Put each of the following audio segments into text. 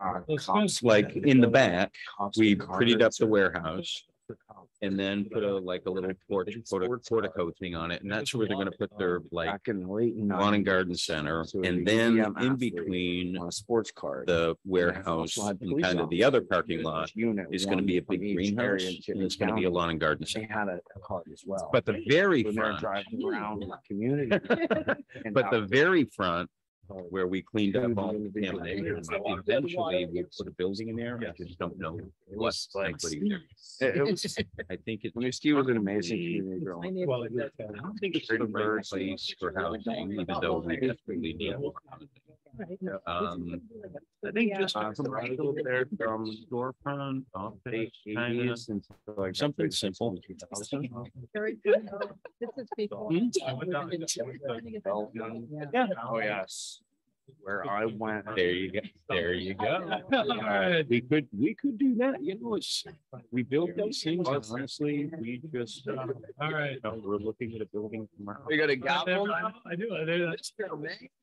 uh, Well, Like in the back, we prettied up the warehouse and then put a, like a little porch, portico portico thing on it. And that's where they're gonna put their like Back in the late. lawn and 90s, garden center. And then in between On a sports car. the warehouse and kind of the other parking lot is gonna be a big greenhouse and it's gonna be a lawn and garden They center. had a as well. But the very When they're front, driving around the community. but the very front Uh, where we cleaned up all the individual contamination, eventually we put a building in there. I just don't know what's was like- putting there. It it was, I think it's. I mean, Steve was an amazing community girl. Well, I don't think it's the right place for housing, even though we desperately need more housing. Um, I think just a commercial there from storefront, office, kind of, Eighties and so like. something simple. Very good. This is before. Hmm? I went down Yeah. Oh, yes. Where I went. There you go, there you go. Alright. We could, we could do that, you know, it's, we build those things, and honestly, we just, uh, All right. you know, we're looking at a building tomorrow. We got a I gavel. do, I do.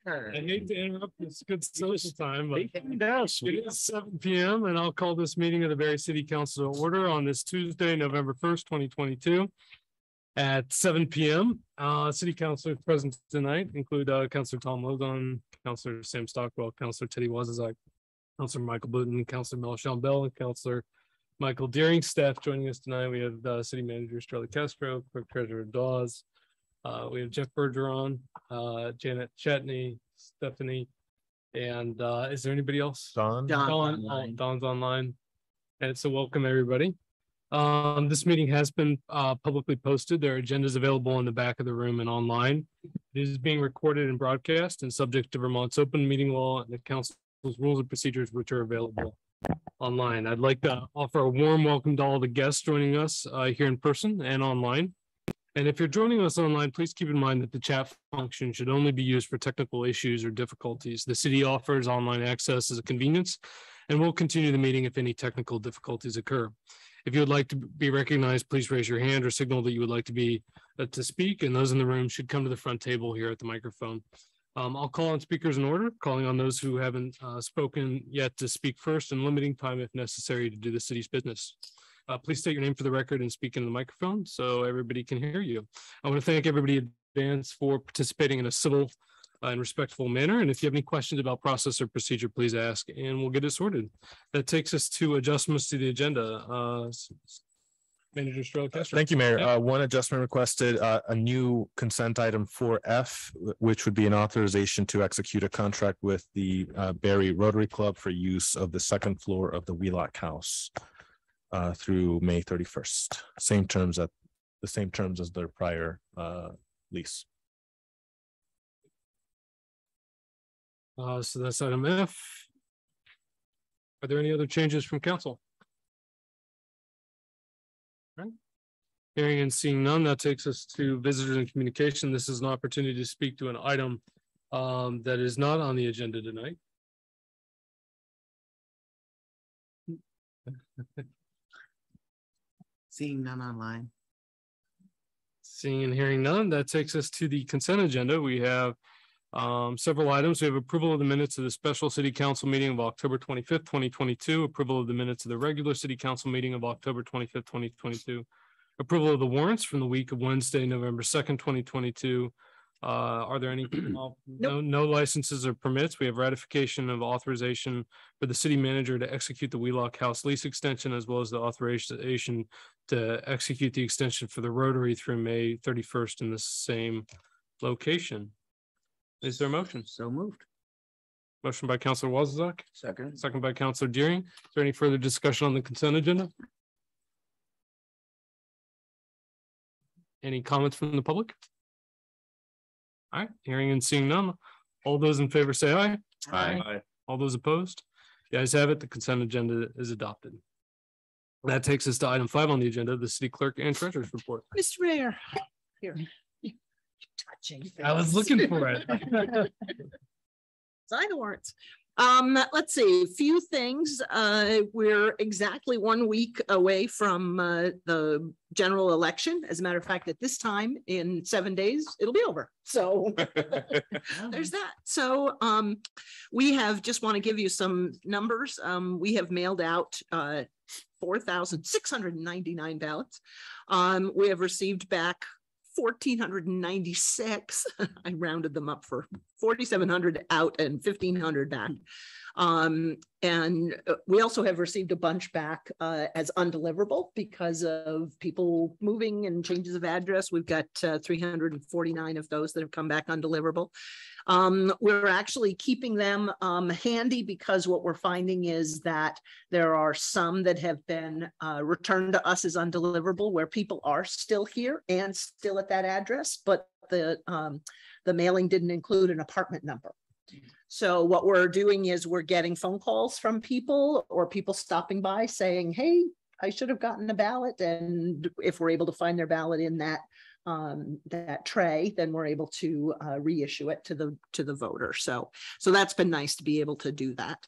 I hate to interrupt this good social time, but us, it is seven P M and I'll call this meeting of the Barre City Council to order on this Tuesday, November first, twenty twenty-two. At seven P M, uh, city councilors present tonight include, uh, Councilor Tom Logan, Councilor Sam Stockwell, Councilor Teddy Waszazak, Councilor Michael Boutin, Councilor Melchon Bell, and Councilor Michael Deering. Staff joining us tonight, we have, uh, City Manager Charlie Castro, Clerk Treasurer Dawes. Uh, we have Jeff Bergeron, uh, Janet Shatney, Stephanie. And, uh, is there anybody else? Don? Dawn, oh, Dawn's online. And so welcome, everybody. Um, this meeting has been uh publicly posted. There are agendas available in the back of the room and online. It is being recorded and broadcast and subject to Vermont's open meeting law and the council's rules and procedures which are available online. I'd like to offer a warm welcome to all the guests joining us uh here in person and online. And if you're joining us online, please keep in mind that the chat function should only be used for technical issues or difficulties. The city offers online access as a convenience and we'll continue the meeting if any technical difficulties occur. If you would like to be recognized, please raise your hand or signal that you would like to be uh, to speak, and those in the room should come to the front table here at the microphone. Um, I'll call on speakers in order, calling on those who haven't uh, spoken yet to speak first and limiting time if necessary to do the city's business. Uh, please state your name for the record and speak into the microphone so everybody can hear you. I want to thank everybody in advance for participating in a civil and respectful manner. And if you have any questions about process or procedure, please ask and we'll get it sorted. That takes us to adjustments to the agenda. Uh, Manager Stroh. Thank you, Mayor. Yeah. Uh, one adjustment requested, uh, a new consent item for F, which would be an authorization to execute a contract with the uh, Barre Rotary Club for use of the second floor of the Wheelock House uh, through May thirty-first. Same terms at, the same terms as their prior uh, lease. Uh, so that's item F. Are there any other changes from council? Right. Hearing and seeing none, that takes us to visitors and communication. This is an opportunity to speak to an item um, that is not on the agenda tonight. Seeing none online. Seeing and hearing none, that takes us to the consent agenda. We have um, several items. We have approval of the minutes of the special city council meeting of October twenty-fifth, twenty twenty-two, approval of the minutes of the regular city council meeting of October twenty-fifth, twenty twenty-two, approval of the warrants from the week of Wednesday, November second, twenty twenty-two. Uh, are there any, no, no licenses or permits? We have ratification of authorization for the city manager to execute the Wheelock House lease extension as well as the authorization to execute the extension for the Rotary through May thirty-first in the same location. Is there a motion? So moved. Motion by Counselor Waszazak, Second. second by Counselor Deering. Is there any further discussion on the consent agenda? Any comments from the public? All right, hearing and seeing none. All those in favor say aye. Aye. All those opposed? The ayes have it. The consent agenda is adopted. That takes us to item five on the agenda, the city clerk and treasurer's report. Mr. Mayor, here. Touching. I was looking for it. Sign the warrants. Um, let's see, a few things. Uh, we're exactly one week away from uh, the general election. As a matter of fact, at this time in seven days, it'll be over. So there's that. So um, we have just want to give you some numbers. Um, we have mailed out uh, 4,699 ballots. Um, we have received back 1,496. I rounded them up for 4,700 out and 1,500 back. Um, and uh, we also have received a bunch back uh, as undeliverable because of people moving and changes of address. We've got uh, 349 of those that have come back undeliverable. Um, we're actually keeping them um, handy because what we're finding is that there are some that have been uh, returned to us as undeliverable where people are still here and still at that address, but the um, the mailing didn't include an apartment number. So what we're doing is we're getting phone calls from people or people stopping by saying, hey, I should have gotten a ballot. And if we're able to find their ballot in that um, that tray, then we're able to uh, reissue it to the to the voter. So so that's been nice to be able to do that.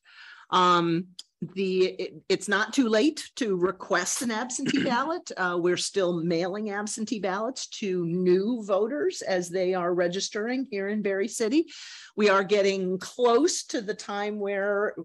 Um, the it, it's not too late to request an absentee ballot. Uh, we're still mailing absentee ballots to new voters as they are registering here in Barre City. We are getting close to the time where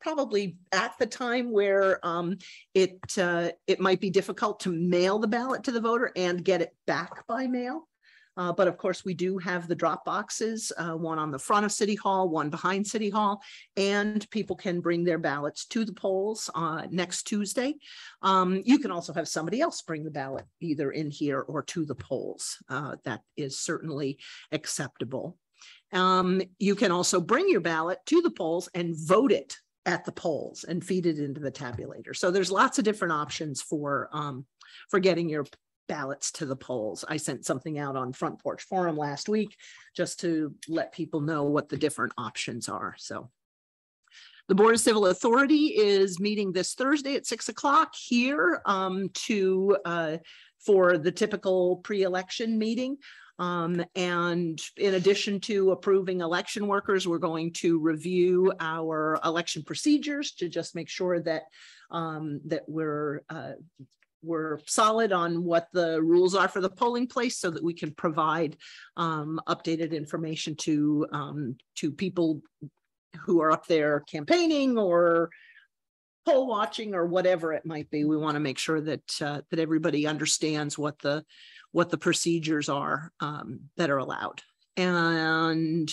probably at the time where um, it uh, it might be difficult to mail the ballot to the voter and get it back by mail. Uh, but of course, we do have the drop boxes, uh, one on the front of City Hall, one behind City Hall, and people can bring their ballots to the polls uh, next Tuesday. Um, you can also have somebody else bring the ballot either in here or to the polls. Uh, that is certainly acceptable. Um, you can also bring your ballot to the polls and vote it at the polls and feed it into the tabulator. So there's lots of different options for um, for getting your ballots to the polls. I sent something out on Front Porch Forum last week just to let people know what the different options are. So the Board of Civil Authority is meeting this Thursday at six o'clock here um, to uh, for the typical pre-election meeting. Um, and in addition to approving election workers, we're going to review our election procedures to just make sure that um, that we're uh, we're solid on what the rules are for the polling place so that we can provide um, updated information to um, to people who are up there campaigning or poll watching or whatever it might be. We want to make sure that uh, that everybody understands what the what the procedures are um, that are allowed. And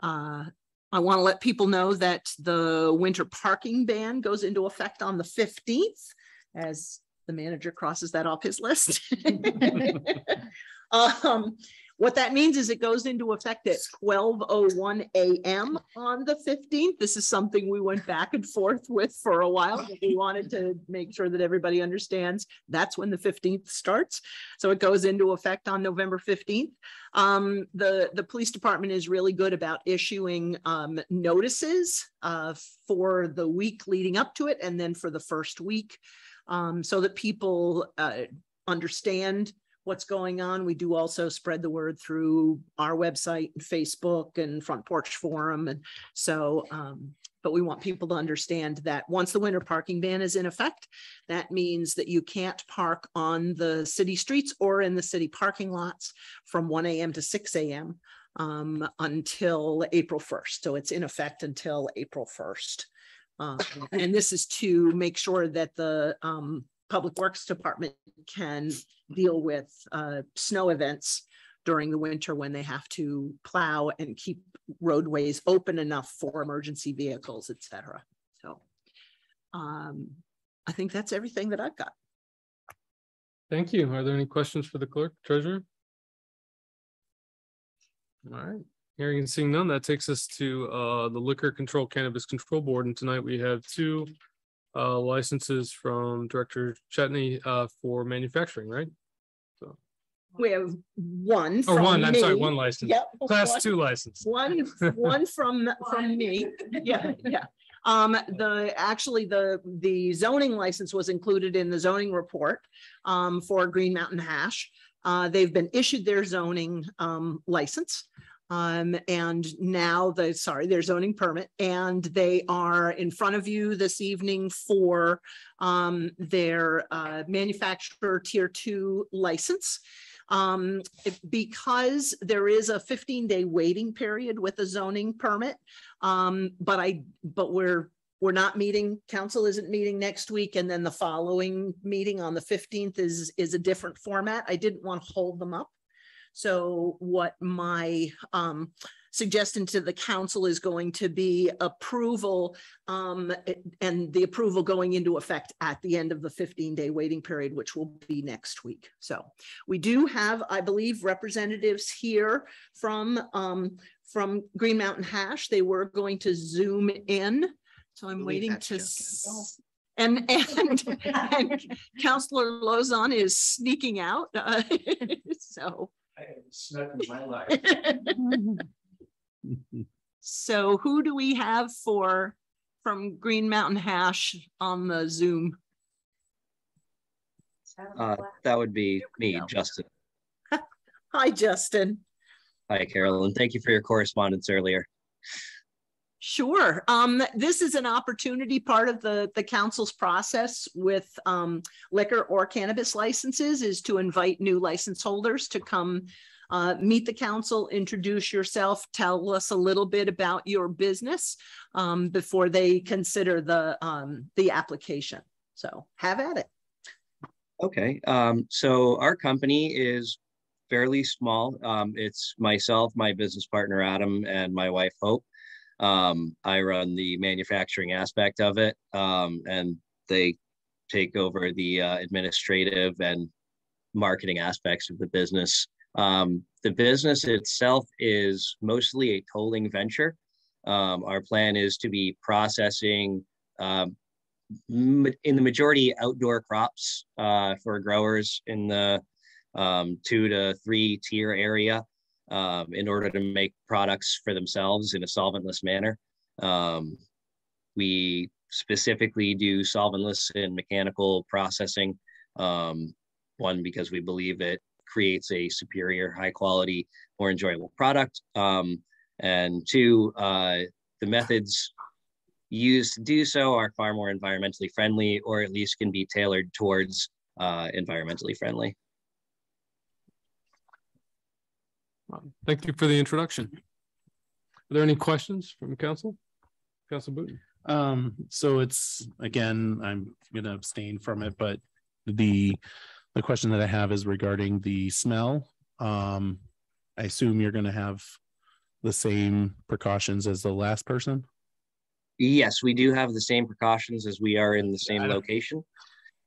uh, I want to let people know that the winter parking ban goes into effect on the 15th as the manager crosses that off his list. um, what that means is it goes into effect at 12:01 a.m. on the 15th. This is something we went back and forth with for a while. We wanted to make sure that everybody understands that's when the 15th starts. So it goes into effect on November 15th. Um, the, the police department is really good about issuing um, notices uh, for the week leading up to it and then for the first week um, so that people uh, understand what's going on. We do also spread the word through our website and Facebook and Front Porch Forum. And so, um, but we want people to understand that once the winter parking ban is in effect, that means that you can't park on the city streets or in the city parking lots from 1 a.m. to 6 a.m. Um, until April 1st. So it's in effect until April 1st. Um, and this is to make sure that the um, Public Works Department can deal with uh, snow events during the winter when they have to plow and keep roadways open enough for emergency vehicles, et cetera. So um, I think that's everything that I've got. Thank you. Are there any questions for the clerk treasurer? All right, hearing and seeing none, that takes us to uh the Liquor Control Cannabis Control Board, and tonight we have two uh licenses from Director Shatney uh for manufacturing, right? So we have one. Or one, from I'm sorry, one license. Yep. Class one- two license. One, one from, from me. Yeah, yeah. Um, the, actually, the, the zoning license was included in the zoning report um, for Green Mountain Hash. Uh, they've been issued their zoning um, license. Um, and now the, sorry, their zoning permit, and they are in front of you this evening for um, their uh, manufacturer tier two license. Um, because there is a fifteen day waiting period with a zoning permit. Um, but I, but we're, we're not meeting, council isn't meeting next week, and then the following meeting on the fifteenth is, is a different format. I didn't want to hold them up. So what my um suggestion to the council is going to be approval um and the approval going into effect at the end of the fifteen day waiting period, which will be next week. So we do have, I believe, representatives here from um from Green Mountain Hash. They were going to zoom in. So I'm waiting to and and and Counselor Lauzon is sneaking out. uh, So. So who do we have for, from Green Mountain Hash on the Zoom? Uh, that would be me, Justin. Hi, Justin. Hi, Carolyn. Thank you for your correspondence earlier. Sure. Um, this is an opportunity, part of the, the council's process with, um, liquor or cannabis licenses is to invite new license holders to come, uh, meet the council, introduce yourself, tell us a little bit about your business, um, before they consider the, um, the application. So have at it. Okay, um, so our company is fairly small. Um, it's myself, my business partner Adam, and my wife Hope. Um, I run the manufacturing aspect of it, um, and they take over the uh, administrative and marketing aspects of the business. Um, the business itself is mostly a tolling venture. Um, our plan is to be processing um, in the majority outdoor crops uh, for growers in the um, two to three tier area um, in order to make products for themselves in a solventless manner. Um, we specifically do solventless and mechanical processing. Um, one, because we believe it creates a superior, high quality, more enjoyable product. Um, and two, uh, the methods used to do so are far more environmentally friendly, or at least can be tailored towards uh, environmentally friendly. Um, Thank you for the introduction. Are there any questions from council? Council Boutin? Um, so it's, again, I'm gonna abstain from it, but the, the question that I have is regarding the smell. Um, I assume you're gonna have the same precautions as the last person? Yes, we do have the same precautions as we are in the same location.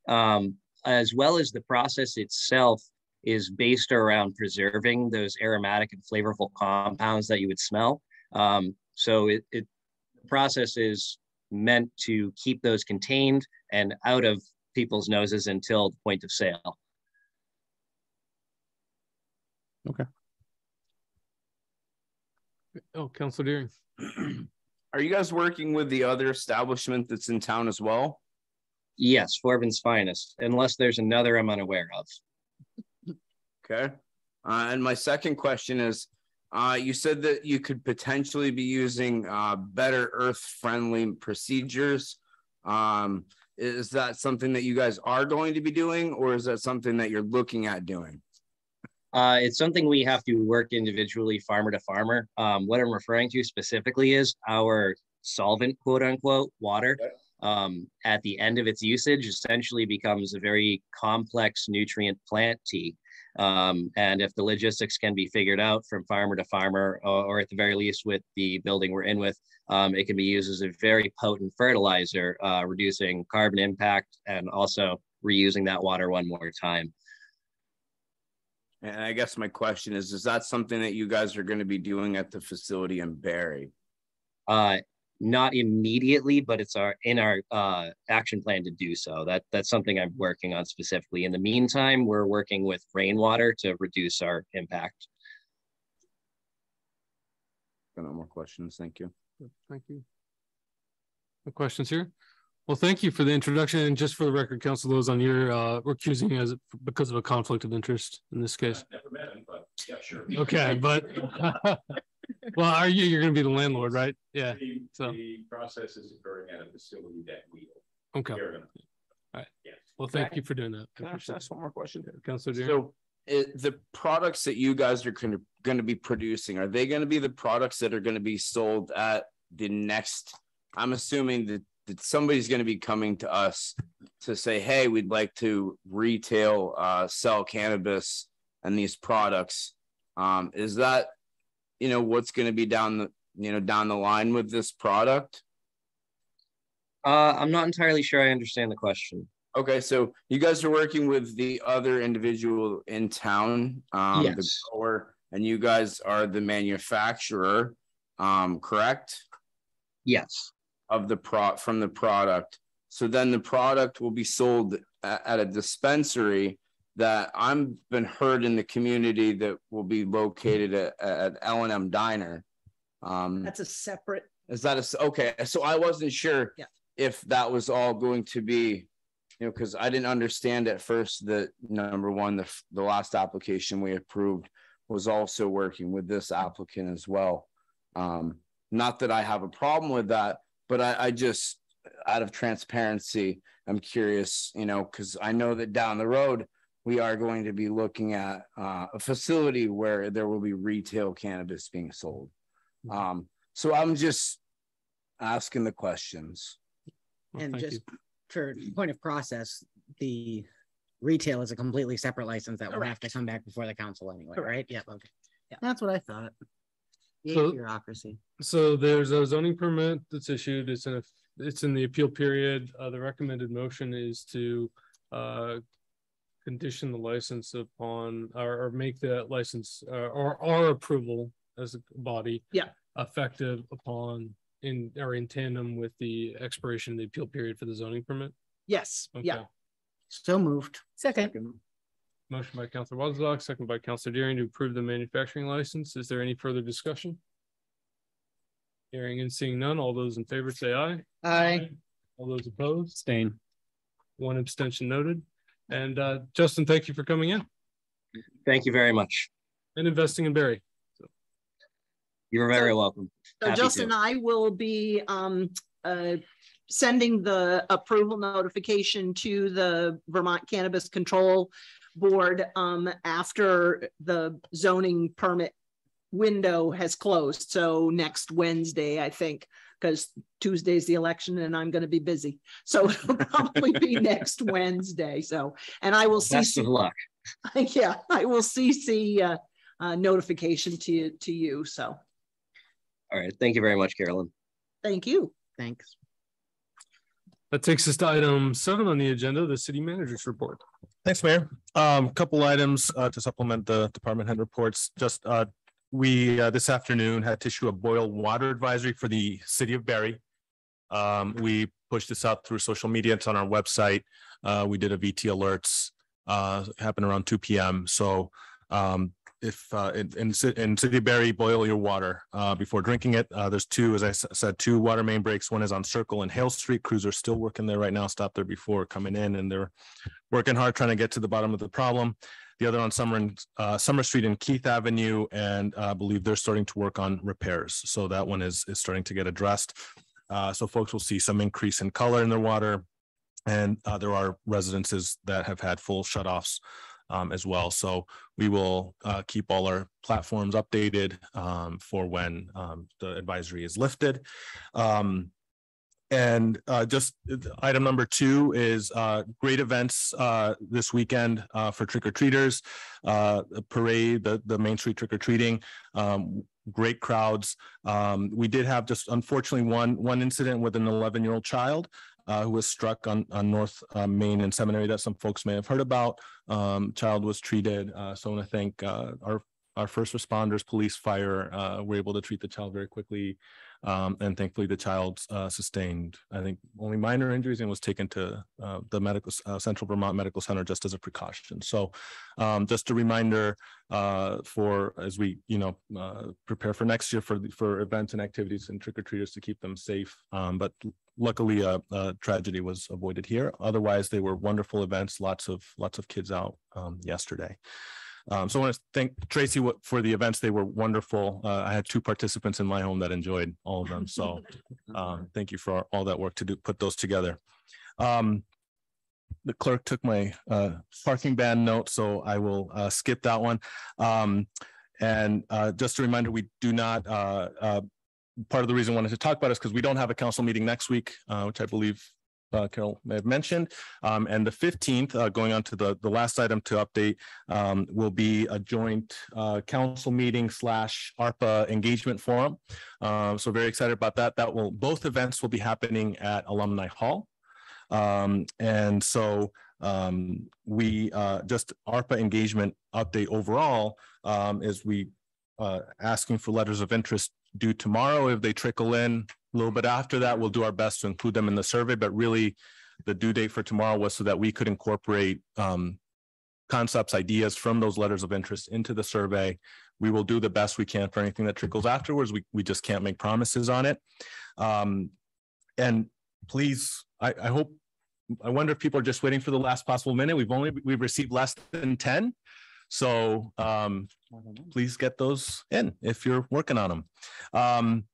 Um, as well as the process itself is based around preserving those aromatic and flavorful compounds that you would smell. Um, so it, it the process is meant to keep those contained and out of people's noses until the point of sale. Okay. Oh, Council Deering. Are you guys working with the other establishment that's in town as well? Yes, Forbin's finest, unless there's another I'm unaware of. Okay. Uh, and my second question is, uh, you said that you could potentially be using uh, better earth-friendly procedures. Um, is that something that you guys are going to be doing, or is that something that you're looking at doing? Uh, it's something we have to work individually, farmer to farmer. Um, what I'm referring to specifically is our solvent, quote unquote, water. Um, at the end of its usage, essentially becomes a very complex nutrient plant tea. Um, and if the logistics can be figured out from farmer to farmer, or, or at the very least with the building we're in with, um, it can be used as a very potent fertilizer, uh, reducing carbon impact and also reusing that water one more time. And I guess my question is, is that something that you guys are going to be doing at the facility in Barre? Uh, not immediately, but it's our in our uh, action plan to do so. That that's something I'm working on specifically. In the meantime, we're working with rainwater to reduce our impact. Got No more questions. Thank you. Thank you. No questions here? Well, thank you for the introduction and just for the record, Council Lauzon, you're uh recusing as because of a conflict of interest in this case. Never met him, but yeah, sure. Okay, but Well, are you, you're gonna be the landlord, right? Yeah, The, so- the process is occurring at a facility that we. okay. Alright. Yes. Well, thank you for doing that. Can I just ask one more question? Counselor Deere? So it, the products that you guys are gonna, gonna be producing, are they gonna be the products that are gonna be sold at the next? I'm assuming that, that somebody's gonna be coming to us to say, hey, we'd like to retail, uh, sell cannabis and these products. Um, is that, you know, what's gonna be down the, you know, down the line with this product? Uh, I'm not entirely sure I understand the question. Okay, so you guys are working with the other individual in town, um, the grower, and you guys are the manufacturer, um, correct? Yes, Of the pro, from the product. So then the product will be sold at a dispensary that I'm been heard in the community that will be located at, at L and M Diner. Um, That's a separate, is that a, okay, so I wasn't sure. Yeah. If that was all going to be, you know, because I didn't understand at first that number one, the, the last application we approved was also working with this applicant as well. Um, not that I have a problem with that, but I, I just, out of transparency, I'm curious, you know, because I know that down the road, we are going to be looking at, uh, a facility where there will be retail cannabis being sold. Um, so I'm just asking the questions. Well, And just you. for point of process, the retail is a completely separate license that would have to come back before the council anyway, Correct. right? Yeah, okay. Yeah. That's what I thought. Yay, So- Bureaucracy. So there's a zoning permit that's issued. It's in a, it's in the appeal period. Uh, the recommended motion is to, uh, condition the license upon, or, or make that license, uh, or our approval as a body. Yeah. Effective upon, in, or in tandem with the expiration of the appeal period for the zoning permit. yes, yeah. So moved. Second. Motion by Counselor Waslock, second by Counselor Deering to approve the manufacturing license. Is there any further discussion? Hearing and seeing none, all those in favor say aye. Aye. All those opposed, Stain. one abstention noted. And uh, Justin, thank you for coming in thank you very much. and investing in Barre. You're very welcome. So Happy Justin, to. I will be um uh sending the approval notification to the Vermont Cannabis Control Board um after the zoning permit window has closed. So next Wednesday, I think, because Tuesday's the election and I'm gonna be busy. So it'll probably be next Wednesday. So, and I will Best of luck. yeah, I will CC uh uh notification to you to you. So, All right. Thank you very much, Carolyn. thank you. Thanks. That takes us to item seven on the agenda, the city manager's report. Thanks, Mayor. Um, couple items uh to supplement the department head reports. Just uh, we uh this afternoon had to issue a boil water advisory for the city of Barre. Um, we pushed this out through social media. It's on our website. Uh, we did a VT alerts. Uh, happened around two P M. So um, if uh in in in city of boil your water uh before drinking it. Uh, there's two, as I said, two water main breaks. One is on Circle and Hale Street. Crews are still working there right now. Stopped there before coming in and they're working hard trying to get to the bottom of the problem. The other on Summer and uh, Summer Street and Keith Avenue, and uh, I believe they're starting to work on repairs. So that one is is starting to get addressed. Uh, so folks will see some increase in color in their water. And uh, there are residences that have had full shutoffs um, as well. So we will uh, keep all our platforms updated um, for when um, the advisory is lifted. Um, and uh, just uh, item number two is uh, great events uh, this weekend uh, for trick or treaters. Uh, a parade, the the Main Street trick or treating, um, great crowds. Um, we did have just unfortunately one one incident with an 11 year old child. Who was struck on on North Main and Seminary that some folks may have heard about. Um, child was treated. So I want to thank our our first responders, police, fire, were able to treat the child very quickly. Um, and thankfully the child, uh, sustained, I think, only minor injuries and was taken to, uh, the medical, uh, Central Vermont Medical Center just as a precaution. So, um, just a reminder, uh, for, as we, you know, uh, prepare for next year for, for events and activities and trick or treaters to keep them safe. Um, but luckily, a, a tragedy was avoided here. Otherwise, they were wonderful events, lots of, lots of kids out, um, yesterday. Um, so I want to thank Tracy for the events. They were wonderful. Uh, I had two participants in my home that enjoyed all of them. So um, thank you for all that work to do, put those together. Um, the clerk took my uh, parking ban note, so I will uh, skip that one. Um, and uh, just a reminder, we do not, uh, uh, part of the reason I wanted to talk about is because we don't have a council meeting next week, uh, which I believe uh, Carol may have mentioned. Um, and the fifteenth, uh, going on to the, the last item to update, um, will be a joint uh, council meeting slash ARPA engagement forum. Um, so very excited about that. That will, both events will be happening at Alumni Hall. Um, and so um, we uh, just ARPA engagement update overall um, is we uh, asking for letters of interest due tomorrow. If they trickle in a little bit after that, we'll do our best to include them in the survey, but really the due date for tomorrow was so that we could incorporate um, concepts, ideas from those letters of interest into the survey. We will do the best we can for anything that trickles afterwards. We, we just can't make promises on it. Um, and please, I, I hope, I wonder if people are just waiting for the last possible minute. We've only, we've received less than ten. So um, please get those in if you're working on them. Um,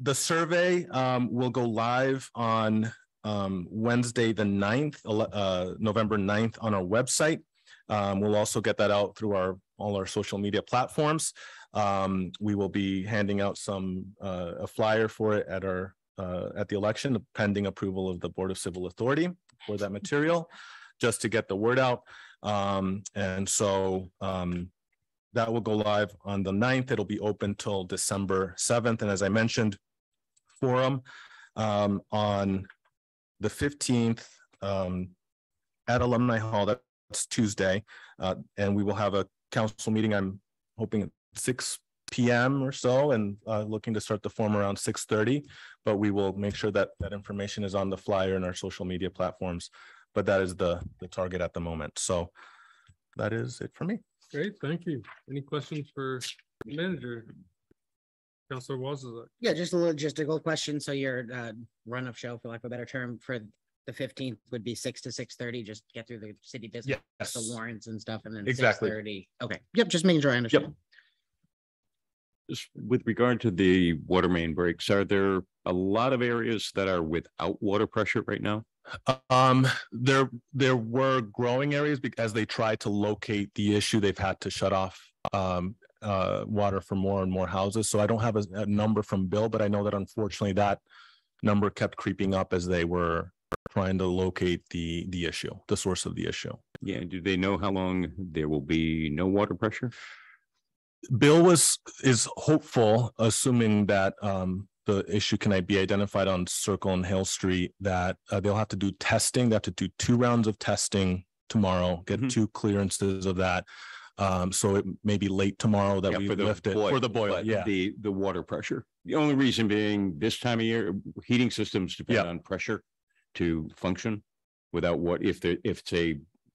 the survey um, will go live on um, Wednesday, the 9th, uh, November 9th on our website. Um, we'll also get that out through our all our social media platforms. Um, we will be handing out some uh, a flyer for it at our uh, at the election, pending approval of the Board of Civil Authority for that material, just to get the word out. Um, and so um, that will go live on the 9th. It'll be open till December seventh. And as I mentioned, forum um, on the fifteenth um, at Alumni Hall. That's Tuesday, uh, and we will have a council meeting. I'm hoping at six p.m. or so, and uh, looking to start the forum around six thirty. But we will make sure that that information is on the flyer and our social media platforms. But that is the the target at the moment. So that is it for me. Great, thank you. Any questions for the manager? Counselor Wazza, Yeah, just a logistical question. So your uh run of show, for lack of a better term, for the fifteenth would be six to six thirty, just get through the city business, Yes. the warrants and stuff, and then Exactly. thirty. Okay, yep, just making sure I understand. Just with regard to the water main breaks, are there a lot of areas that are without water pressure right now? Um, there, there were growing areas because as they tried to locate the issue, they've had to shut off um, uh, water for more and more houses. So I don't have a, a number from Bill, but I know that unfortunately that number kept creeping up as they were trying to locate the, the issue, the source of the issue. Yeah, do they know how long there will be no water pressure? Bill was, is hopeful, assuming that um, the issue can I be identified on Circle and Hill Street, that uh, they'll have to do testing. They have to do two rounds of testing tomorrow, get Mhm. two clearances of that. Um, so it may be late tomorrow that Yeah, we lift it for the boiler. Yeah, The, the water pressure. The only reason being this time of year, heating systems depend Yeah. on pressure to function. Without what, if the, if it's a,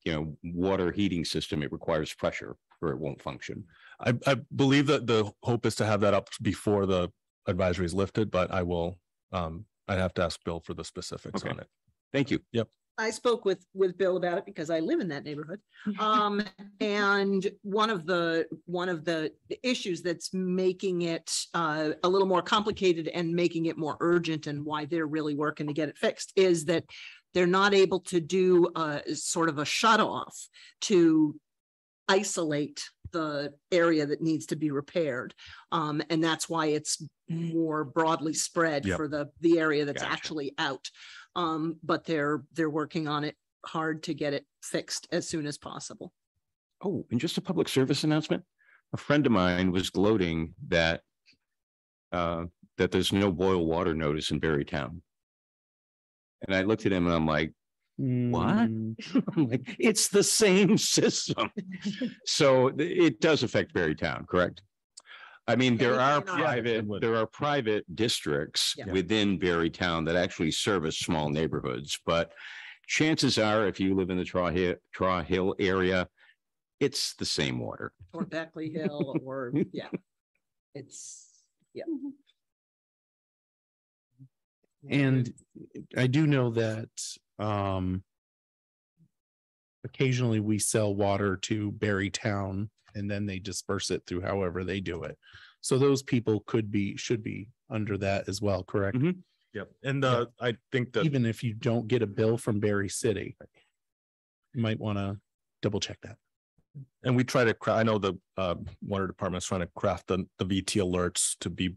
you know, water heating system, it requires pressure or it won't function. I, I believe that the hope is to have that up before the advisory is lifted, but I will, um, I'd have to ask Bill for the specifics Okay. on it. Thank you. Yep. I spoke with, with Bill about it because I live in that neighborhood. Um, and one of the, one of the issues that's making it, uh, a little more complicated and making it more urgent and why they're really working to get it fixed is that they're not able to do a sort of a shut off to isolate the area that needs to be repaired. Um, and that's why it's more broadly spread Yep. for the, the area that's Gotcha. actually out. Um, but they're, they're working on it hard to get it fixed as soon as possible. Oh, and just a public service announcement. A friend of mine was gloating that uh, that there's no boil water notice in Barre Town. And I looked at him and I'm like, What? Mm, I'm like, it's the same system. So it does affect Barre Town, correct? I mean, there are it may not. Yeah, private, would. there are private districts Yeah. within Barre Town that actually service small neighborhoods, but chances are, if you live in the Trow Hill, Trow Hill area, it's the same water. Or Beckley Hill or, yeah. It's, yeah. And I do know that um occasionally we sell water to Barre Town and then they disperse it through however they do it. So those people could be, should be under that as well, correct? Yep. And uh, I think that Even if you don't get a bill from Barre City. You might want to double check that. And we try to, cra- I know the uh, water is trying to craft the, the VT alerts to be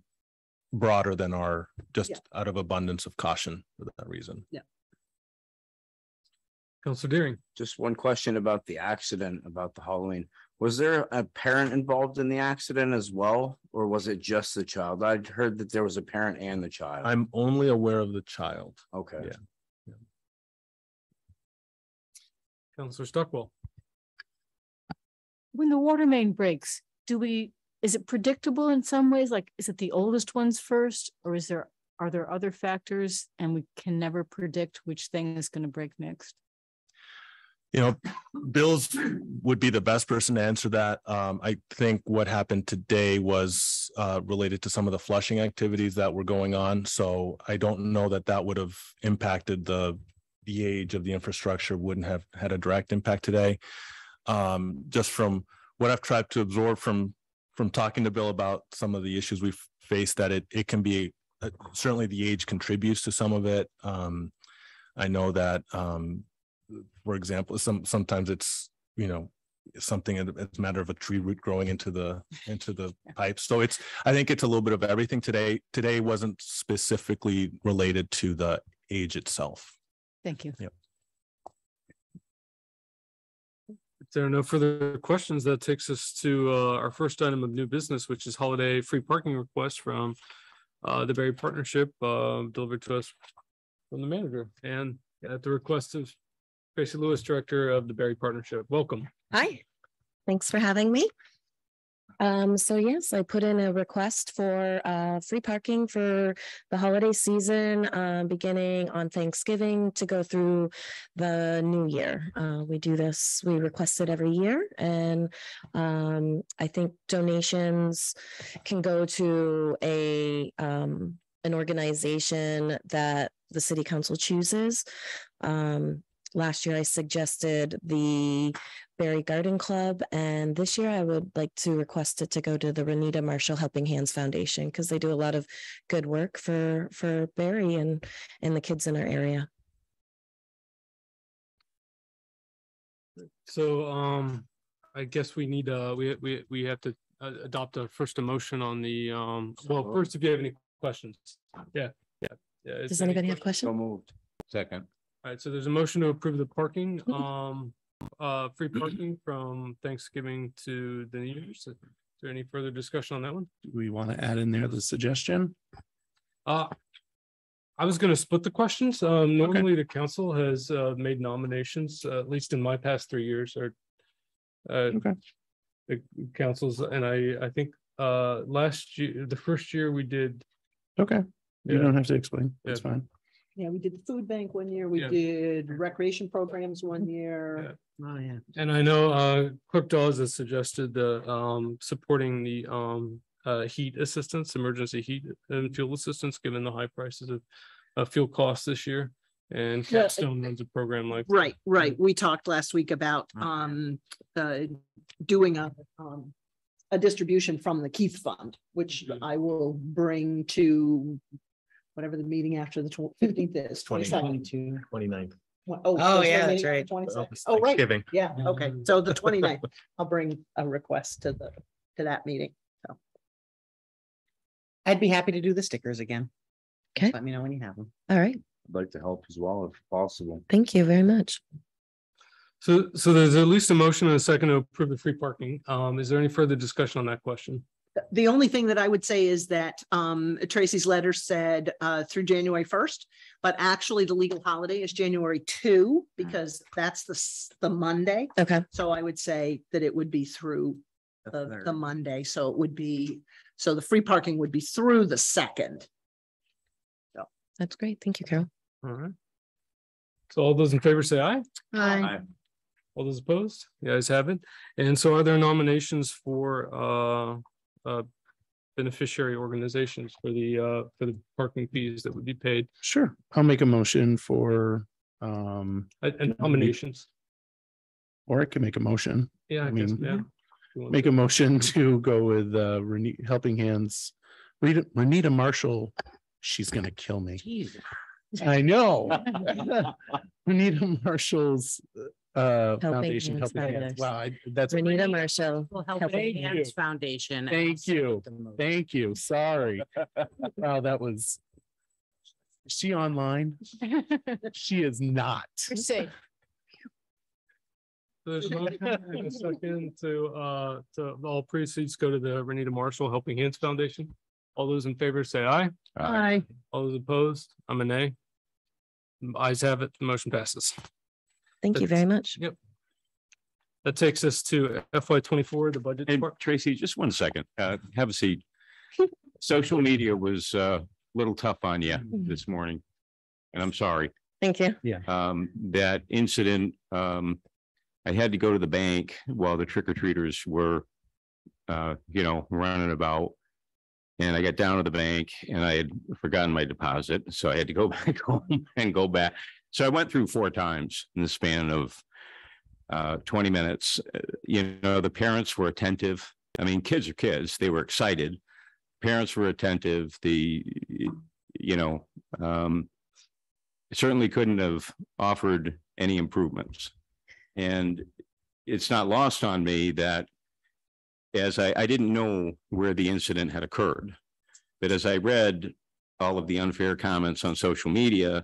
broader than our, just Yeah. out of abundance of caution for that reason. Counselor Deering. Just one question about the accident about the Halloween. Was there a parent involved in the accident as well, or was it just the child? I'd heard that there was a parent and the child. I'm only aware of the child. Okay. Yeah. Counselor Stockwell. When the water main breaks, do we, is it predictable in some ways? Like, is it the oldest ones first? Or is there, are there other factors and we can never predict which thing is gonna break next? You know, Bill's would be the best person to answer that. Um, I think what happened today was uh, related to some of the flushing activities that were going on. So I don't know that that would have impacted the, the age of the infrastructure wouldn't have had a direct impact today. Um, just from what I've tried to absorb from, from talking to Bill about some of the issues we've faced, that it, it can be, uh, certainly the age contributes to some of it. Um, I know that, um, for example, some, sometimes it's, you know, something, it- it's a matter of a tree root growing into the, into the pipe. So it's, I think it's a little bit of everything today. Today wasn't specifically related to the age itself. Thank you. If there are no further questions, that takes us to uh our first item of new business, which is holiday free parking request from uh the Barre Partnership uh delivered to us from the manager and at the request of Tracy Lewis, Director of the Barre Partnership. Welcome. Hi, thanks for having me. Um, so yes, I put in a request for uh free parking for the holiday season, uh, beginning on Thanksgiving to go through the new year. Uh, we do this, we request it every year and um, I think donations can go to a um, an organization that the city council chooses. Um, last year I suggested the Barre Garden Club. And this year I would like to request it to go to the Renita Marshall Helping Hands Foundation because they do a lot of good work for for Barre and and the kids in our area. So um I guess we need uh we we we have to uh, adopt a first emotion on the um, well, first, if you have any questions. Yeah, yeah. yeah. Does there any anybody have questions? So moved. Second. All right, so there's a motion to approve the parking, um, uh, free parking from Thanksgiving to the New Year's. Is there any further discussion on that one? Do we want to add in there the suggestion? Uh, I was gonna split the questions. Um, normally the council has, uh, made nominations, uh, at least in my past three years or. Uh, Okay. the councils, and I, I think, uh, last year, the first year we did, Okay, you Yeah. don't have to explain. That's Yeah. fine. Yeah, we did the food bank one year, we Yeah. did recreation programs one year. Oh, yeah. and I know, uh, Clerk Dawes has suggested the, um, supporting the, um, uh, heat assistance, emergency heat and fuel assistance, given the high prices of, uh, fuel costs this year. And Yeah, Capstone runs a program like. Right, right. We talked last week about um uh doing a um. A distribution from the Keith Fund, which Mhm. I will bring to. Whatever the meeting after the fifteenth is, twenty second. 29th. Oh, yeah, that's right. Twenty Well, second. Oh, right. Thanksgiving. Yeah, okay. Mhm. So the 29th. I'll bring a request to the, to that meeting. I'd be happy to do the stickers again. Okay. Let me know when you have them. All right, I'd like to help as well if possible. thank you very much. So, so there's at least a motion and a second to approve the free parking. Um, is there any further discussion on that question? The only thing that I would say is that um Tracy's letter said uh through January first. But actually the legal holiday is January two, because that's the the Monday. Okay, So I would say that it would be through the the third. Monday, so it would be, so the free parking would be through the second. that's great. Thank you, Carol. All right. So all those in favor say aye. Aye. All those opposed? The ayes have it. And so are there nominations for uh, uh, beneficiary organizations for the, uh, for the parking fees that would be paid? Sure. I'll make a motion for, um, And and nominations. or I can make a motion. Yeah, I I guess, mean, yeah. make a motion to go with uh Rene- Helping Hands. Rita, Renita Marshall, she's gonna kill me. Jeez. I know. Renita Marshall's uh Helping Foundation, Hands Helping Hands. Foundation. Wow, I- that's. Renita Marshall. Well, Helping Helping Hands Hands Foundation. and I'll Thank you. the motion. Thank you. Sorry. Wow, that was. Is she online? She is not. You're. There's a motion and a second to, uh, to all proceeds go to the Renita Marshall Helping Hands Foundation. All those in favor say aye. Aye. All those opposed, I'm a nay. Eyes have it, the motion passes. Thank you very much. Yep. That takes us to FY twenty-four, the budget. And part. Tracy, just one second, uh, have a seat. Social media was uh, a little tough on you this morning. And I'm sorry. Thank you. um, that incident, um, I had to go to the bank while the trick or treaters were, uh, you know, running about. And I got down to the bank and I had forgotten my deposit, so I had to go back home and go back. So I went through four times in the span of uh, twenty minutes. Uh, You know, the parents were attentive. I mean, kids are kids. They were excited. Parents were attentive. The, you know, um, certainly couldn't have offered any improvements. And it's not lost on me that as I, I didn't know where the incident had occurred. But as I read all of the unfair comments on social media,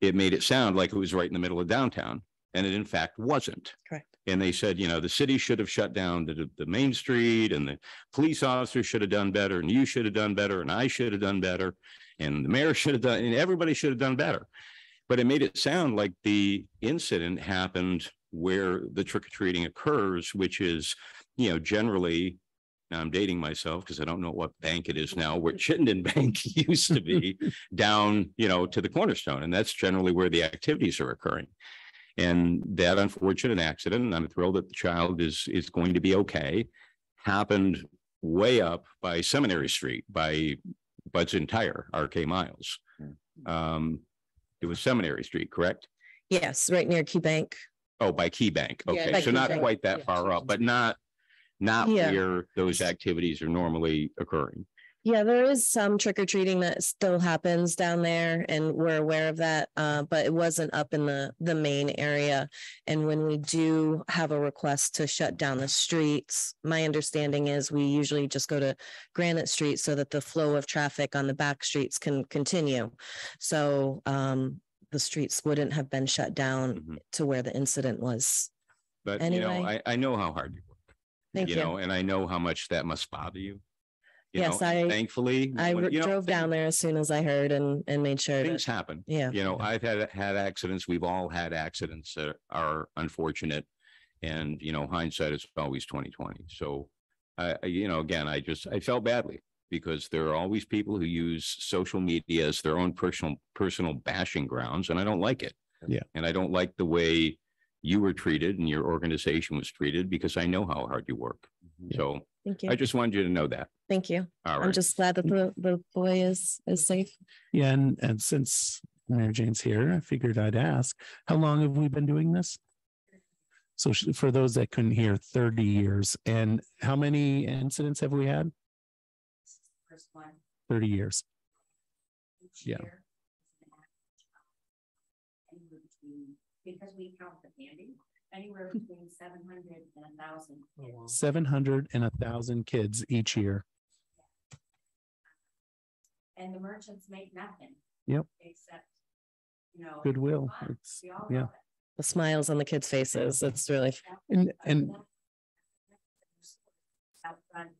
it made it sound like it was right in the middle of downtown, and it in fact wasn't. Correct. And they said, you know, the city should have shut down the, the main street and the police officers should have done better and you should have done better and I should have done better. And the mayor should have done, and everybody should have done better. But it made it sound like the incident happened where the trick or treating occurs, which is, you know, generally. Now I'm dating myself because I don't know what bank it is now, where Chittenden Bank used to be down, you know, to the cornerstone. And that's generally where the activities are occurring. And that unfortunate accident, and I'm thrilled that the child is, is going to be okay, happened way up by Seminary Street by Bud's entire RK Miles. Um, it was Seminary Street, correct? Yes, right near Key Bank. Oh, by Key Bank. Okay, by so Key not Bank. quite that Yeah. far up, but not, not Yeah. where those activities are normally occurring. Yeah, there is some trick or treating that still happens down there and we're aware of that. Uh, but it wasn't up in the, the main area. And when we do have a request to shut down the streets, my understanding is we usually just go to Granite Street so that the flow of traffic on the back streets can continue. So, um, the streets wouldn't have been shut down Mhm. to where the incident was. But you know, I, I know how hard. Thank you. know, and I know how much that must bother you. You Yes, know, I- Thankfully. I when- re- you know, drove down there as soon as I heard and, and made sure Things to, happen. yeah. You know, I've had, had accidents. We've all had accidents that are unfortunate. And, you know, hindsight is always twenty twenty. So I, I- you know, again, I just, I felt badly because there are always people who use social media as their own personal, personal bashing grounds, and I don't like it. Yeah. And I don't like the way you were treated and your organization was treated because I know how hard you work. Mm-hmm. So Thank you. I just wanted you to know that. Thank you. All I'm right. just glad that the, the boy is, is safe. Yeah, and, and since Mary Jane's here, I figured I'd ask, how long have we been doing this? So sh- for those that couldn't hear, thirty years, and how many incidents have we had? First one. Thirty years. each Yeah. year. Anywhere between, because we count the candy, anywhere between seven hundred and a thousand. Oh, seven hundred and thousand kids each year. And the merchants make nothing. Yep. Except, you know. Goodwill. It's, We all yeah. love it. The smiles on the kids' faces. It's really, And, and Out front,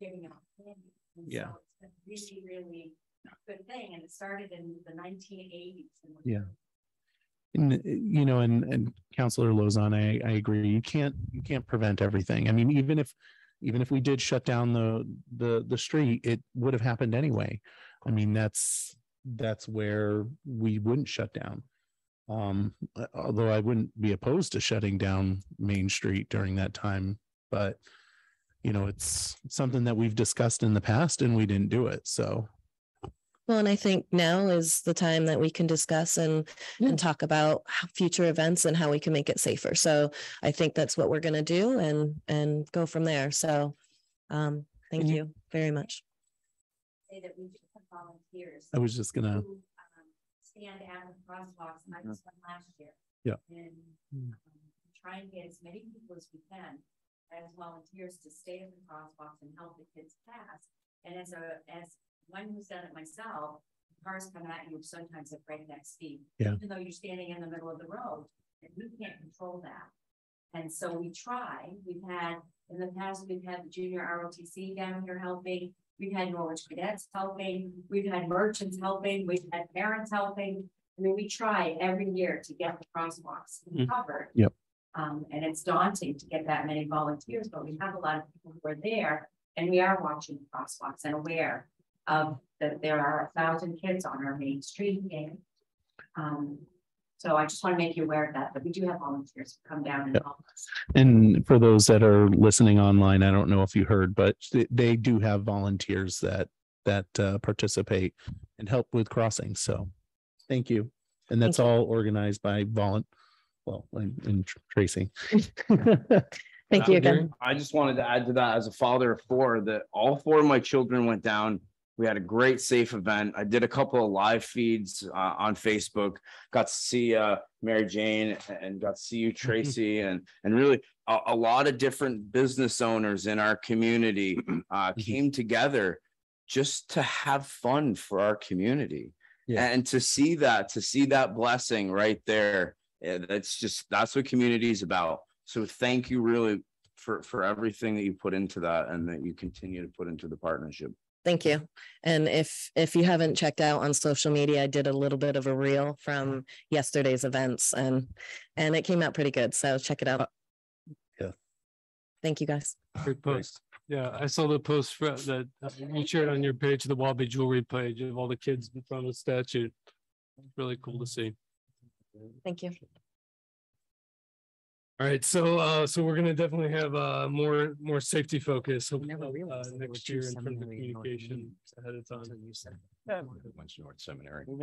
giving out candy. And Yeah. so It's a really, really good thing, and it started in the nineteen eighties. Yeah. You know, and, and Counselor Lauzon, I, I agree. You can't, you can't prevent everything. I mean, even if, even if we did shut down the, the, the street, it would have happened anyway. I mean, that's, that's where we wouldn't shut down. Um, although I wouldn't be opposed to shutting down Main Street during that time, but you know, it's something that we've discussed in the past and we didn't do it. So Well, and I think now is the time that we can discuss and, Yeah. and talk about future events and how we can make it safer. So I think that's what we're gonna do and, and go from there. So, um, thank Mhm. you very much. Say that we should have volunteers. I was just gonna, who, um, Stand out in crosswalks, and I just went last year. Yeah. And Mm. um, try and get as many people as we can as volunteers to stay in the crosswalks and help the kids pass. And as a, as one who's done it myself, cars come at you sometimes at breakneck speed. Yeah. Even though you're standing in the middle of the road, and you can't control that. And so we try, we've had, in the past, we've had the junior ROTC down here helping. We've had Norwich cadets helping, we've had merchants helping, we've had parents helping. I mean, we try every year to get the crosswalks Mm. covered. Yep. Um, and it's daunting to get that many volunteers, but we have a lot of people who are there and we are watching the crosswalks and aware of that there are a thousand kids on our main street game. Um, so I just want to make you aware of that, but we do have volunteers who come down and Yep. help us. and for those that are listening online, I don't know if you heard, but they, they do have volunteers that, that uh, participate and help with crossings. So thank you. And that's Thank you. all organized by volun, well, and and Tracy. Thank you again. I just wanted to add to that as a father of four, that all four of my children went down. We had a great safe event. I did a couple of live feeds uh, on Facebook. Got to see uh, Mary Jane and got to see you, Tracy, and and really a, a lot of different business owners in our community uh, came together just to have fun for our community. Yeah. And to see that, to see that blessing right there, that's just that's what community is about. So thank you really for for everything that you put into that and that you continue to put into the partnership. Thank you. And if, if you haven't checked out on social media, I did a little bit of a reel from yesterday's events and, and it came out pretty good. So check it out. Yeah. Thank you, guys. Great post. Yeah, I saw the post for that uh, you shared on your page, the Wabi Jewelry page of all the kids in front of the statue. Really cool to see. Thank you. All right, so uh, so we're gonna definitely have uh more, more safety focus hopefully, Never uh, realized next year in terms of seminary in North communication ahead of time. until you said Went to North Seminary.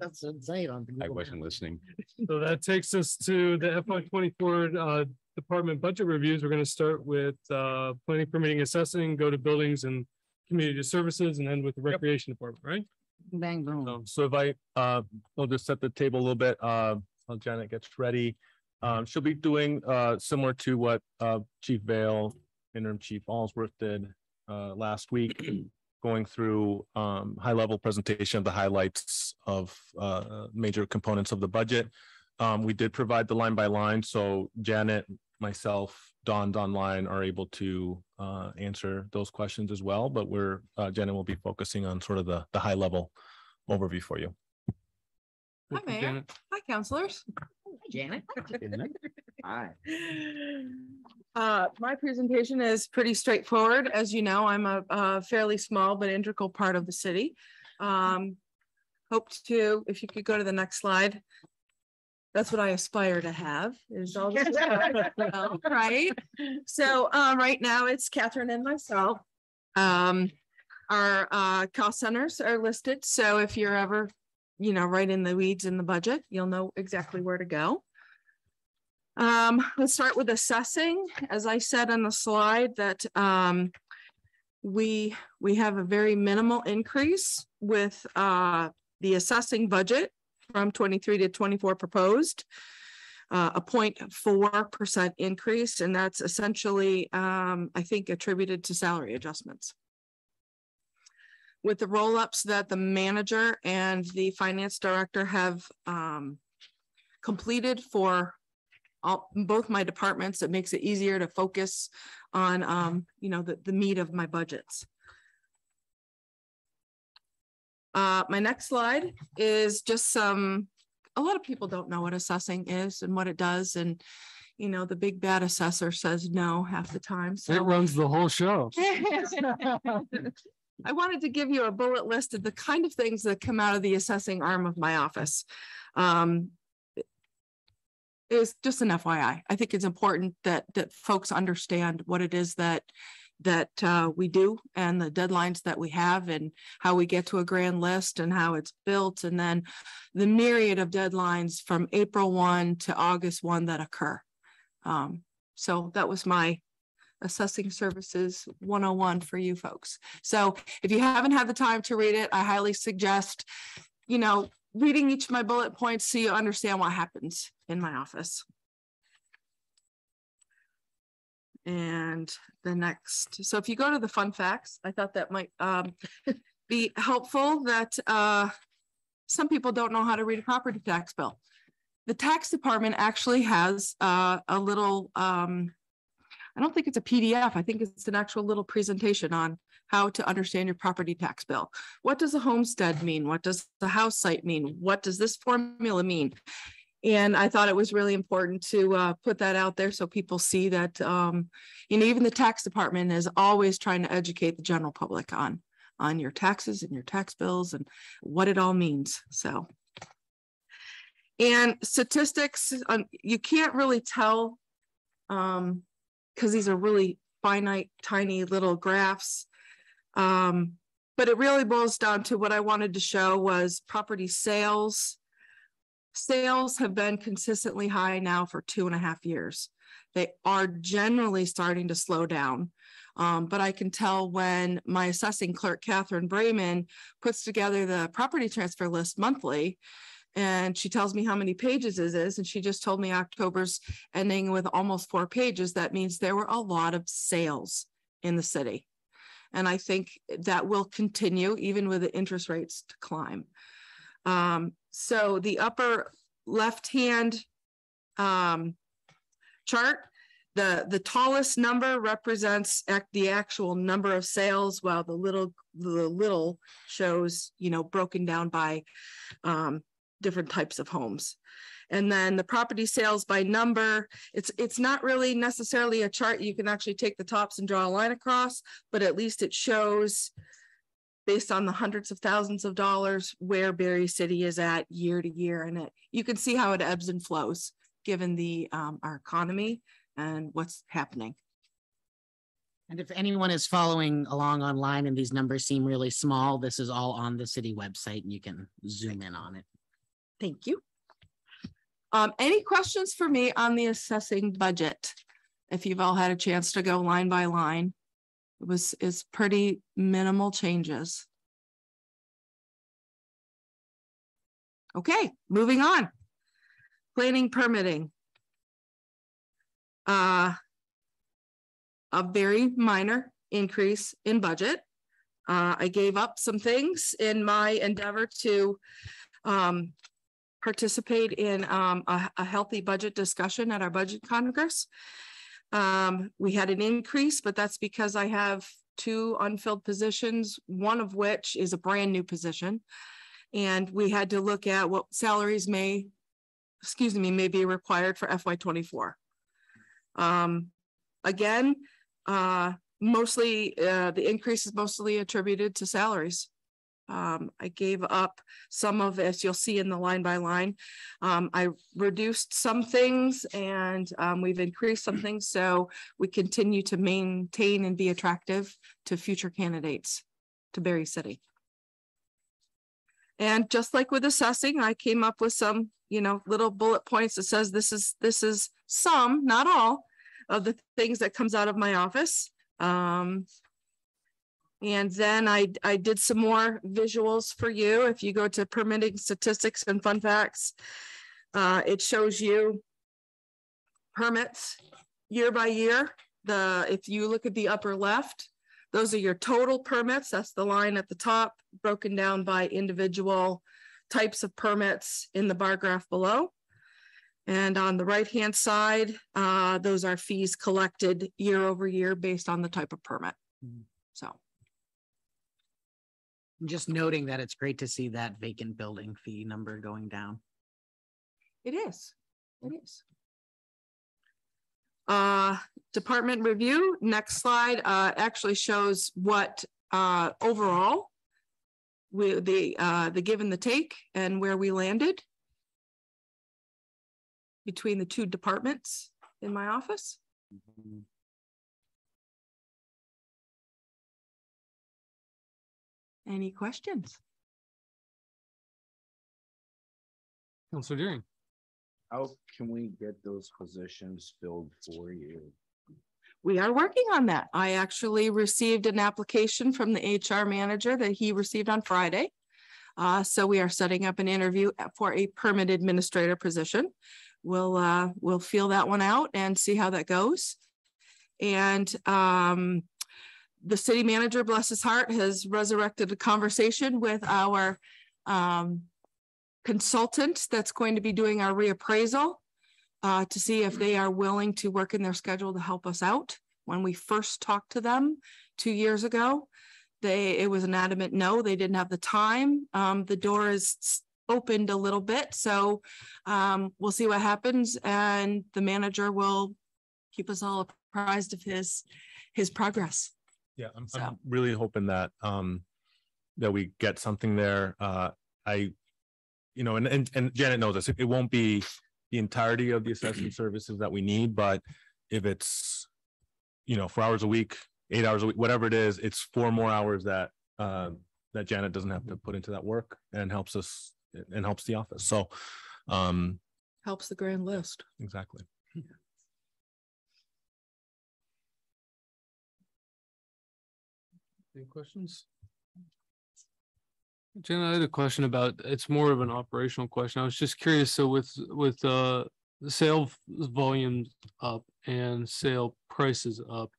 That's a sight on. I wasn't listening. So that takes us to the FY twenty-four uh department budget reviews. We're gonna start with uh planning, permitting, assessing, go to buildings and community services and end with the recreation department, right? Bang, boom. Um, so if I, uh, I'll just set the table a little bit, uh, while Janet gets ready. Um, she'll be doing, uh, similar to what, uh, Chief Vail, interim Chief Aldsworth did, uh, last week. Going through, um, high level presentation of the highlights of, uh, major components of the budget. Um, we did provide the line by line, so Janet, myself, Dawn, online are able to, uh, answer those questions as well, but we're, uh, Janet will be focusing on sort of the, the high level overview for you. Thank you, Mayor. Janet. Hi, counselors. Janet. Hi. Uh, my presentation is pretty straightforward. As you know, I'm a, a fairly small but integral part of the city. Um, hope to, if you could go to the next slide. That's what I aspire to have is all this well, right? So, um, right now it's Catherine and myself. Um, our, uh, cost centers are listed. So if you're ever, you know, right in the weeds in the budget, you'll know exactly where to go. Um, let's start with assessing. As I said on the slide that, um, we, we have a very minimal increase with, uh, the assessing budget from twenty-three to twenty-four proposed. Uh, a 0.4 percent increase, and that's essentially, um, I think attributed to salary adjustments. With the roll-ups that the manager and the finance director have, um, completed for all, both my departments, it makes it easier to focus on, um, you know, the, the meat of my budgets. Uh, my next slide is just some, a lot of people don't know what assessing is and what it does. And, you know, the big bad assessor says no half the time. It runs the whole show. I wanted to give you a bullet list of the kind of things that come out of the assessing arm of my office. Um, It's just an FYI. I think it's important that, that folks understand what it is that that uh, we do and the deadlines that we have and how we get to a grand list and how it's built and then the myriad of deadlines from April 1 to August 1 that occur. Um, so that was my assessing services 101 for you folks. So if you haven't had the time to read it, I highly suggest, you know, reading each of my bullet points so you understand what happens in my office. And the next, so if you go to the fun facts, I thought that might um, be helpful that uh, some people don't know how to read a property tax bill. The tax department actually has uh, a little, um, I don't think it's a PDF. I think it's an actual little presentation on how to understand your property tax bill. What does a homestead mean? What does the house site mean? What does this formula mean? And I thought it was really important to uh, put that out there so people see that, um, you know, even the tax department is always trying to educate the general public on, on your taxes and your tax bills and what it all means. So, and statistics, um, you can't really tell um, because these are really finite, tiny little graphs. Um, but it really boils down to what I wanted to show was property sales Sales have been consistently high now for two and a half years. They are generally starting to slow down. Um, but I can tell when my assessing clerk, Catherine Brayman, puts together the property transfer list monthly, and she tells me how many pages it is. And she just told me October's ending with almost four pages. That means there were a lot of sales in the city. And I think that will continue even with the interest rates to climb. Um, so the upper left-hand um, chart, the, the tallest number represents the actual number of sales, while the little the little shows, you know, broken down by um, different types of homes. And then the property sales by number, it's it's not really necessarily a chart. You can actually take the tops and draw a line across, but at least it shows based on the hundreds of thousands of dollars where Barre City is at year to year. And it, you can see how it ebbs and flows given the um, our economy and what's happening. And if anyone is following along online and these numbers seem really small, this is all on the city website and you can zoom in on it. Thank you. Um, any questions for me on the assessing budget? If you've all had a chance to go line by line. It was is pretty minimal changes. Okay, moving on. Planning permitting. Uh, a very minor increase in budget. Uh, I gave up some things in my endeavor to um, participate in um, a, a, healthy budget discussion at our budget congress. Um, we had an increase, but that's because I have two unfilled positions, one of which is a brand new position. And we had to look at what salaries may, excuse me, may be required for FY24. Um, again, uh, mostly uh, the increase is mostly attributed to salaries. Um, I gave up some of, as you'll see in the line by line. Um, I reduced some things and um, we've increased some things. So we continue to maintain and be attractive to future candidates to Barre City. And just like with assessing, I came up with some, you know, little bullet points that says this is this is some, not all, of the things that comes out of my office. Um, and then I, I did some more visuals for you. If you go to permitting statistics and fun facts, uh, it shows you permits year by year. The if you look at the upper left, those are your total permits. That's the line at the top, broken down by individual types of permits in the bar graph below. And on the right hand side, uh, those are fees collected year over year based on the type of permit. Mm. So just noting that it's great to see that vacant building fee number going down. It is. It is. Uh, department review, next slide, uh, actually shows what, uh, overall we, the, uh, the give and the take and where we landed between the two departments in my office. Mm -hmm. Any questions? Counselor Deering. How can we get those positions filled for you? We are working on that. I actually received an application from the HR manager that he received on Friday. Uh, so we are setting up an interview for a permit administrator position. We'll, uh, we'll feel that one out and see how that goes. And, um, the city manager, bless his heart, has resurrected a conversation with our, um, consultant that's going to be doing our reappraisal uh, to see if they are willing to work in their schedule to help us out. When we first talked to them two years ago, they, it was an adamant no, they didn't have the time. Um, the door is opened a little bit, so um, we'll see what happens and the manager will keep us all apprised of his, his progress. Yeah, I'm, So- I'm really hoping that, um, that we get something there. Uh, I, you know, and, and, and Janet knows this, it won't be the entirety of the assessment services that we need, but if it's, you know, four hours a week, eight hours a week, whatever it is, it's four more hours that, uh, that Janet doesn't have to put into that work and helps us and helps the office. So, um, Helps the grand list. exactly. Any questions? Jenna, I had a question about, it's more of an operational question. I was just curious, so with, with, uh, the sale volumes up and sale prices up,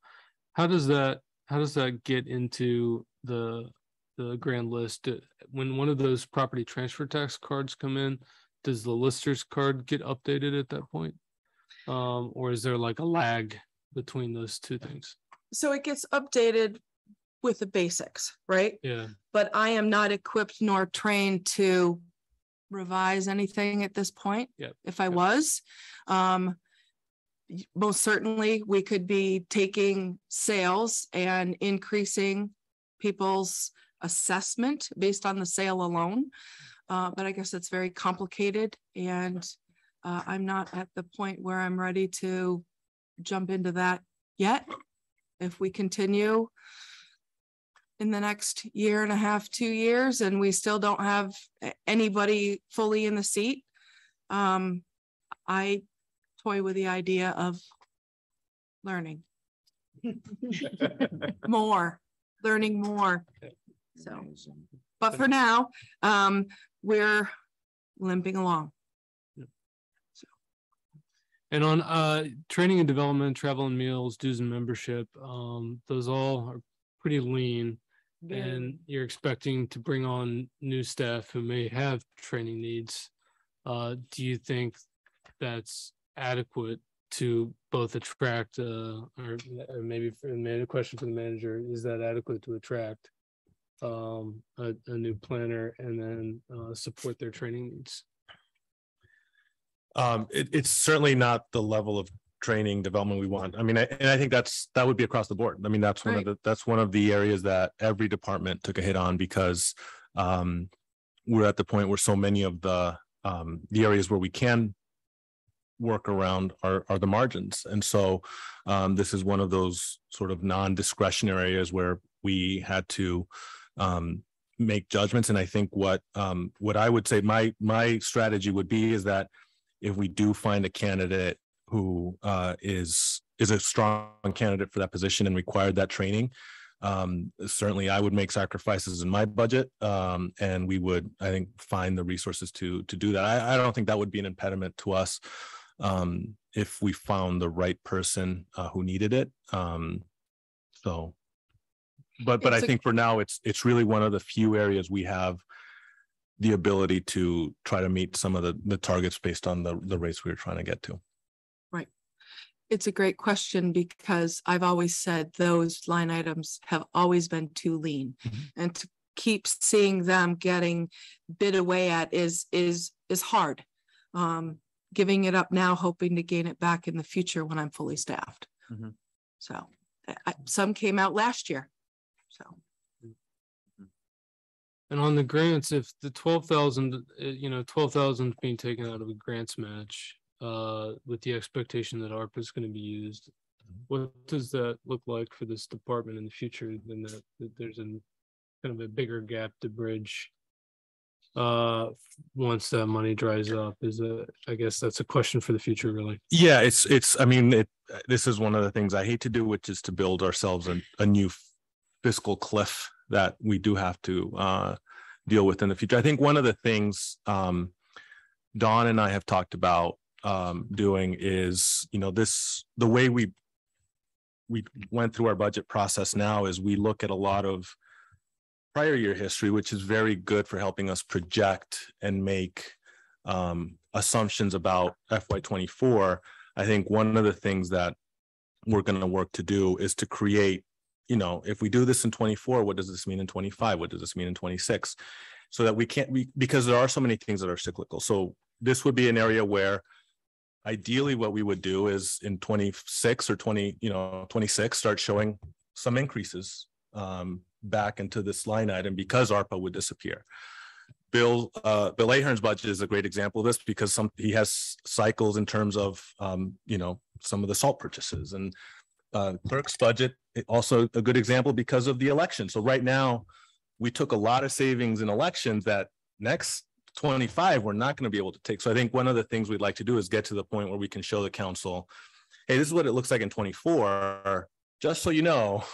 how does that, how does that get into the, the grand list? When one of those property transfer tax cards come in, does the lister's card get updated at that point? Um, or is there like a lag between those two things? So it gets updated with the basics, right? Yeah. But I am not equipped nor trained to revise anything at this point. Yep. If I was, um, most certainly we could be taking sales and increasing people's assessment based on the sale alone. Uh, but I guess it's very complicated and, uh, I'm not at the point where I'm ready to jump into that yet. If we continue in the next year and a half, two years, and we still don't have anybody fully in the seat. Um, I toy with the idea of learning more, learning more. So, but for now, um, we're limping along. And on uh training and development, travel and meals, dues and membership, um those all are pretty lean. And you're expecting to bring on new staff who may have training needs. Uh, do you think that's adequate to both attract uh or or maybe for maybe a question for the manager, is that adequate to attract? Um, a a new planner and then uh support their training needs? Um, it, it's certainly not the level of training development we want. I mean, I- and I think that's, that would be across the board. I mean, that's one of the, that's one of the areas that every department took a hit on because um, we're at the point where so many of the, um, the areas where we can work around are, are the margins. And so um, this is one of those sort of non-discretionary areas where we had to um, make judgments. And I think what, um, what I would say, my, my strategy would be is that if we do find a candidate who uh, is is a strong candidate for that position and required that training, um, certainly I would make sacrifices in my budget, um, and we would, I think, find the resources to to do that. I, I don't think that would be an impediment to us um, if we found the right person uh, who needed it. Um, so, but but I think for now, it's it's really one of the few areas we have the ability to try to meet some of the, the targets based on the, the rates we were trying to get to. It's a great question because I've always said those line items have always been too lean. Mhm. And to keep seeing them getting bid away at is, is, is hard. Um, giving it up now, hoping to gain it back in the future when I'm fully staffed. Mhm. So, I- I- some came out last year, so. And on the grants, if the twelve thousand, uh, you know, twelve thousand being taken out of a grants match, uh, with the expectation that ARPA is gonna be used. What does that look like for this department in the future? Then that, that there's an kind of a bigger gap to bridge. Uh, once that money dries up is a, I guess that's a question for the future, really. Yeah, it's, it's, I mean, it, this is one of the things I hate to do, which is to build ourselves a, a new fiscal cliff that we do have to, uh, deal with in the future. I think one of the things, um, Dawn and I have talked about, um, doing is, you know, this, the way we we went through our budget process now is we look at a lot of prior year history, which is very good for helping us project and make um, assumptions about FY twenty-four. I think one of the things that we're going to work to do is to create, you know, if we do this in twenty-four, what does this mean in twenty-five? What does this mean in twenty-six? So that we can't, we, because there are so many things that are cyclical. So this would be an area where ideally what we would do is in twenty-six or twenty, you know, twenty-six, start showing some increases um, back into this line item because ARPA would disappear. Bill, uh, Bill Ahern's budget is a great example of this because some, he has cycles in terms of, um, you know, some of the salt purchases and uh, clerk's budget, also a good example because of the election. So right now, we took a lot of savings in elections that next twenty-five, we're not going to be able to take. So I think one of the things we'd like to do is get to the point where we can show the council, hey, this is what it looks like in twenty-four, just so you know,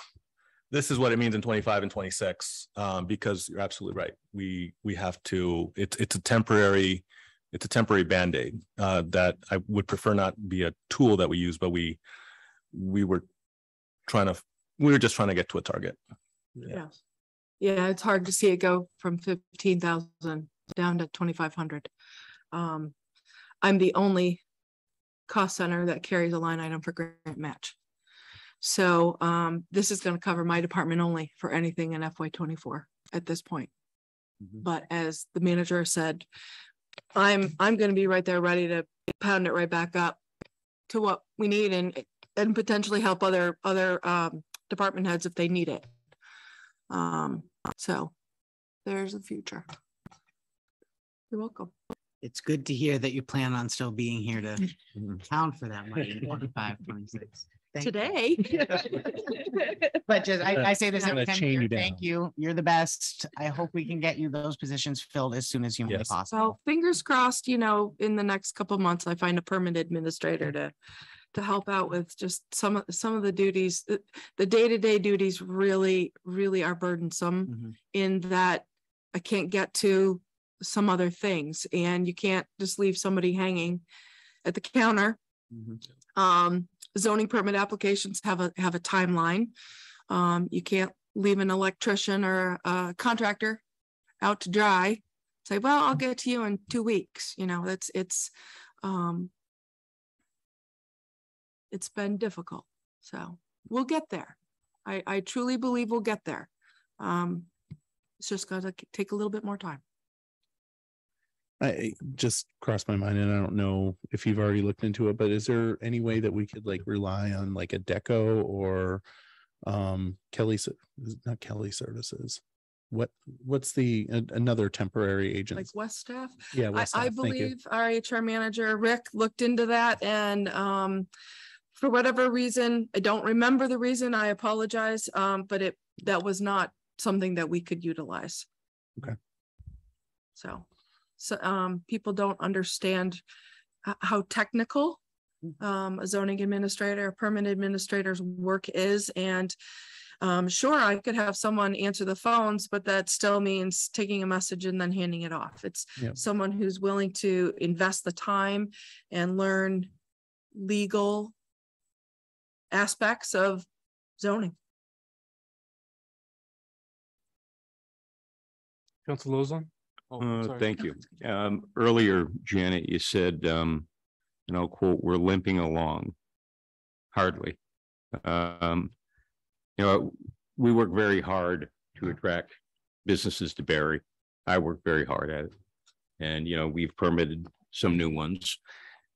this is what it means in twenty-five and twenty-six, um, because you're absolutely right. We, we have to, it's, it's a temporary, it's a temporary Band-Aid, uh, that I would prefer not be a tool that we use, but we, we were trying to, we were just trying to get to a target. Yeah. Yeah, it's hard to see it go from fifteen thousand down to twenty-five hundred. Um, I'm the only cost center that carries a line item for grant match. So, um, this is gonna cover my department only for anything in FY twenty-four at this point. But as the manager said, I'm, I'm gonna be right there ready to pound it right back up to what we need and, and potentially help other, other, um, department heads if they need it. Um, so there's a future. You're welcome. It's good to hear that you plan on still being here to count for that money in 25, 26. Thank you. Today. But just, I, I say this Gonna every time, chain here, you thank you. You're the best. I hope we can get you those positions filled as soon as humanly Yes. possible. So fingers crossed, you know, in the next couple of months, I find a permanent administrator to to help out with just some of some of the duties. The, the day-to-day duties really, really are burdensome Mhm. in that I can't get to some other things and you can't just leave somebody hanging at the counter. Mhm. Um, zoning permit applications have a, have a timeline. Um, you can't leave an electrician or a contractor out to dry. Say, well, I'll get to you in two weeks, you know, that's, it's, um, it's been difficult, so we'll get there. I, I truly believe we'll get there. Um, it's just gonna take a little bit more time. I just crossed my mind and I don't know if you've already looked into it, but is there any way that we could like rely on like Adecco or um Kelly, Ser- is it not Kelly Services? What, what's the, a- another temporary agent? Like? Westaff, Yeah. I, West I Staff, you. believe our HR manager, Rick, looked into that and, um, for whatever reason, I don't remember the reason, I apologize, um, but it, that was not something that we could utilize. Okay. So, so, um, people don't understand how technical um, a zoning administrator, a permanent administrator's work is, and um, sure, I could have someone answer the phones, but that still means taking a message and then handing it off. It's Yep. someone who's willing to invest the time and learn legal aspects of zoning. Council Lauzon? Oh, Uh, sorry. thank you. Um, earlier, Janet, you said, um, you know, quote, we're limping along. Hardly. Um, you know, we work very hard to attract businesses to Barre. I work very hard at it. And, you know, we've permitted some new ones.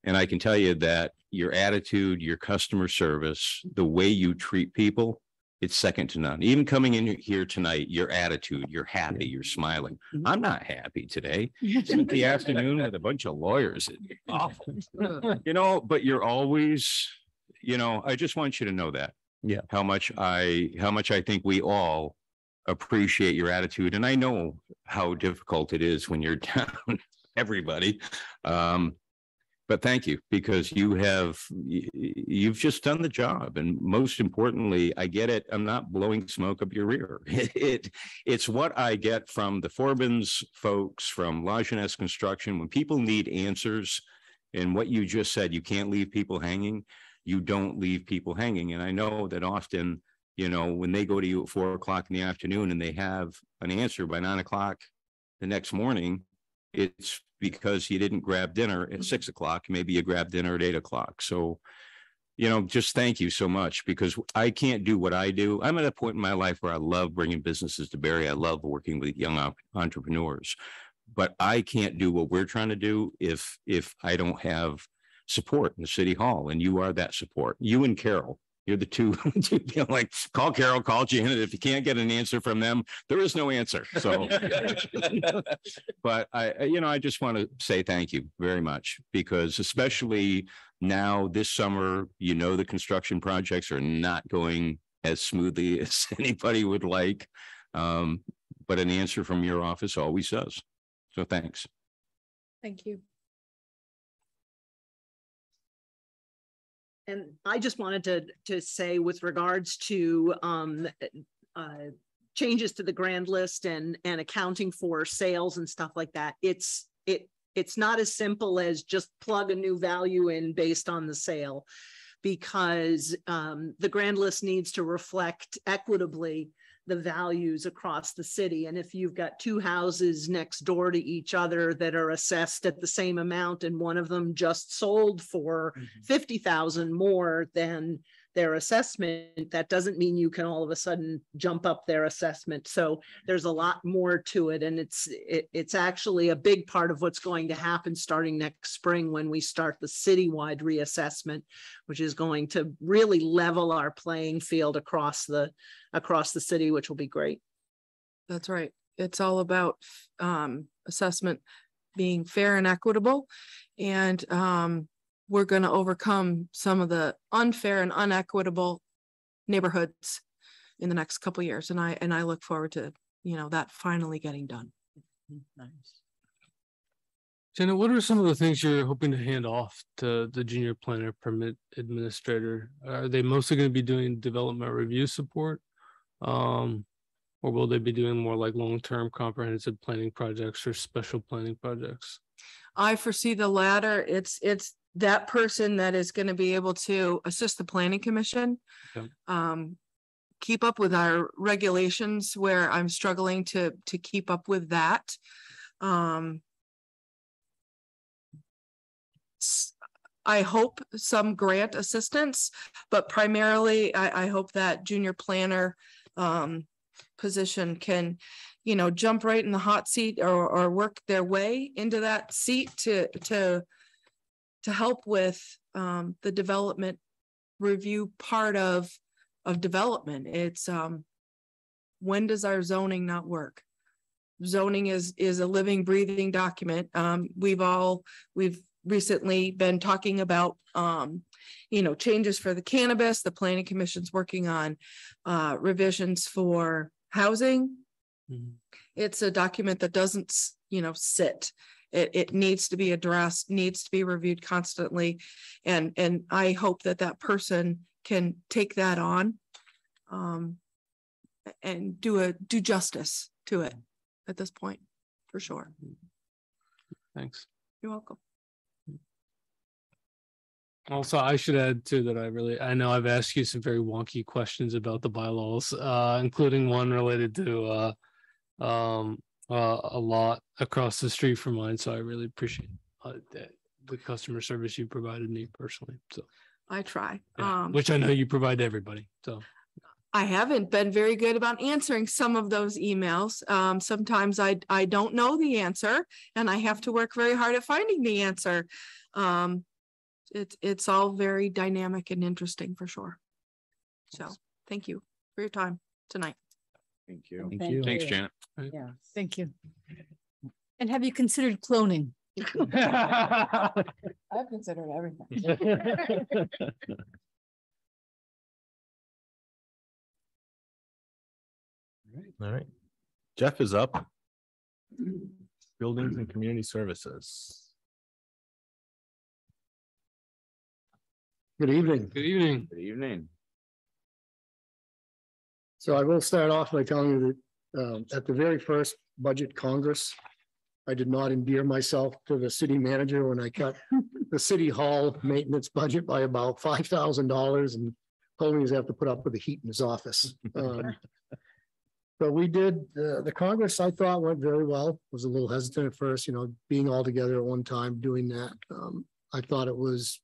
And I can tell you that your attitude, your customer service, the way you treat people, it's second to none. Even coming in here tonight, your attitude, you're happy, you're smiling. I'm not happy today. Spent the afternoon with a bunch of lawyers. It's awful. You know, but you're always, you know, I just want you to know that. Yeah. How much I, how much I think we all appreciate your attitude and I know how difficult it is when you're down everybody. Um, but thank you because you have you've just done the job and most importantly i get it i'm not blowing smoke up your rear it it's what i get from the forbins folks from lajeunesse construction. When people need answers and what you just said you can't leave people hanging you don't leave people hanging. And i know that often you know when they go to you at four o'clock in the afternoon and they have an answer by nine o'clock the next morning it's because you didn't grab dinner at mm-hmm. six o'clock, maybe you grabbed dinner at eight o'clock. So, you know, just thank you so much because I can't do what I do. I'm at a point in my life where I love bringing businesses to Barre. I love working with young entrepreneurs, but I can't do what we're trying to do if if I don't have support in the city hall, and you are that support. You and Carol. You're the two, two, you know, like call Carol, call Janet. If you can't get an answer from them, there is no answer. So, but I, I- you know, I just want to say thank you very much because especially now this summer, you know, the construction projects are not going as smoothly as anybody would like. Um, but an answer from your office always does. So thanks. Thank you. And I just wanted to, to say with regards to, um, uh, changes to the grand list and, and accounting for sales and stuff like that, it's, it, it's not as simple as just plug a new value in based on the sale. Because, um, the grand list needs to reflect equitably the values across the city. And if you've got two houses next door to each other that are assessed at the same amount and one of them just sold for mm-hmm. fifty thousand more than their assessment, that doesn't mean you can all of a sudden jump up their assessment. So there's a lot more to it. And it's, it, it's actually a big part of what's going to happen starting next spring when we start the citywide reassessment, which is going to really level our playing field across the, across the city, which will be great. That's right. It's all about um assessment being fair and equitable. And um we're gonna overcome some of the unfair and unequitable neighborhoods in the next couple of years. And I, and I look forward to, you know, that finally getting done. Nice. Jenna, what are some of the things you're hoping to hand off to the junior planner permit administrator? Are they mostly going to be doing development review support? Um, or will they be doing more like long-term comprehensive planning projects or special planning projects? I foresee the latter. It's, it's that person that is gonna be able to assist the planning commission. Okay. Um, keep up with our regulations where I'm struggling to, to keep up with that. Um. I hope some grant assistance, but primarily I, I hope that junior planner, um, position can, you know, jump right in the hot seat or, or work their way into that seat to, to, to help with, um, the development review part of, of development. It's, um, when does our zoning not work? Zoning is, is a living, breathing document. Um, we've all, we've recently been talking about, um, you know, changes for the cannabis, the planning commission's working on, uh, revisions for housing. It's a document that doesn't, you know, sit. It, it needs to be addressed, needs to be reviewed constantly. And, and I hope that that person can take that on. Um, and do a, do justice to it at this point, for sure. Thanks. You're welcome. Also, I should add too that I really, I know I've asked you some very wonky questions about the bylaws, uh, including one related to, uh, um, uh, a lot across the street from mine. So I really appreciate, uh, the, the customer service you provided me personally. So, I try. yeah, Um, which I know you provide to everybody. So, I haven't been very good about answering some of those emails. Um, sometimes I, I don't know the answer and I have to work very hard at finding the answer. Um, it's, it's all very dynamic and interesting for sure. So, thank you for your time tonight. Thank you. Thank you. Thanks, Janet. Yeah, thank you. And have you considered cloning? I've considered everything. All right. Jeff is up. Buildings and Community Services. Good evening. Good evening. Good evening. So I will start off by telling you that um, at the very first budget congress, I did not endear myself to the city manager when I cut the city hall maintenance budget by about five thousand dollars and told me he's have to put up with the heat in his office. Um, But we did, uh, the Congress, I thought went very well. Was a little hesitant at first, you know, being all together at one time, doing that. Um, I thought it was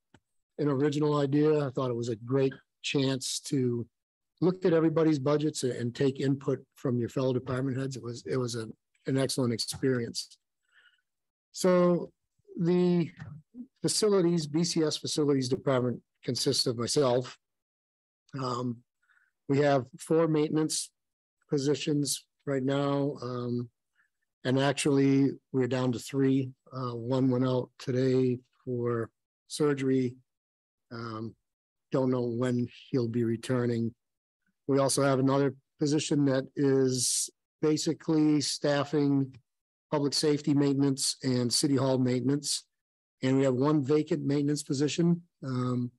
an original idea. I thought it was a great chance to look at everybody's budgets and take input from your fellow department heads. It was, it was an, an excellent experience. So the facilities, BCS Facilities Department consists of myself. Um, we have four maintenance positions right now. Um, and actually, we're down to three. Uh, one went out today for surgery. Um, don't know when he'll be returning. We also have another position that is basically staffing public safety maintenance and city hall maintenance. And we have one vacant maintenance position. Um,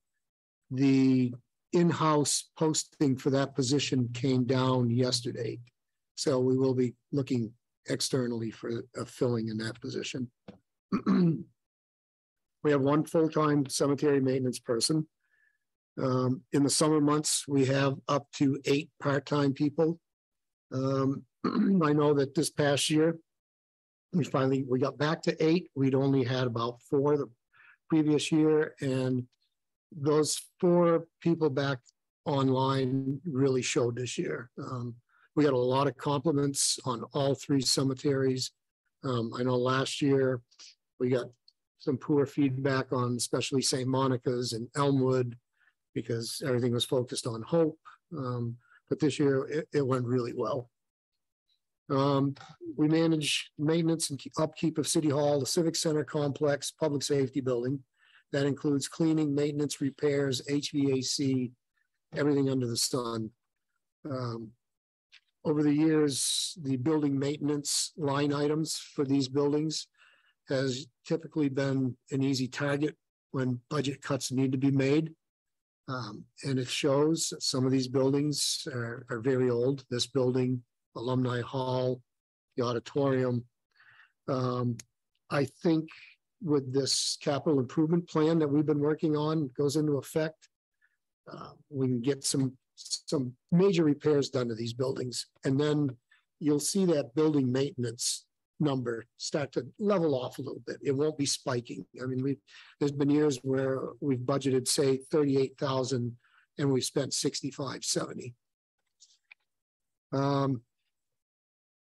the in-house posting for that position came down yesterday. So we will be looking externally for a filling in that position. we have one full-time cemetery maintenance person. Um, in the summer months, we have up to eight part-time people. Um, I know that this past year, we finally, we got back to eight. We'd only had about four the previous year. And those four people back online really showed this year. Um, we got a lot of compliments on all three cemeteries. Um, I know last year we got some poor feedback on especially St. Monica's and Elmwood because everything was focused on hope. Um, but this year it, it went really well. Um, we manage maintenance and upkeep of City Hall, the Civic Center complex, public safety building. That includes cleaning, maintenance, repairs, HVAC, everything under the sun. Um, over the years, the building maintenance line items for these buildings has typically been an easy target when budget cuts need to be made. Um, and it shows some of these buildings are, are very old. This building Alumni Hall, the auditorium. Um, I think with this capital improvement plan that we've been working on goes into effect, uh, we can get some some major repairs done to these buildings, and then you'll see that building maintenance number start to level off a little bit. It won't be spiking. I mean, we there's been years where we've budgeted say 38,000 and we've spent 65, 70. Um,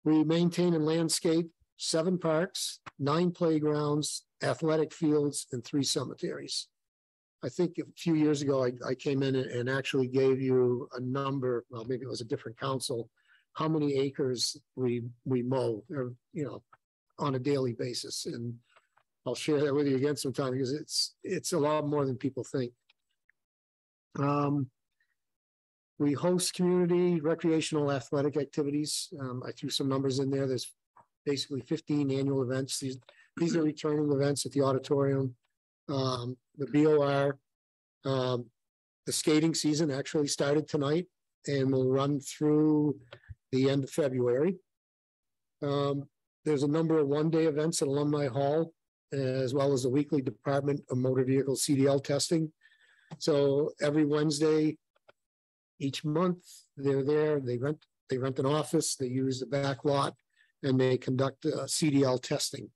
we maintain and landscape seven parks, nine playgrounds, athletic fields, and three cemeteries. I think a few years ago, I, I came in and actually gave you a number, well, maybe it was a different council, how many acres we we mow, or, you know, on a daily basis. And I'll share that with you again sometime because it's it's a lot more than people think. Um, we host community recreational athletic activities. Um, I threw some numbers in there. There's basically 15 annual events. These, these are returning events at the auditorium. Um, the BOR, um, the skating season actually started tonight and will run through the end of February. Um, there's a number of one-day events at Alumni Hall, as well as the weekly Department of Motor Vehicle CDL testing. So every Wednesday, each month. They're there, they rent, they rent an office, they use the back lot, and they conduct uh, CDL testing.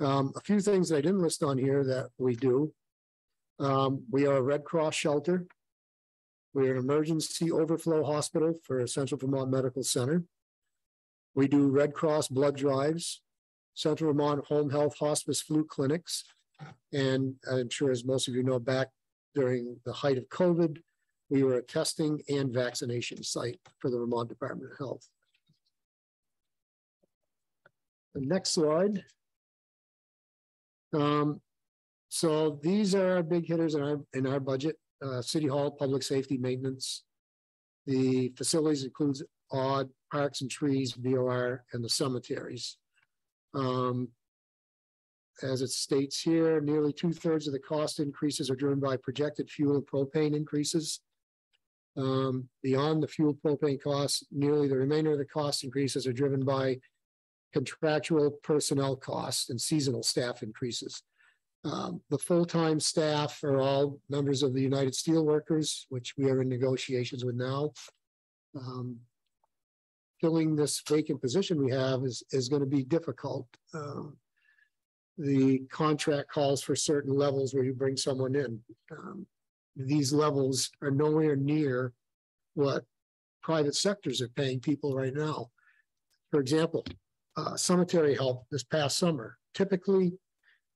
Um, a few things that I didn't list on here that we do. Um, we are a Red Cross shelter. We're an emergency overflow hospital for Central Vermont Medical Center. We do Red Cross blood drives, Central Vermont Home Health Hospice Flu Clinics. And I'm sure as most of you know, back during the height of COVID, we were a testing and vaccination site for the Vermont Department of Health. The next slide. Um, so these are our big hitters in our in our budget. Uh, City Hall, public safety maintenance. The facilities includes Aud, parks and trees, BOR, and the cemeteries. Um, as it states here, nearly two thirds of the cost increases are driven by projected fuel and propane increases. Um, beyond the fuel propane costs, nearly the remainder of the cost increases are driven by contractual personnel costs and seasonal staff increases. Um, the full-time staff are all members of the United Steelworkers, which we are in negotiations with now. Um, filling this vacant position we have is, is going to be difficult. Um, the contract calls for certain levels where you bring someone in. Um, these levels are nowhere near what private sectors are paying people right now. For example, uh, cemetery help this past summer. Typically,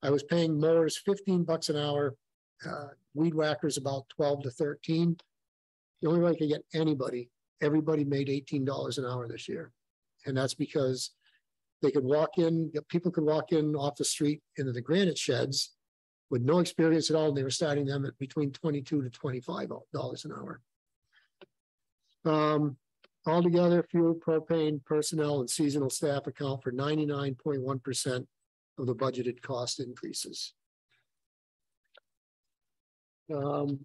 I was paying mowers 15 bucks an hour, uh, weed whackers about 12 to 13. The only way I could get anybody, everybody made $18 an hour this year. And that's because they could walk in, people could walk in off the street into the granite sheds with no experience at all. And they were starting them at between 22 to $25 an hour. Um, altogether, fuel, propane, personnel, and seasonal staff account for 99.1% of the budgeted cost increases. Um,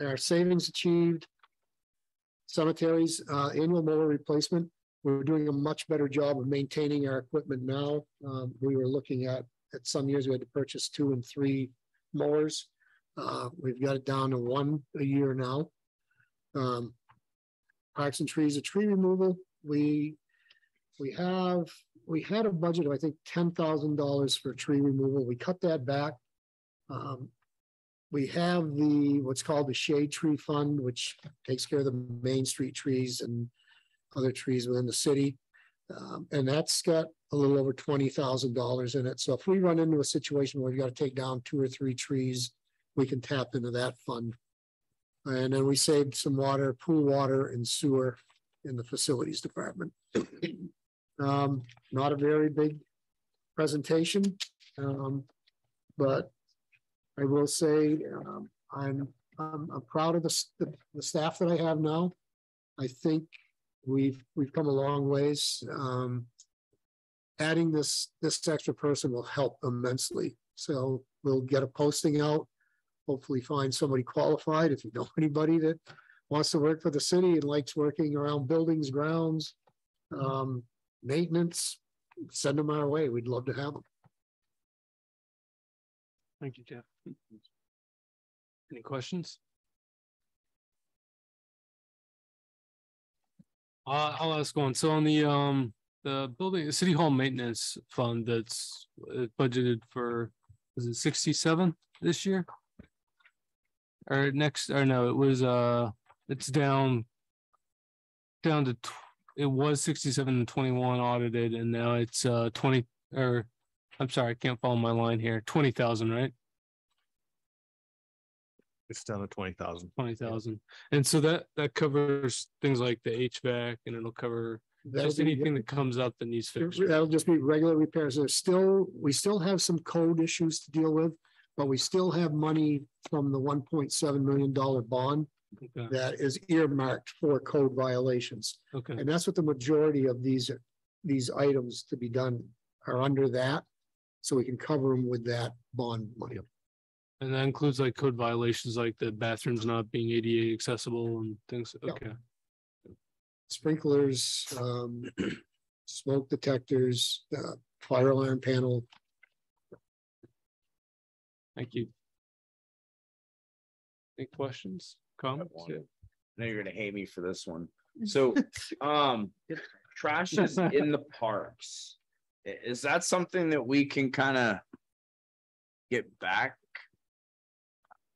our savings achieved, cemeteries, uh, annual mower replacement. We're doing a much better job of maintaining our equipment now. Um, we were looking at, at some years we had to purchase two and three mowers. Uh, we've got it down to one a year now. Um, parks and trees, a tree removal. We we have we had a budget of I think ten thousand dollars for tree removal. We cut that back. Um, we have the what's called the shade tree fund, which takes care of the main street trees and other trees within the city. Um, and that's got a little over twenty thousand dollars in it. So if we run into a situation where we've got to take down two or three trees, we can tap into that fund. And then we saved some water, pool water and sewer in the facilities department. Um, not a very big presentation, um, but I will say um, I'm, I'm, I'm proud of the, the, the staff that I have now. I think we've we've come a long ways. Um, adding this this extra person will help immensely. So we'll get a posting out. Hopefully, find somebody qualified. If you know anybody that wants to work for the city and likes working around buildings, grounds, um, maintenance, send them our way. We'd love to have them. Thank you, Jeff. Any questions? Uh, I'll ask one. So on the um the building, the city hall maintenance fund that's uh, budgeted for, was it sixty-seven this year? Or next, or no, it was uh, it's down. Down to, it was sixty-seven and twenty-one audited and now it's uh twenty, or, I'm sorry, I can't follow my line here, twenty thousand, right? It's down to twenty thousand. Twenty thousand. And so that, that covers things like the HVAC and it'll cover That'll just be- anything that comes up that needs fixed. That'll just be regular repairs. There's still, we still have some code issues to deal with, but we still have money from the one point seven million dollar bond Okay, that is earmarked for code violations. okay, And that's what the majority of these, these items to be done are under that. So we can cover them with that bond money. and that includes like code violations like the bathrooms not being ADA accessible and things, Yeah. okay. Sprinklers, um, smoke detectors, uh, fire alarm panel. Thank you. Any questions, comments? one. I know you're gonna hate me for this one. So, um, trash is in the parks. Is that something that we can kind of get back?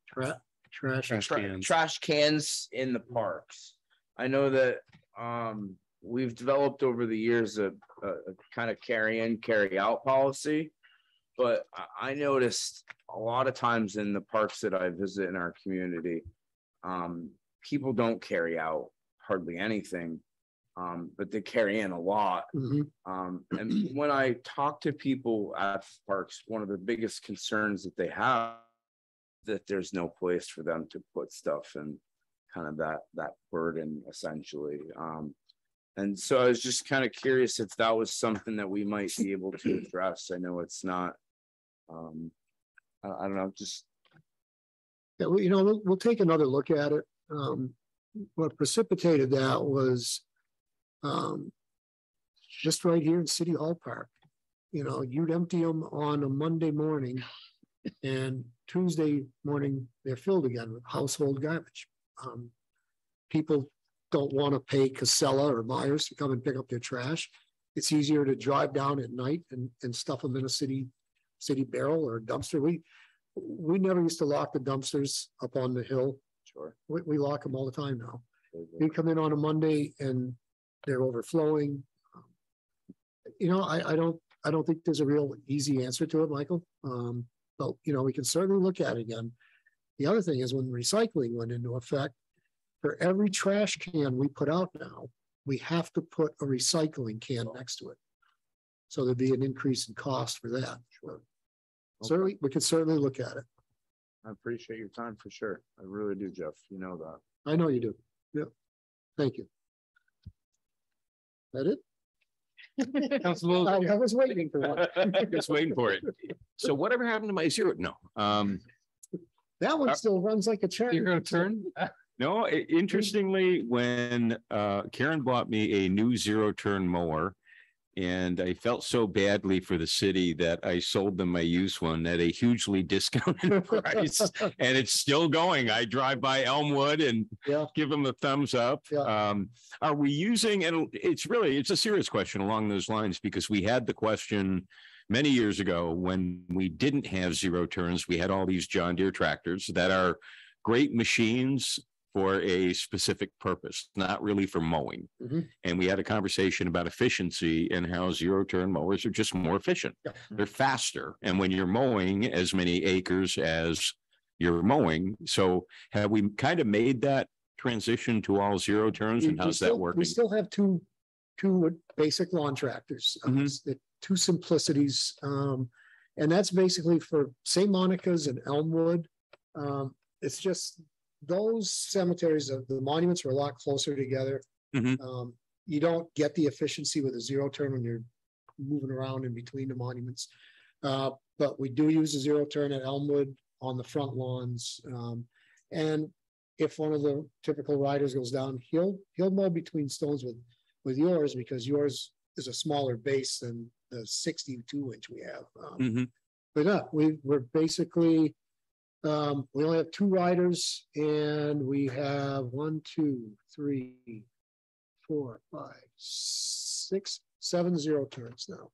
Tra- trash. Tra- Trash cans in the parks. I know that, um, we've developed over the years a, a, a kind of carry in, carry out policy. But I, I noticed a lot of times in the parks that I visit in our community, um, people don't carry out hardly anything. Um, but they carry in a lot. Mhm. Um, and when I talk to people at parks, one of the biggest concerns that they have that there's no place for them to put stuff and kind of that that burden essentially. Um, And so I was just kind of curious if that was something that we might be able to address. I know it's not. Um, I don't know, just Yeah, well, you know, we'll, we'll take another look at it. Um, what precipitated that was um, just right here in City Hall Park. You know, you'd empty them on a Monday morning and Tuesday morning, they're filled again with household garbage. Um, people don't want to pay Casella or Myers to come and pick up their trash. It's easier to drive down at night and, and stuff them in a city, city barrel or dumpster. We, we never used to lock the dumpsters up on the hill. Sure. We, we lock them all the time now. You come in on a Monday and they're overflowing. You know, I, I don't, I don't think there's a real easy answer to it, Michael. Um, but, you know, we can certainly look at it again. The other thing is when recycling went into effect, for every trash can we put out now, we have to put a recycling can next to it. So there'd be an increase in cost for that. Sure. Certainly, we could certainly look at it. I appreciate your time for sure. I really do, Jeff. You know that. I know you do. Yeah. Thank you. That it? Council I I was waiting for that. Just waiting for it. So whatever happened to my zero? No, um, That one still runs like a charm. You're gonna turn? no, i- interestingly, when uh Karen bought me a new zero turn mower. And I felt so badly for the city that I sold them my used one at a hugely discounted price. And it's still going. I drive by Elmwood and Yeah. give them a thumbs up. Yeah. Um, are we using, and it's really, it's a serious question along those lines because we had the question many years ago when we didn't have zero turns, we had all these John Deere tractors that are great machines for a specific purpose, not really for mowing. Mhm. And we had a conversation about efficiency and how zero turn mowers are just more efficient. Yeah. They're faster. And when you're mowing as many acres as you're mowing, so have we kind of made that transition to all zero turns and we how's that still- working? We still have two, two basic lawn tractors, uh, Mhm. s- the two simplicities. Um, and that's basically for St. Monica's and Elmwood. Um, it's just those cemeteries, of the monuments are a lot closer together. Mhm. Um, you don't get the efficiency with a zero turn when you're moving around in between the monuments. Uh, but we do use a zero turn at Elmwood on the front lawns. Um, and if one of the typical riders goes down, he'll, he'll mow between stones with, with yours because yours is a smaller base than the sixty-two inch we have. Um, Mhm. But yeah, we, we're basically, um, we only have two riders and we have one, two, three, four, five, six, seven zero turns now.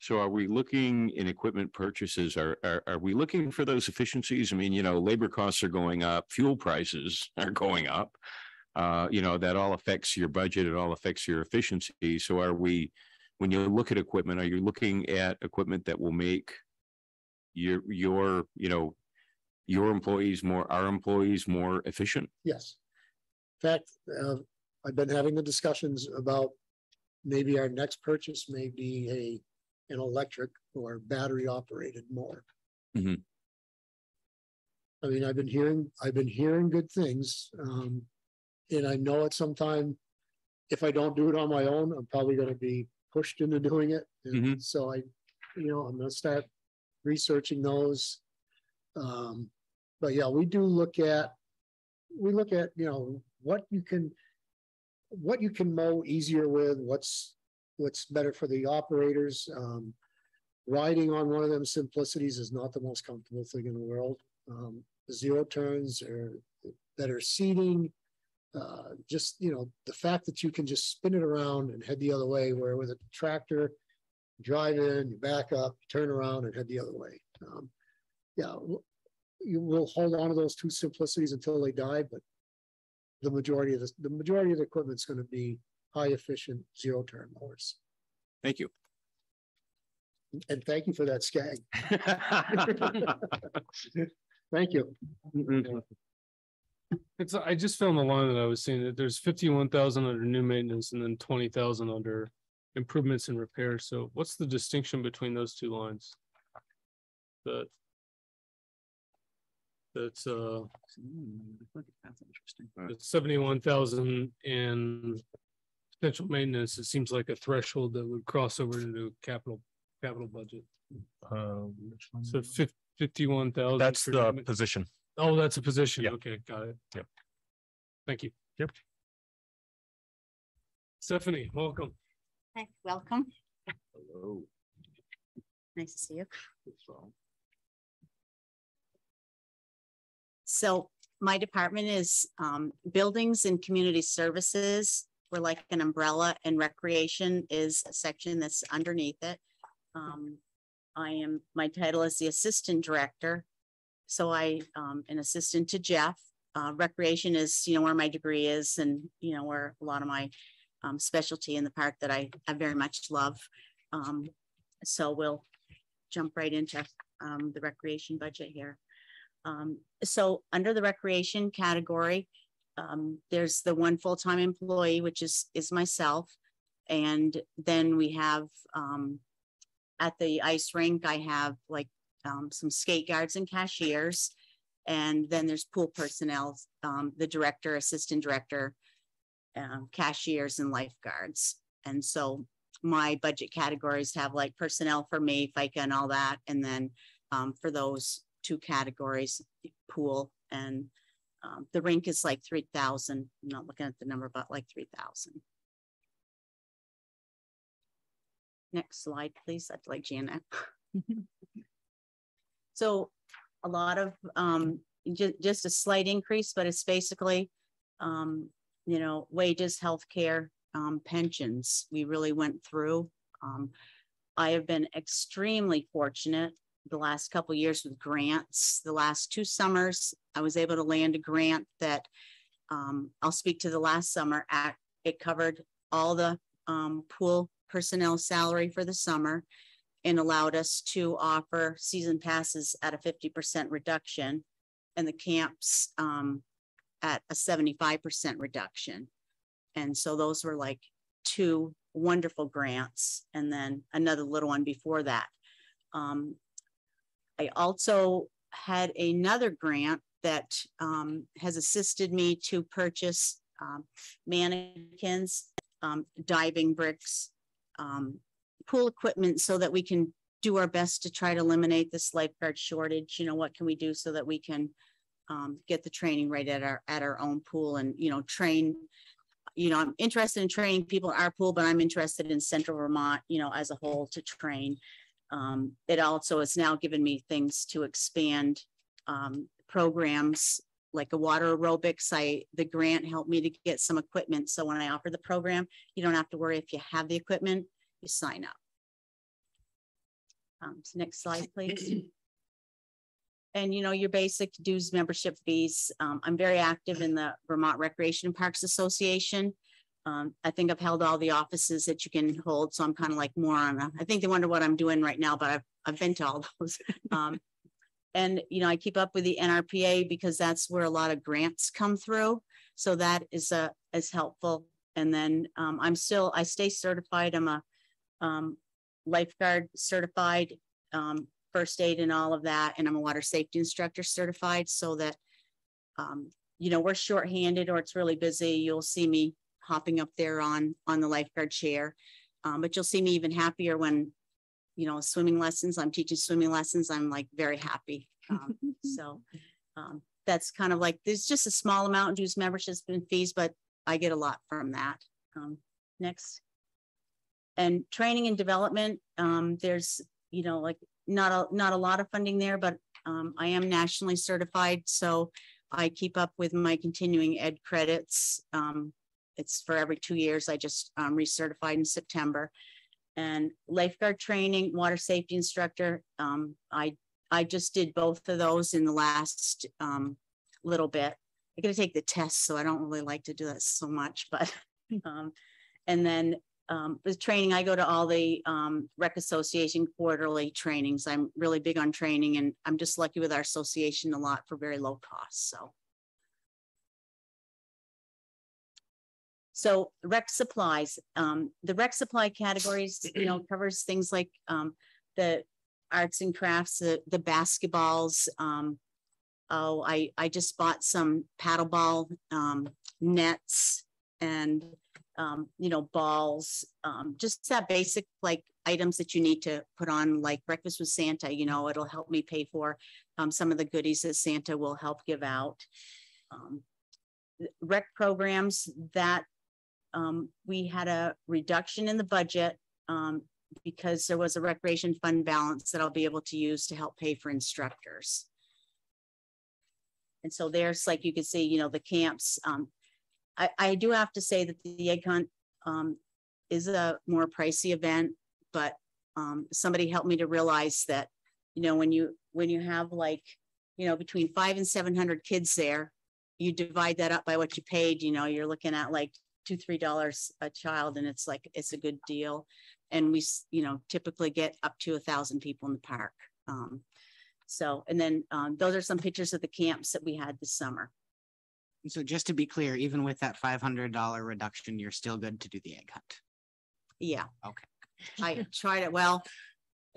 So are we looking in equipment purchases? Are, are, are we looking for those efficiencies? I mean, you know, labor costs are going up, fuel prices are going up. Uh, you know, that all affects your budget, it all affects your efficiency. So are we, when you look at equipment, are you looking at equipment that will make your, your, you know, your employees more, our employees more efficient? Yes. In fact, uh, I've been having the discussions about maybe our next purchase may be a, an electric or battery operated mower. Mhm. I mean, I've been hearing, I've been hearing good things, um, and I know at some time, if I don't do it on my own, I'm probably gonna be pushed into doing it. And so I, you know, I'm gonna start researching those. Um, but yeah, we do look at, we look at, you know, what you can, what you can mow easier with, what's, what's better for the operators. Um, riding on one of them simplicities is not the most comfortable thing in the world. Um, zero turns or better seating. Uh, just, you know, the fact that you can just spin it around and head the other way, where with a tractor, drive in, you back up, turn around and head the other way. Um, yeah, you will hold on to those two simplicities until they die, but the majority of the, the majority of the equipment's gonna be high efficient zero turn mowers. Thank you. And thank you for that Scag. Thank you. Mm-hmm. It's, I just found the line that I was seeing that there's fifty-one thousand under new maintenance and then twenty thousand under improvements and repairs. So what's the distinction between those two lines? That. That's, uh. That's interesting. It's seventy-one thousand and potential maintenance, it seems like a threshold that would cross over into capital, capital budget. Uh, So fif- fifty-one thousand. That's the position. Oh, that's a position. Yeah. Okay, got it. Yep. Thank you. Yep. Stephanie, welcome. Hi, welcome. Hello. Nice to see you. So my department is um, buildings and community services. We're like an umbrella and recreation is a section that's underneath it. Um, I am, my title is the assistant director. So I um, an assistant to Jeff. Uh, recreation is, you know, where my degree is and, you know, where a lot of my um, specialty in the park that I, I very much love. Um, so we'll jump right into um, the recreation budget here. Um, so under the recreation category, um, there's the one full-time employee, which is is myself, and then we have um, at the ice rink, I have like um, some skate guards and cashiers, and then there's pool personnel, um, the director, assistant director, um, cashiers, and lifeguards. And so my budget categories have like personnel for me, FICA, and all that, and then for those two categories, pool and um, the rink is like 3,000. I'm not looking at the number, but like 3,000. Next slide, please. I'd like Janet. so a lot of, um, ju just a slight increase, but it's basically, um, you know, wages, healthcare, um, pensions. We really went through. Um, I have been extremely fortunate the last couple years with grants. The last two summers, I was able to land a grant that um, I'll speak to the last summer. At, it covered all the um, pool personnel salary for the summer and allowed us to offer season passes at a 50% reduction and the camps um, at a 75% reduction. And so those were like two wonderful grants and then another little one before that. Um, I also had another grant that um, has assisted me to purchase um, mannequins, um, diving bricks, um, pool equipment so that we can do our best to try to eliminate this lifeguard shortage. You know, what can we do so that we can um, get the training right at our at our own pool and you know train. You know, I'm interested in training people in our pool, but I'm interested in Central Vermont, you know, as a whole to train. Um, it also has now given me things to expand um, programs like a water aerobics. I the grant helped me to get some equipment. So when I offer the program, you don't have to worry if you have the equipment, you sign up. Um, so next slide, please. and you know your basic dues membership fees. Um, I'm very active in the Vermont Recreation Parks Association. Um, I think I've held all the offices that you can hold, so I'm kind of like more on. A, I think they wonder what I'm doing right now, but I've I've been to all those. Um, and you know I keep up with the NRPA because that's where a lot of grants come through, so that is a is helpful. And then um, I'm still I stay certified. I'm a um, lifeguard certified, um, first aid and all of that, and I'm a water safety instructor certified, so that um, you know we're shorthanded or it's really busy. You'll see me hopping up there on on the lifeguard chair. Um, but you'll see me even happier when, you know, swimming lessons, I'm teaching swimming lessons. I'm like very happy. Um, so um, that's kind of like, there's just a small amount in dues memberships and fees, but I get a lot from that. Um, next. And training and development, um, there's, you know, like not a, not a lot of funding there, but um, I am nationally certified. So I keep up with my continuing ed credits. Um, it's for every two years. I just um, recertified in September. And lifeguard training, water safety instructor. Um, I I just did both of those in the last um, little bit. I got to take the test, so I don't really like to do that so much. But um, and then um, the training, I go to all the um, rec association quarterly trainings. I'm really big on training, and I'm just lucky with our association a lot for very low cost. So. So rec supplies, um, the rec supply categories, you know, covers things like um, the arts and crafts, the, the basketballs. Um, oh, I, I just bought some paddleball um, nets and um, you know, balls, um, just that basic like items that you need to put on like breakfast with Santa, you know, it'll help me pay for um, some of the goodies that Santa will help give out. Um, rec programs that um, we had a reduction in the budget um, because there was a recreation fund balance that I'll be able to use to help pay for instructors. And so there's like you can see, you know, the camps. Um, I, I do have to say that the egg hunt um, is a more pricey event, but um, somebody helped me to realize that, you know, when you when you have like, you know, between five and seven hundred kids there, you divide that up by what you paid, you know, you're looking at like two, three dollars a child, and it's like it's a good deal. And we, you know, typically get up to a thousand people in the park. Um, so, and then um, those are some pictures of the camps that we had this summer. So just to be clear, even with that five hundred dollar reduction, you're still good to do the egg hunt. Yeah. Okay. I tried it. Well,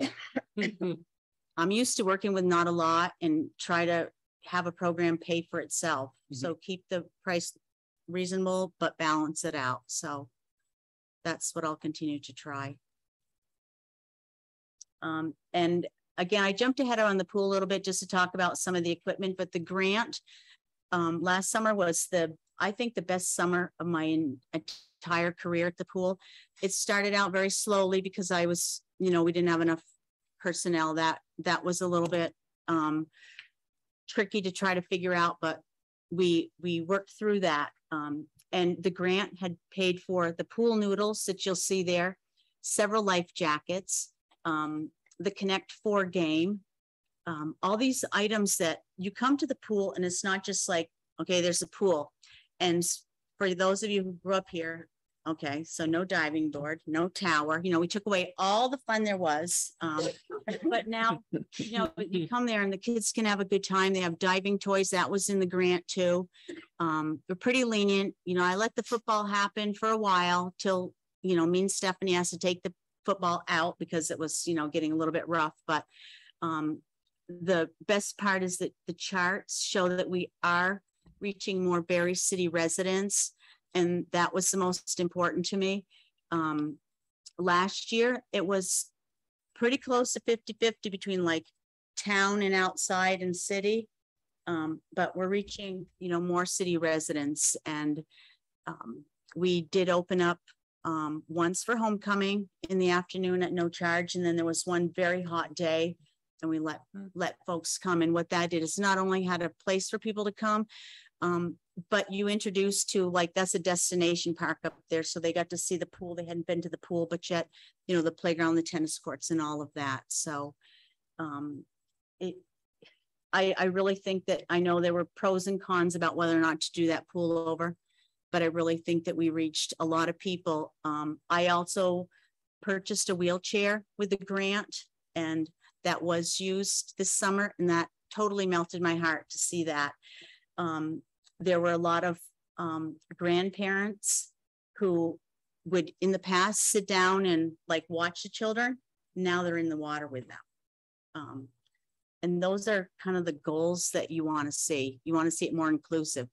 I'm used to working with not a lot and try to have a program pay for itself. So keep the price reasonable, but balance it out. So that's what I'll continue to try. Um, and again, I jumped ahead on the pool a little bit just to talk about some of the equipment, but the grant um, last summer was the, I think the best summer of my entire career at the pool. It started out very slowly because I was, you know, we didn't have enough personnel that, that was a little bit um, tricky to try to figure out, but we, we worked through that. Um, and the grant had paid for the pool noodles that you'll see there, several life jackets, um, the Connect Four game, um, all these items that you come to the pool and it's not just like, okay, there's a pool. And for those of you who grew up here, okay, so no diving board, no tower, you know, we took away all the fun there was. Um, but now, you know, you come there and the kids can have a good time. They have diving toys. That was in the grant too. Um, we're pretty lenient. You know, I let the football happen for a while till, you know, me and Stephanie has to take the football out because it was, you know, getting a little bit rough. But um, the best part is that the charts show that we are reaching more Barre City residents. And that was the most important to me. Um, last year, it was pretty close to 50 50 between like town and outside and city. Um, but we're reaching, you know, more city residents. And um, we did open up um, once for homecoming in the afternoon at no charge. And then there was one very hot day and we let let folks come. And what that did is not only had a place for people to come, um, but you introduced to like that's a destination park up there. So they got to see the pool. They hadn't been to the pool, but yet, you know, the playground, the tennis courts, and all of that. So um, it I, I really think that I know there were pros and cons about whether or not to do that pool over, but I really think that we reached a lot of people. Um, I also purchased a wheelchair with the grant and that was used this summer, and that totally melted my heart to see that. Um, there were a lot of um, grandparents who would in the past sit down and like watch the children. Now they're in the water with them. Um, and those are kind of the goals that you want to see. You want to see it more inclusive.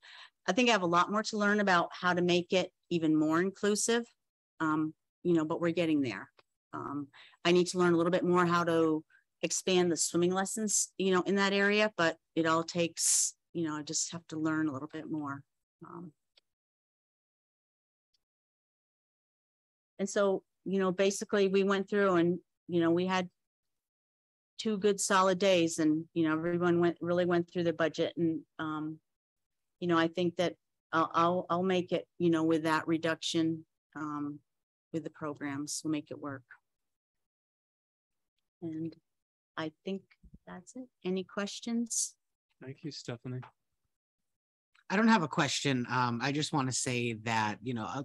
I think I have a lot more to learn about how to make it even more inclusive, um, you know, but we're getting there. Um, I need to learn a little bit more how to expand the swimming lessons, you know, in that area, but it all takes, you know, I just have to learn a little bit more. Um, and so, you know, basically we went through and, you know, we had two good solid days and, you know, everyone went really went through the budget and, um, you know, I think that I'll, I'll, I'll make it, you know, with that reduction, um, with the programs, we'll make it work. And I think that's it. Any questions? Thank you, Stephanie. I don't have a question. Um, I just want to say that, you know, uh,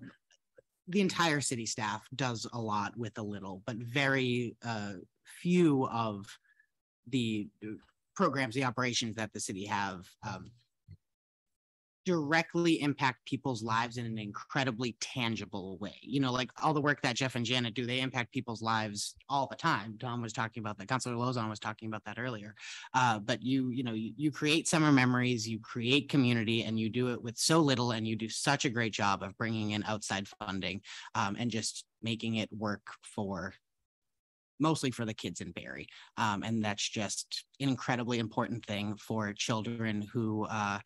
the entire city staff does a lot with a little, but very uh, few of the uh, programs, the operations that the city have um, directly impact people's lives in an incredibly tangible way. You know, like all the work that Jeff and Janet do, they impact people's lives all the time. Tom was talking about that. Councilor Lauzon was talking about that earlier. Uh, but you, you know, you, you create summer memories, you create community, and you do it with so little, and you do such a great job of bringing in outside funding um, and just making it work for mostly for the kids in Barre. Um, and that's just an incredibly important thing for children who uh,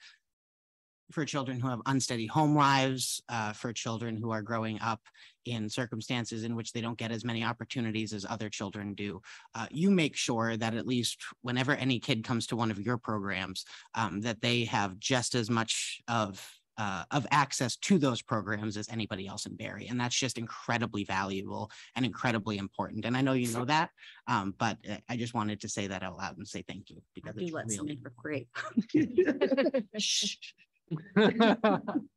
for children who have unsteady home lives, uh, for children who are growing up in circumstances in which they don't get as many opportunities as other children do. Uh, you make sure that at least whenever any kid comes to one of your programs, um, that they have just as much of uh, of access to those programs as anybody else in Barre. And that's just incredibly valuable and incredibly important. And I know you know that, um, but uh, I just wanted to say that out loud and say thank you. Because Do it's let some really in for free.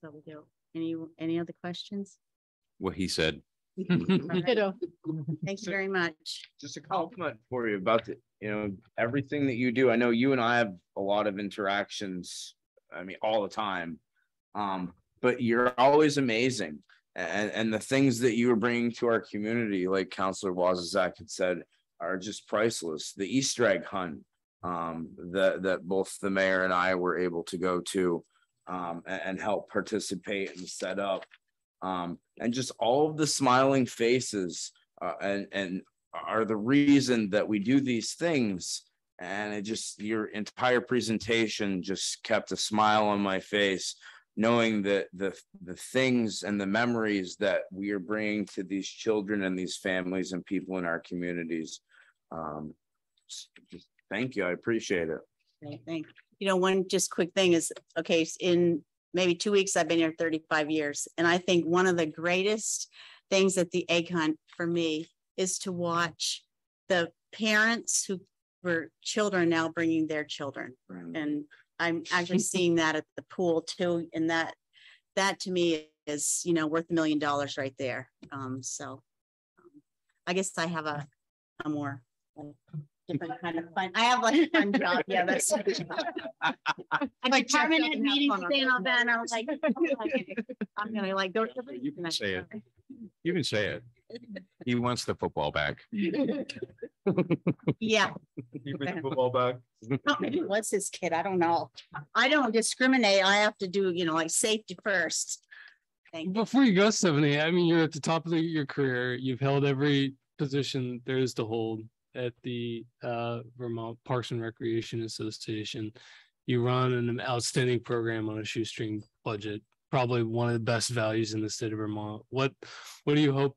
So we do. Any, any other questions? What he said. Ditto. Thank you very much. just a compliment for you about the, you know, everything that you do. I know you and I have a lot of interactions. I mean, all the time. Um, but you're always amazing. And, and the things that you are bringing to our community, like Councilor Waszazak had said, are just priceless. The Easter egg hunt um, that, that both the mayor and I were able to go to um, and, and help participate and set up. Um, and just all of the smiling faces uh, and, and are the reason that we do these things. And it just, your entire presentation just kept a smile on my face, knowing that the, the things and the memories that we are bringing to these children and these families and people in our communities. Um, just- thank you. I appreciate it. I think, you know, one just quick thing is, okay, in maybe two weeks, I've been here thirty-five years. And I think one of the greatest things at the egg hunt for me is to watch the parents who were children now bringing their children. And I'm actually seeing that at the pool too. And that, that to me is, you know, worth a million dollars right there. Um, so um, I guess I have a, a more different kind of fun. I have like a fun job. Yeah, that's. A department head meeting today and all that, and I was like, I'm gonna like go. You can say it. You can say it. He wants the football back. Yeah. You bring the football back? Oh, Maybe it was his kid. I don't know. I don't discriminate. I have to do, you know, like safety first. Thank. Before you go, Stephanie, I mean, you're at the top of the- your career. You've held every position there is to hold at the uh, Vermont Parks and Recreation Association. You run an outstanding program on a shoestring budget, probably one of the best values in the state of Vermont. What, what do you hope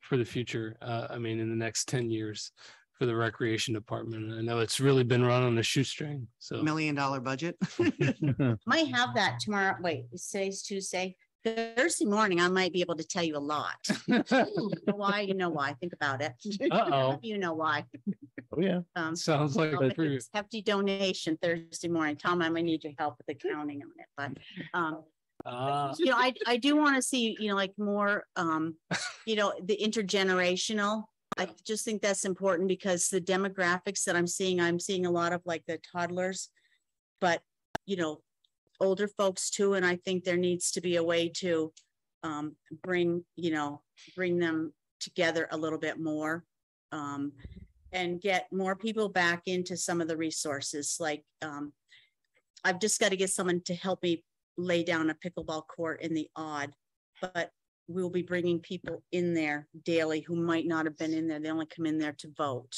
for the future? Uh, I mean, in the next ten years for the recreation department? I know it's really been run on a shoestring, so. Million dollar budget. Might have that tomorrow. Wait, today's Tuesday. Thursday morning, I might be able to tell you a lot. You know Why? You know why? Think about it. Uh-oh. You know why. Oh, yeah. Um, Sounds like a make Hefty donation Thursday morning. Tom, I might need your help with accounting on it, but, um, Ah. you know, I, I do want to see, you know, like more, um, you know, the intergenerational. I just think that's important because the demographics that I'm seeing, I'm seeing a lot of like the toddlers. But, you know, older folks too, and I think there needs to be a way to, um, bring, you know, bring them together a little bit more. Um, and get more people back into some of the resources, like, um, I've just got to get someone to help me lay down a pickleball court in the Aud, but we'll be bringing people in there daily who might not have been in there. They only come in there to vote.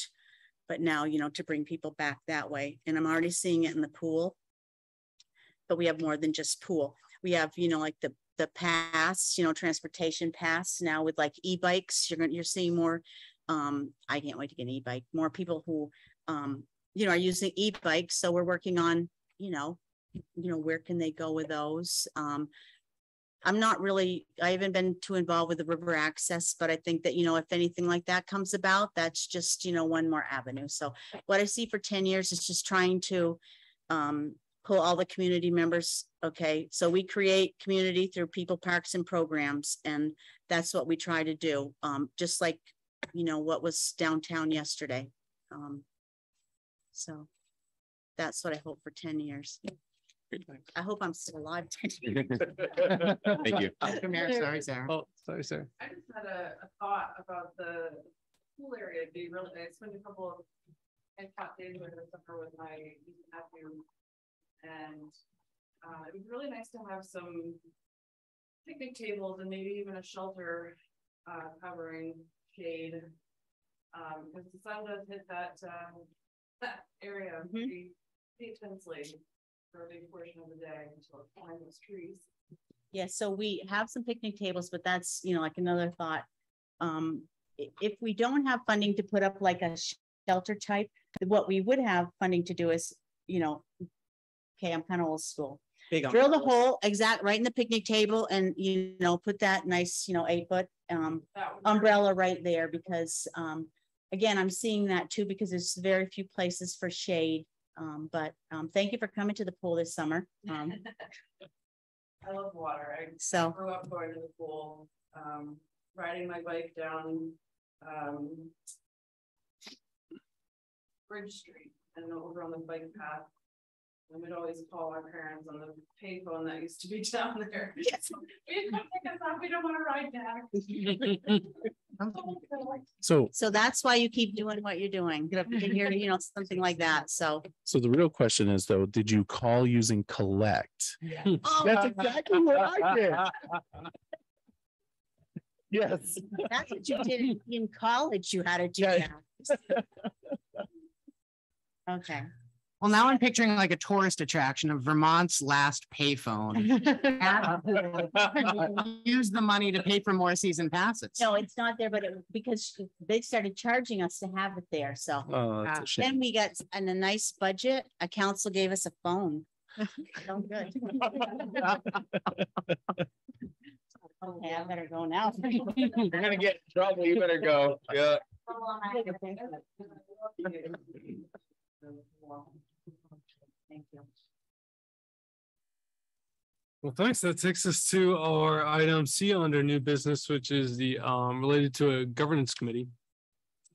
But now, you know, to bring people back that way. And I'm already seeing it in the pool. But we have more than just pool. We have, you know, like the, the pass, you know, transportation pass now with like e-bikes. You're going, you're seeing more. Um, I can't wait to get an e-bike. More people who, um, you know, are using e-bikes. So we're working on, you know, you know, where can they go with those? Um, I'm not really, I haven't been too involved with the river access, but I think that, you know, if anything like that comes about, that's just, you know, one more avenue. So what I see for ten years is just trying to um, pull all the community members. Okay, so we create community through people, parks and programs, and that's what we try to do. Um, just like, you know, what was downtown yesterday. Um, so that's what I hope for ten years. I hope I'm still alive. Thank you. Dr. Mayor, sorry, Sarah. Oh, sorry, Sarah. I just had a, a thought about the pool area. It'd be really, I spent a couple of and hot days over the summer with my nephew. And uh, it was really nice to have some picnic tables and maybe even a shelter uh, covering shade. Um, because the sun does hit that um, that area pretty, pretty intensely for a big portion of the day until it finds those trees. Yeah, so we have some picnic tables, but that's, you know, like another thought. Um, if we don't have funding to put up like a shelter type, what we would have funding to do is, you know, okay, I'm kind of old school. Big on Drill the hole, exact, right in the picnic table and, you know, put that nice, you know, eight foot, um, umbrella right there because, um, again, I'm seeing that too because there's very few places for shade. Um, but, um, thank you for coming to the pool this summer. Um, I love water. I So- grew up going to the pool, um, riding my bike down, um. Bridge Street and over on the bike path. And we'd always call our parents on the payphone that used to be down there. Yes. Please come pick us up. We don't want to ride back. So, so that's why you keep doing what you're doing. Get up to here, you know, something like that. So. so the real question is though, did you call using collect? That's exactly what I did. Yes. That's what you did in- in college. You had to do that. Okay. Well, now I'm picturing like a tourist attraction of Vermont's last payphone. Use the money to pay for more season passes. No, it's not there, but it, because they started charging us to have it there, so. Oh, that's a shame. Then we got, and a nice budget, a council gave us a phone. Oh, good. Okay, I better go now. You're gonna get in trouble. You better go. Yeah. Thank you. Well, thanks. That takes us to our item C under new business, which is the um related to a governance committee.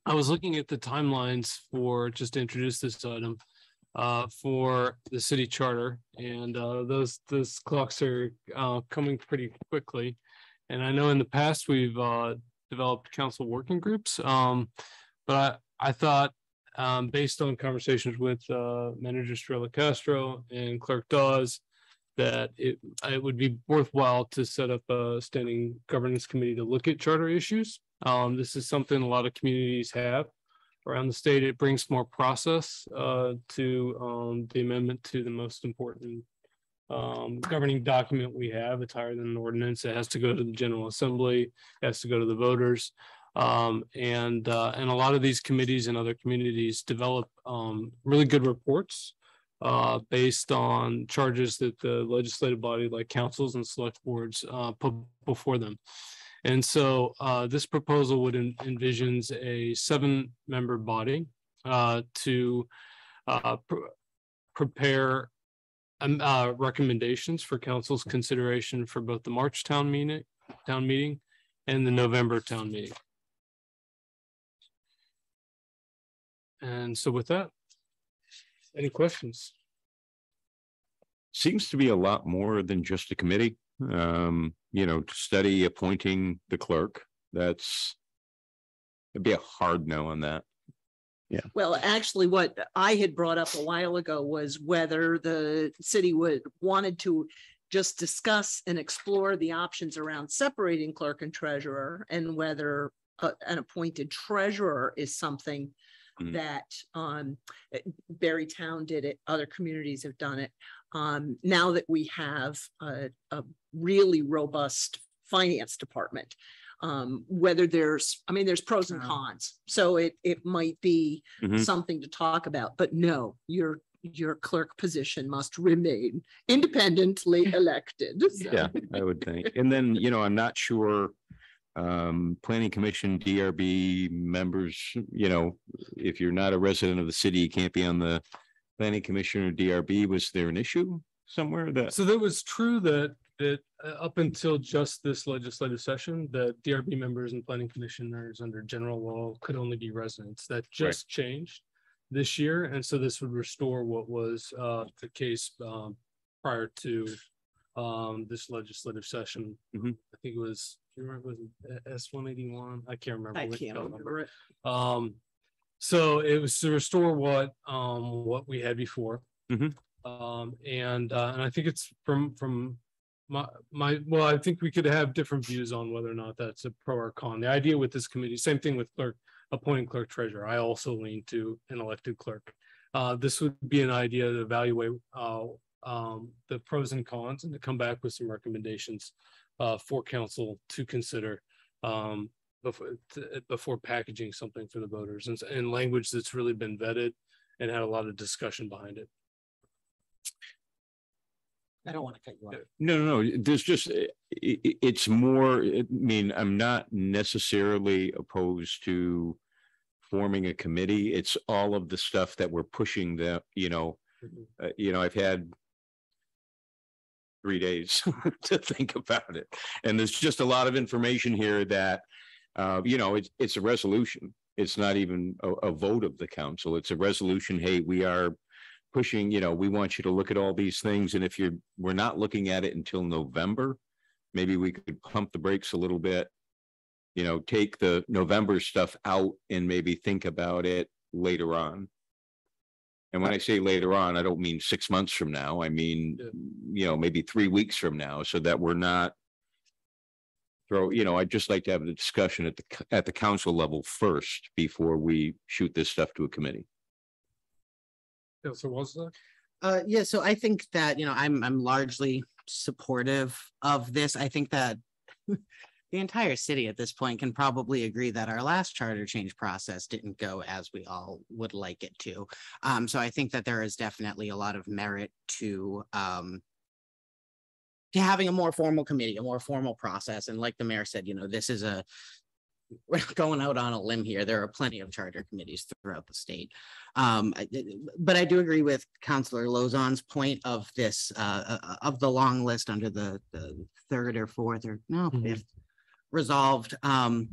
I was looking at the timelines for, just to introduce this item, uh, for the city charter and uh those, those clocks are uh coming pretty quickly. And I know in the past, we've uh developed council working groups, um, but I, I thought um, based on conversations with uh manager Storellicastro and Clerk Dawes, that it, it would be worthwhile to set up a standing governance committee to look at charter issues. Um, this is something a lot of communities have around the state. It brings more process, uh, to, um, the amendment to the most important um, governing document we have. It's higher than an ordinance. It has to go to the General Assembly, it has to go to the voters. Um, and, uh, and a lot of these committees and other communities develop, um, really good reports uh, based on charges that the legislative body like councils and select boards, uh, put before them. And so, uh, this proposal would en- envisions a seven-member body, uh, to, uh, pr- prepare um, uh, recommendations for council's consideration for both the March town meeting, town meeting and the November town meeting. And so with that, any questions? Seems to be a lot more than just a committee. Um, you know, to study appointing the clerk. That's. It'd be a hard no on that. Yeah. Well, actually, what I had brought up a while ago was whether the city would, wanted to just discuss and explore the options around separating clerk and treasurer and whether a- an appointed treasurer is something Mhm. that um eh, Barre Town did it, other communities have done it. Um, now that we have a, a really robust finance department, um, whether there's, I mean, there's pros and cons. So it, it might be Mhm. something to talk about, but no, your, your clerk position must remain independently elected. So- Yeah, I would think. And then, you know, I'm not sure. Um, planning commission, DRB members, you know, if you're not a resident of the city, you can't be on the. Planning commission or DRB. Was there an issue somewhere that? So that was true that, that uh, up until just this legislative session, the DRB members and planning commissioners under general law could only be residents. That just changed this year. And so this would restore what was uh, the case um, prior to um this legislative session. Mhm. I think it was, do you remember, was S one eighty-one? I can't remember. I can't remember it. Um, so it was to restore what, um, what we had before. Mhm. Um, and, uh, and I think it's from, from my, my, well, I think we could have different views on whether or not that's a pro or con. The idea with this committee, same thing with clerk, appointing clerk treasurer. I also lean to an elected clerk. Uh, this would be an idea to evaluate, uh, um, the pros and cons and to come back with some recommendations, uh, for council to consider. Um, before, to- before packaging something for the voters and, and language that's really been vetted and had a lot of discussion behind it. I don't want to cut you off. No, no, no, there's just, i- i- it's more, I mean, I'm not necessarily opposed to forming a committee. It's all of the stuff that we're pushing That you know, uh, you know, I've had three days to think about it. And there's just a lot of information here that, uh, you know, it's, it's a resolution. It's not even a, a vote of the council. It's a resolution. Hey, we are pushing, you know, we want you to look at all these things. And if you're, we're not looking at it until November, maybe we could pump the brakes a little bit. You know, take the November stuff out and maybe think about it later on. And when I say later on, I don't mean six months from now. I mean, you know, maybe three weeks from now, so that we're not throw, you know, I'd just like to have a discussion at the, at the council level first before we shoot this stuff to a committee. Yeah, so what's that? Uh, yeah, so I think that, you know, I'm, I'm largely supportive of this. I think that the entire city at this point can probably agree that our last charter change process didn't go as we all would like it to. Um, so I think that there is definitely a lot of merit to, um, to having a more formal committee, a more formal process. And like the mayor said, you know, this is a, we're not going out on a limb here. There are plenty of charter committees throughout the state. Um, I- but I do agree with Counselor Lauzon's point of this, uh, uh, of the long list under the, the third or fourth or no, fifth resolved. Um,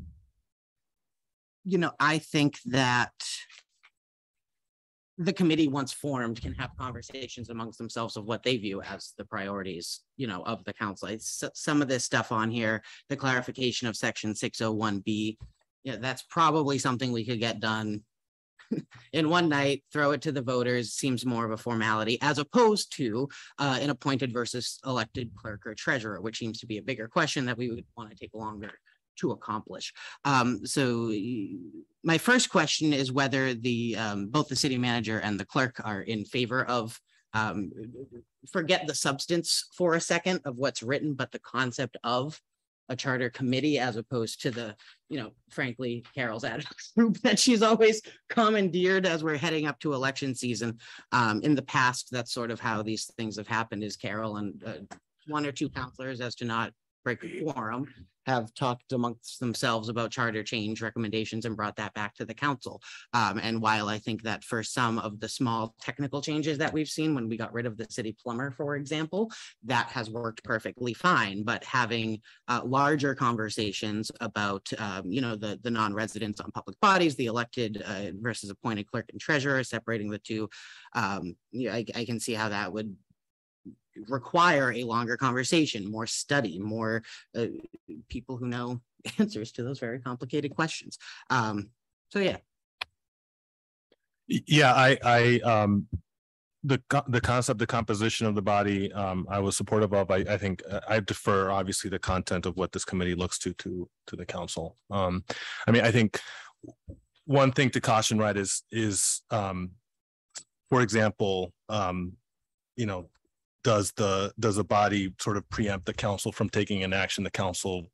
you know, I think that the committee once formed can have conversations amongst themselves of what they view as the priorities, you know, of the council. It's some of this stuff on here, the clarification of section six oh one B. Yeah, that's probably something we could get done in one night, throw it to the voters, seems more of a formality as opposed to uh, an appointed versus elected clerk or treasurer, which seems to be a bigger question that we would want to take longer to accomplish. Um, so my first question is whether the, um, both the city manager and the clerk are in favor of um, forget the substance for a second of what's written, but the concept of a charter committee as opposed to the, you know, frankly, Carol's ad hoc group that she's always commandeered as we're heading up to election season. Um, in the past, that's sort of how these things have happened is Carol and uh, one or two counselors as to not break a quorum have talked amongst themselves about charter change recommendations and brought that back to the council. Um, and while I think that for some of the small technical changes that we've seen when we got rid of the city plumber, for example, that has worked perfectly fine, but having uh, larger conversations about, um, you know, the, the non-residents on public bodies, the elected uh, versus appointed clerk and treasurer, separating the two. Um, I, I can see how that would require a longer conversation, more study, more uh, people who know answers to those very complicated questions. Um, so yeah, Yeah, I, I, um, the, the concept, the composition of the body, um, I was supportive of. I, I think uh, I defer obviously the content of what this committee looks to, to, to the council. Um, I mean, I think one thing to caution, right, is, is, um, for example, um, you know, does the, does the body sort of preempt the council from taking an action the council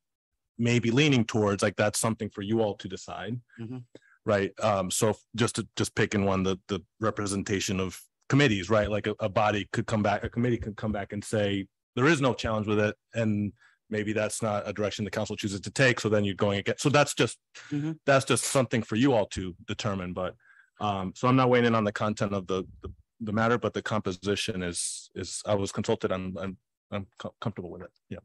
may be leaning towards? Like, that's something for you all to decide Mhm. right? Um, so just to just pick in one, the the representation of committees, right? Like a, a body could come back, a committee could come back and say there is no challenge with it, and maybe that's not a direction the council chooses to take. So then you're going again. So that's just Mhm. that's just something for you all to determine. But um, so I'm not weighing in on the content of the the, the matter, but the composition is is I was consulted. I'm I'm I'm comfortable with it. Yeah.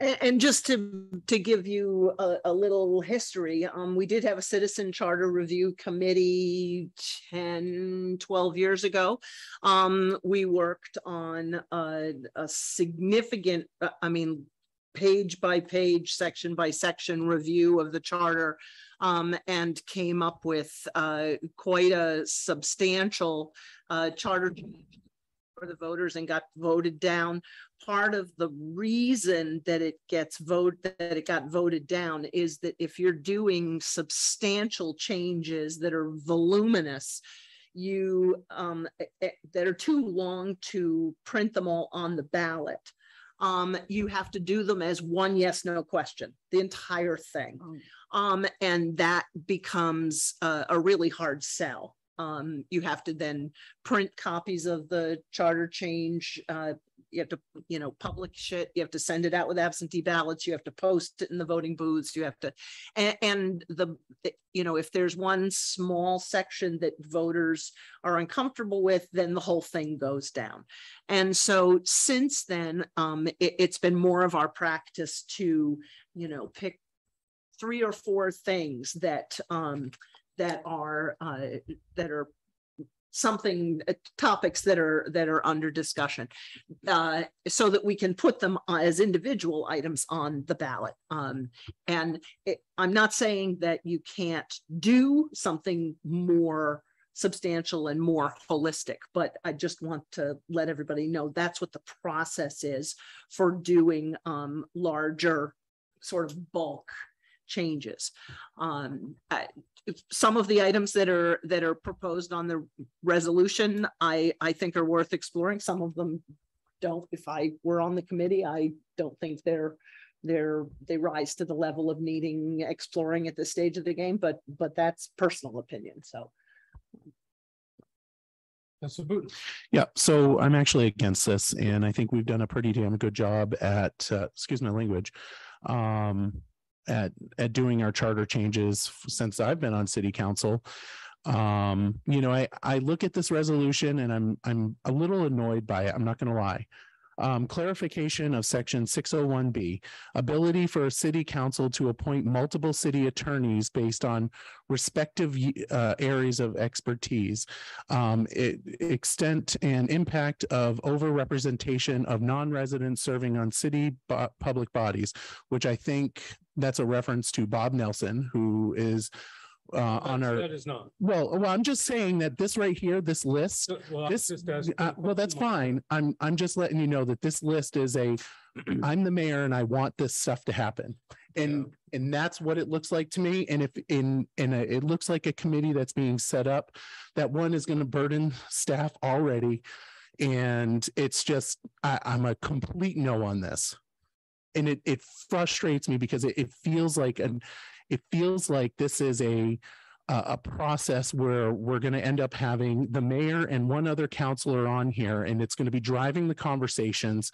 And, just to, to give you a, a little history, um, we did have a citizen charter review committee 10, 12 years ago. Um, we worked on a, a significant, uh, I mean, page by page, section by section review of the charter um, and came up with uh, quite a substantial uh, charter for the voters and got voted down. Part of the reason that it gets voted that it got voted down is that if you're doing substantial changes that are voluminous, you um, that are too long to print them all on the ballot. Um, you have to do them as one yes no question, the entire thing. Um, and that becomes a, a really hard sell. Um, you have to then print copies of the charter change. Uh, you have to, you know, publish it. You have to send it out with absentee ballots. You have to post it in the voting booths. You have to, and, and the, you know, if there's one small section that voters are uncomfortable with, then the whole thing goes down. And so since then, um, it, it's been more of our practice to, you know, pick three or four things that um, that are uh, that are something uh, topics that are that are under discussion uh, so that we can put them as individual items on the ballot um, and it, i'm not saying that you can't do something more substantial and more holistic but i just want to let everybody know that's what the process is for doing um, larger sort of bulk changes. Um, some of the items that are that are proposed on the resolution, I I think are worth exploring. Some of them don't. If I were on the committee, I don't think they're they're they rise to the level of needing exploring at this stage of the game. But but that's personal opinion. So. That's a boot. Yeah, so I'm actually against this, and I think we've done a pretty damn good job at, uh, excuse my language, um, at at doing our charter changes since I've been on city council. Um, you know, I I look at this resolution and I'm I'm a little annoyed by it. I'm not going to lie. Um, clarification of section 601B, ability for a city council to appoint multiple city attorneys based on respective uh, areas of expertise, um, it, extent and impact of overrepresentation of non-residents serving on city bo public bodies, which I think that's a reference to Bob Nelson, who is uh, on our. That is not. Well, well, I'm just saying that this right here, this list, Well, this, uh, well, that's fine. I'm, I'm just letting you know that this list is a, I'm the mayor and I want this stuff to happen. And, and that's what it looks like to me. And if in, in a, it looks like a committee that's being set up, that one is going to burden staff already. And it's just, I, I'm a complete no on this. And it, it frustrates me because it, it feels like an, it feels like this is a a process where we're going to end up having the mayor and one other councilor on here, and it's going to be driving the conversations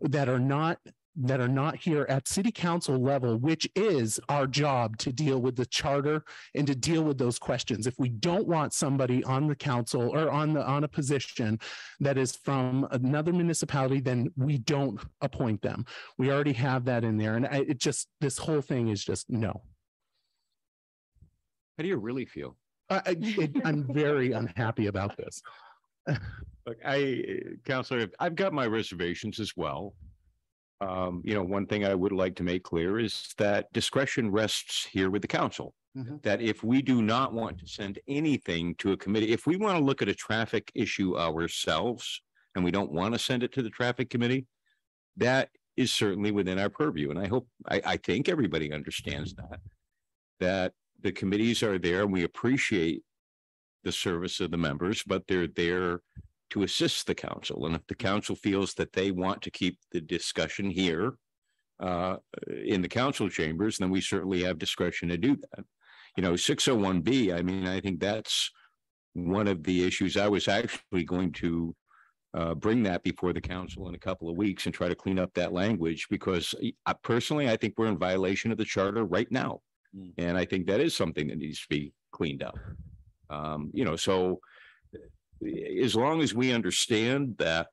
that are not that are not here at city council level, which is our job to deal with the charter and to deal with those questions. If we don't want somebody on the council or on the on a position that is from another municipality, then we don't appoint them. We already have that in there, and I, it just this whole thing is just no. How do you really feel? I, I, it, I'm very unhappy about this. Look, I, Counselor, I've got my reservations as well. Um, you know, one thing I would like to make clear is that discretion rests here with the council. Mhm. That if we do not want to send anything to a committee, if we want to look at a traffic issue ourselves and we don't want to send it to the traffic committee, that is certainly within our purview. And I hope, I, I think everybody understands that. That the committees are there and we appreciate the service of the members, but they're there to assist the council. And if the council feels that they want to keep the discussion here uh, in the council chambers, then we certainly have discretion to do that. You know, 601B, I mean, I think that's one of the issues I was actually going to uh, bring that before the council in a couple of weeks and try to clean up that language because I, personally, I think we're in violation of the charter right now. And I think that is something that needs to be cleaned up. Um, you know, so as long as we understand that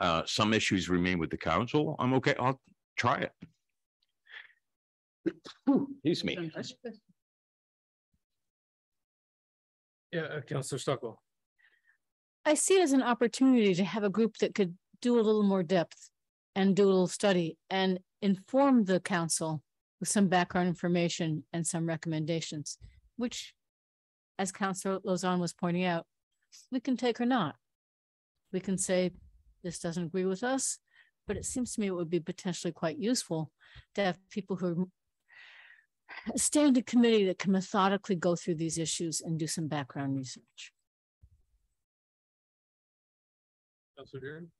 uh, some issues remain with the council, I'm okay. I'll try it. Excuse me. Yeah, uh, Counselor Stockwell. I see it as an opportunity to have a group that could do a little more depth and do a little study and inform the council with some background information and some recommendations, which, as Councilor Lauzon was pointing out, we can take or not. We can say, this doesn't agree with us, but it seems to me it would be potentially quite useful to have people who are a standing committee that can methodically go through these issues and do some background research.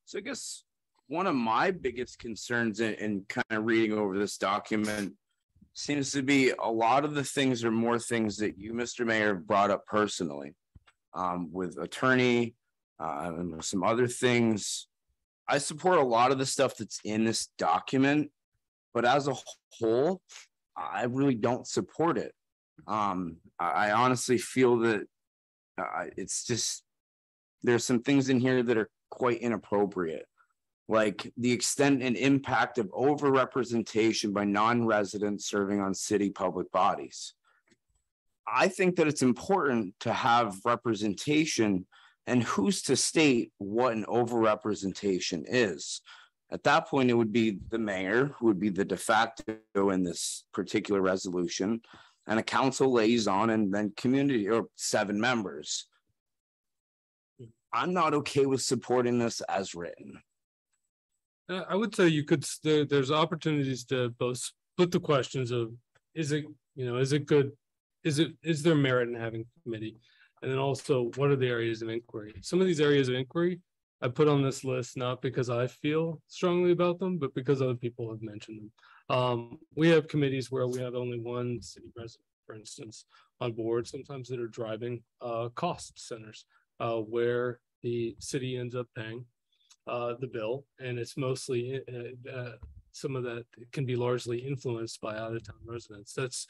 So I guess one of my biggest concerns in, in kind of reading over this document seems to be a lot of the things are more things that you, Mr. Mayor, brought up personally um, with attorney uh, and some other things. I support a lot of the stuff that's in this document, but as a whole, I really don't support it. Um, I, I honestly feel that uh, it's just there's some things in here that are quite inappropriate like the extent and impact of overrepresentation by non-residents serving on city public bodies. I think that it's important to have representation and who's to state what an overrepresentation is. At that point, it would be the mayor who would be the de facto in this particular resolution and a council liaison and then community or seven members. I'm not okay with supporting this as written. Uh, I would say you could, there, there's opportunities to both split the questions of, is it, you know, is it good? Is it, is there merit in having a committee? And then also, what are the areas of inquiry? Some of these areas of inquiry I put on this list, not because I feel strongly about them, but because other people have mentioned them. Um, we have committees where we have only one city resident, for instance, on board, sometimes that are driving, uh, cost centers. Uh, where the city ends up paying uh, the bill, and it's mostly uh, uh, some of that can be largely influenced by out of town residents. That's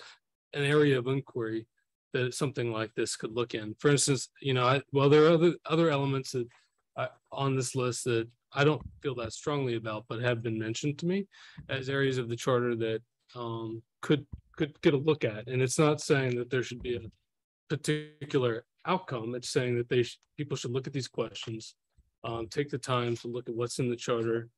an area of inquiry that something like this could look in. For instance, you know, I, well, there are other other elements that uh, on this list that I don't feel that strongly about, but have been mentioned to me as areas of the charter that um, could could get a look at. And it's not saying that there should be a particular outcome. It's saying that they sh- people should look at these questions um, take the time to look at what's in the charter,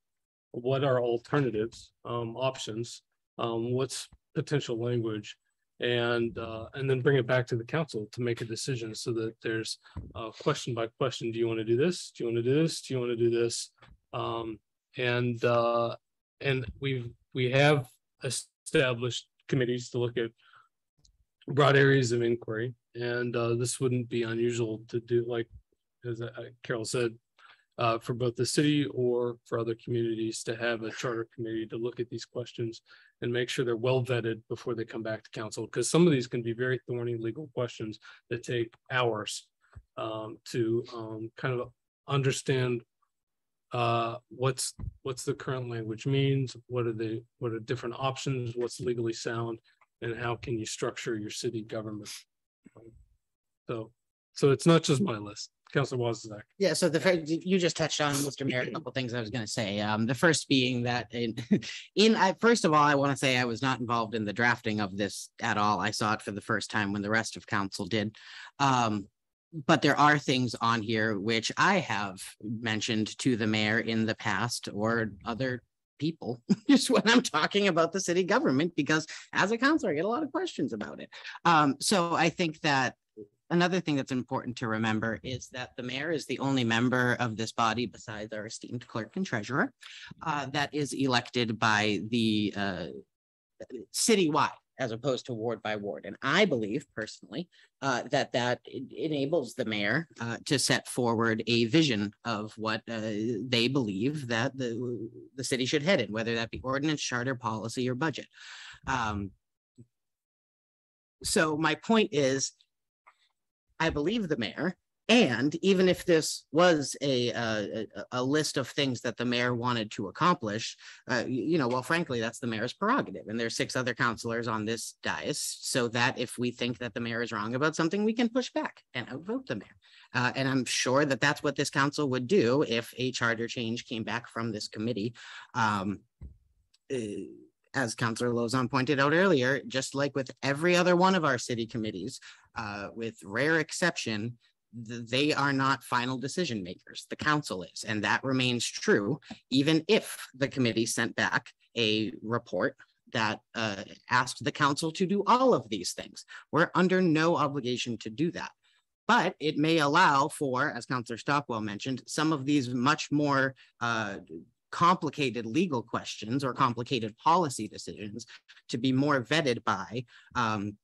what are alternatives, um, options, um, what's potential language, and uh, and then bring it back to the council to make a decision so that there's uh, question by question. Do you want to do this? Do you want to do this? Do you want to do this? Um, and uh, and we've we have established committees to look at broad areas of inquiry, and uh, this wouldn't be unusual to do like as uh, Carol said, uh, for both the city or for other communities to have a charter committee to look at these questions and make sure they're well vetted before they come back to council. Because some of these can be very thorny legal questions that take hours um, to um, kind of understand uh, what's what's the current language means, what are the what are different options, what's legally sound, and how can you structure your city government. So, so it's not just my list. Councilor Waszazak. Yeah, so the, fir- you just touched on, Mr. Mayor, a couple things I was gonna say. Um, the first being that in, in, I, first of all, I want to say I was not involved in the drafting of this at all. I saw it for the first time when the rest of council did. Um, but there are things on here which I have mentioned to the mayor in the past or other people, just when I'm talking about the city government, because as a counselor, I get a lot of questions about it. Um, so I think that another thing that's important to remember is that the mayor is the only member of this body besides our esteemed clerk and treasurer uh, that is elected by the uh, citywide as opposed to ward by ward. And I believe personally uh, that that enables the mayor uh, to set forward a vision of what uh, they believe that the, the city should head in, whether that be ordinance, charter, policy, or budget. Um, so my point is, I believe the mayor. And even if this was a, a, list of things that the mayor wanted to accomplish, uh, you, know, well, frankly, that's the mayor's prerogative. And there's six other counselors on this dais, so that if we think that the mayor is wrong about something, we can push back and outvote the mayor. Uh, and I'm sure that that's what this council would do if a charter change came back from this committee. Um, uh, as Councillor Lauzon pointed out earlier, just like with every other one of our city committees, uh, with rare exception, th- they are not final decision makers. The council is, and that remains true, even if the committee sent back a report that uh, asked the council to do all of these things. We're under no obligation to do that. But it may allow for, as Councillor Stockwell mentioned, some of these much more uh, complicated legal questions or complicated policy decisions to be more vetted by um,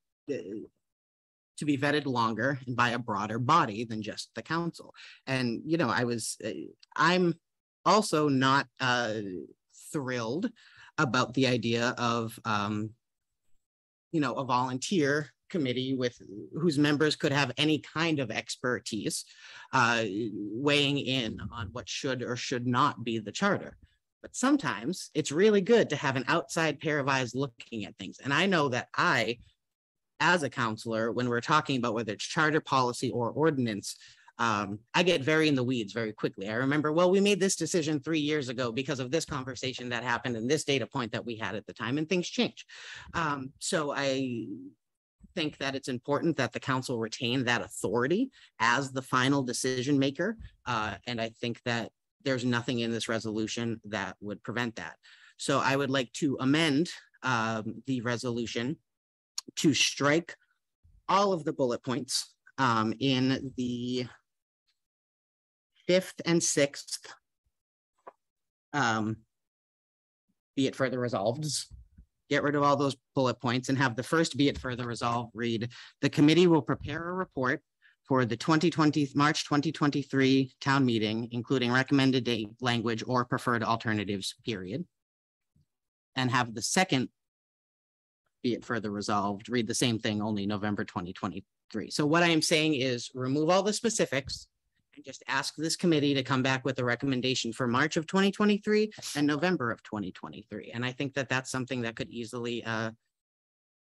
to be vetted longer and by a broader body than just the council. And, you know, I was, uh, I'm also not uh, thrilled about the idea of, um, you know, a volunteer committee with whose members could have any kind of expertise uh, weighing in on what should or should not be the charter. But sometimes it's really good to have an outside pair of eyes looking at things. And I know that I, as a counselor, when we're talking about whether it's charter policy or ordinance, um, I get very in the weeds very quickly. I remember, well, we made this decision three years ago because of this conversation that happened and this data point that we had at the time, and things change. Um, so I think that it's important that the council retain that authority as the final decision maker. Uh, and I think that there's nothing in this resolution that would prevent that. So I would like to amend um, the resolution to strike all of the bullet points um, in the fifth and sixth. Um, be it further resolved, get rid of all those bullet points and have the first be it further resolved read, the committee will prepare a report for the twenty twenty, March twenty twenty-three town meeting, including recommended date, language, or preferred alternatives, period. And have the second be it further resolved, read the same thing, only November twenty twenty-three. So what I am saying is remove all the specifics and just ask this committee to come back with a recommendation for March of twenty twenty-three and November of twenty twenty-three. And I think that that's something that could easily uh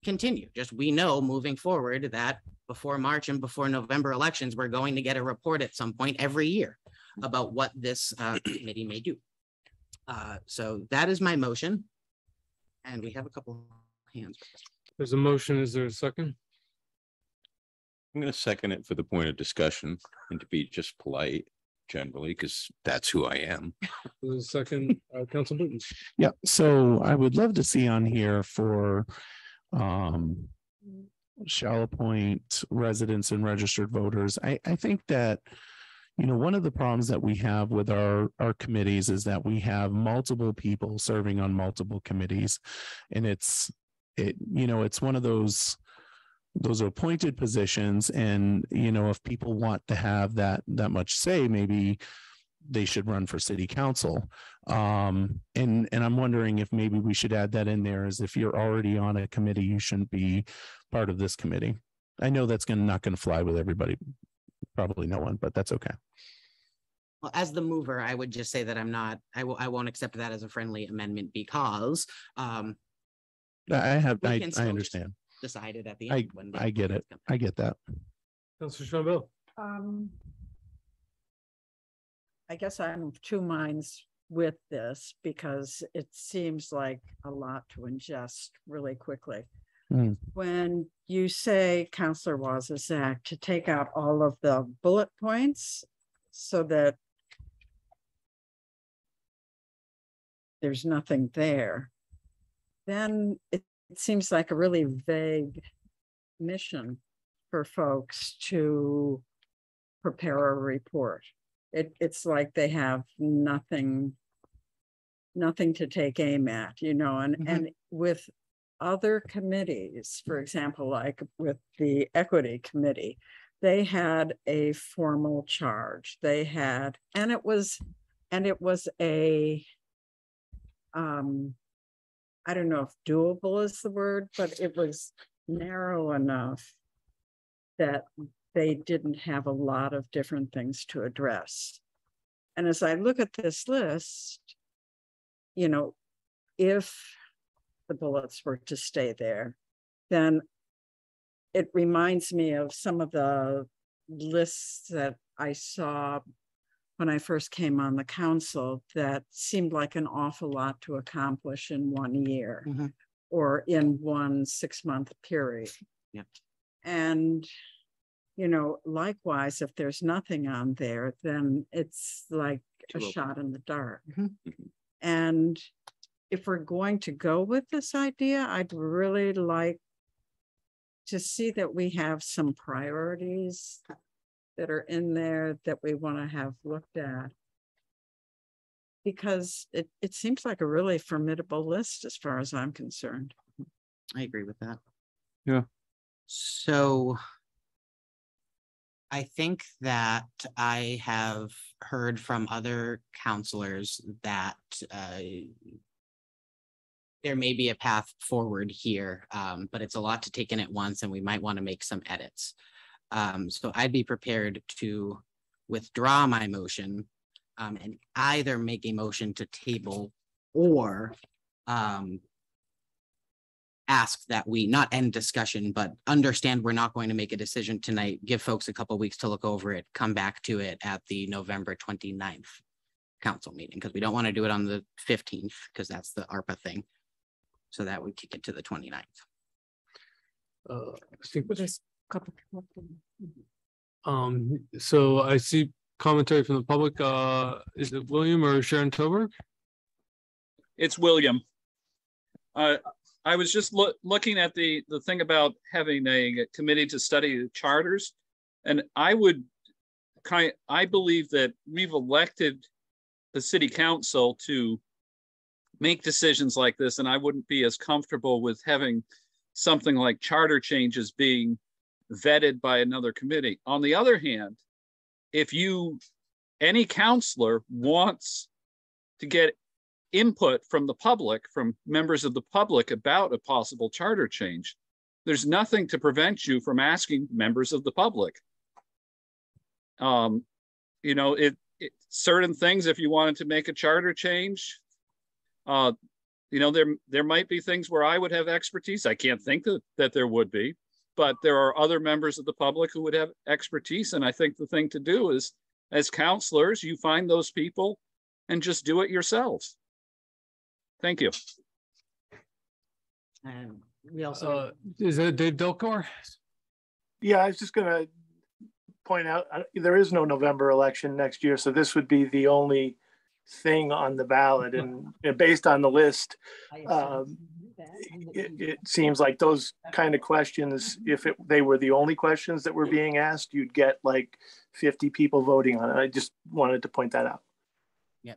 continue. Just we know moving forward that before March and before November elections, we're going to get a report at some point every year about what this uh committee may do. Uh, so that is my motion. And we have a couple of hands. There's a motion. Is there a second? I'm gonna second it for the point of discussion and to be just polite generally, because that's who I am. There's a second, uh, Council Boutin. Yeah, so I would love to see on here for um shall appoint residents and registered voters. I I think that you know, one of the problems that we have with our our committees is that we have multiple people serving on multiple committees. And it's it, you know, it's one of those those are appointed positions and you know if people want to have that that much say maybe they should run for city council. Um and and i'm wondering if maybe we should add that in there as if you're already on a committee you shouldn't be part of this committee. I know that's gonna not gonna fly with everybody probably no one but that's okay. Well, as the mover, I would just say that I'm not, I will, I won't accept that as a friendly amendment because um i have i i understand decided at the i end. when the- i get it i get that Councilor Schonville. Um. I guess I'm of two minds with this because it seems like a lot to ingest really quickly. Hmm. When you say, Counselor Waszazak, to take out all of the bullet points so that there's nothing there, then it, it seems like a really vague mission for folks to prepare a report. It, it's like they have nothing, nothing to take aim at, you know, and, and with other committees, for example, like with the Equity Committee, they had a formal charge. They had, and it was, and it was a, um, I don't know if doable is the word, but it was narrow enough that they didn't have a lot of different things to address. And as I look at this list, you know, if the bullets were to stay there, then it reminds me of some of the lists that I saw when I first came on the council, that seemed like an awful lot to accomplish in one year Mhm. or in one six-month period. Yep. And, you know, likewise, if there's nothing on there, then it's like a open. shot in the dark. Mhm. And if we're going to go with this idea, I'd really like to see that we have some priorities that are in there that we want to have looked at. Because it, it seems like a really formidable list as far as I'm concerned. I agree with that. Yeah. So I think that I have heard from other counselors that uh there may be a path forward here, um, but it's a lot to take in at once and we might want to make some edits. Um, so I'd be prepared to withdraw my motion um, and either make a motion to table or um, ask that we not end discussion, but understand we're not going to make a decision tonight. Give folks a couple weeks to look over it, come back to it at the November 29th council meeting, because we don't want to do it on the fifteenth, because that's the ARPA thing. So that would kick it to the 29th. Uh, Steve, what's- Just a couple. Um, so I see commentary from the public. Uh, is it William or Sharon Toberg? It's William. Uh, I was just loo- looking at the, the thing about having a committee to study the charters. And I would kind, I believe that we've elected the city council to make decisions like this, and I wouldn't be as comfortable with having something like charter changes being vetted by another committee. On the other hand, if you, any counselor wants to get input from the public, from members of the public about a possible charter change, there's nothing to prevent you from asking members of the public. Um, you know, it, it certain things, if you wanted to make a charter change, uh, you know, there there might be things where I would have expertise. I can't think that, that there would be, but there are other members of the public who would have expertise. And I think the thing to do is, as counselors, you find those people and just do it yourselves. Thank you. And we also, Uh, is it Dave Delcore? Yeah, I was just gonna point out, uh, there is no November election next year, so this would be the only thing on the ballot and and based on the list, um, it, it seems like those kind of questions, if it, they were the only questions that were being asked, you'd get like fifty people voting on it. I just wanted to point that out. Yeah.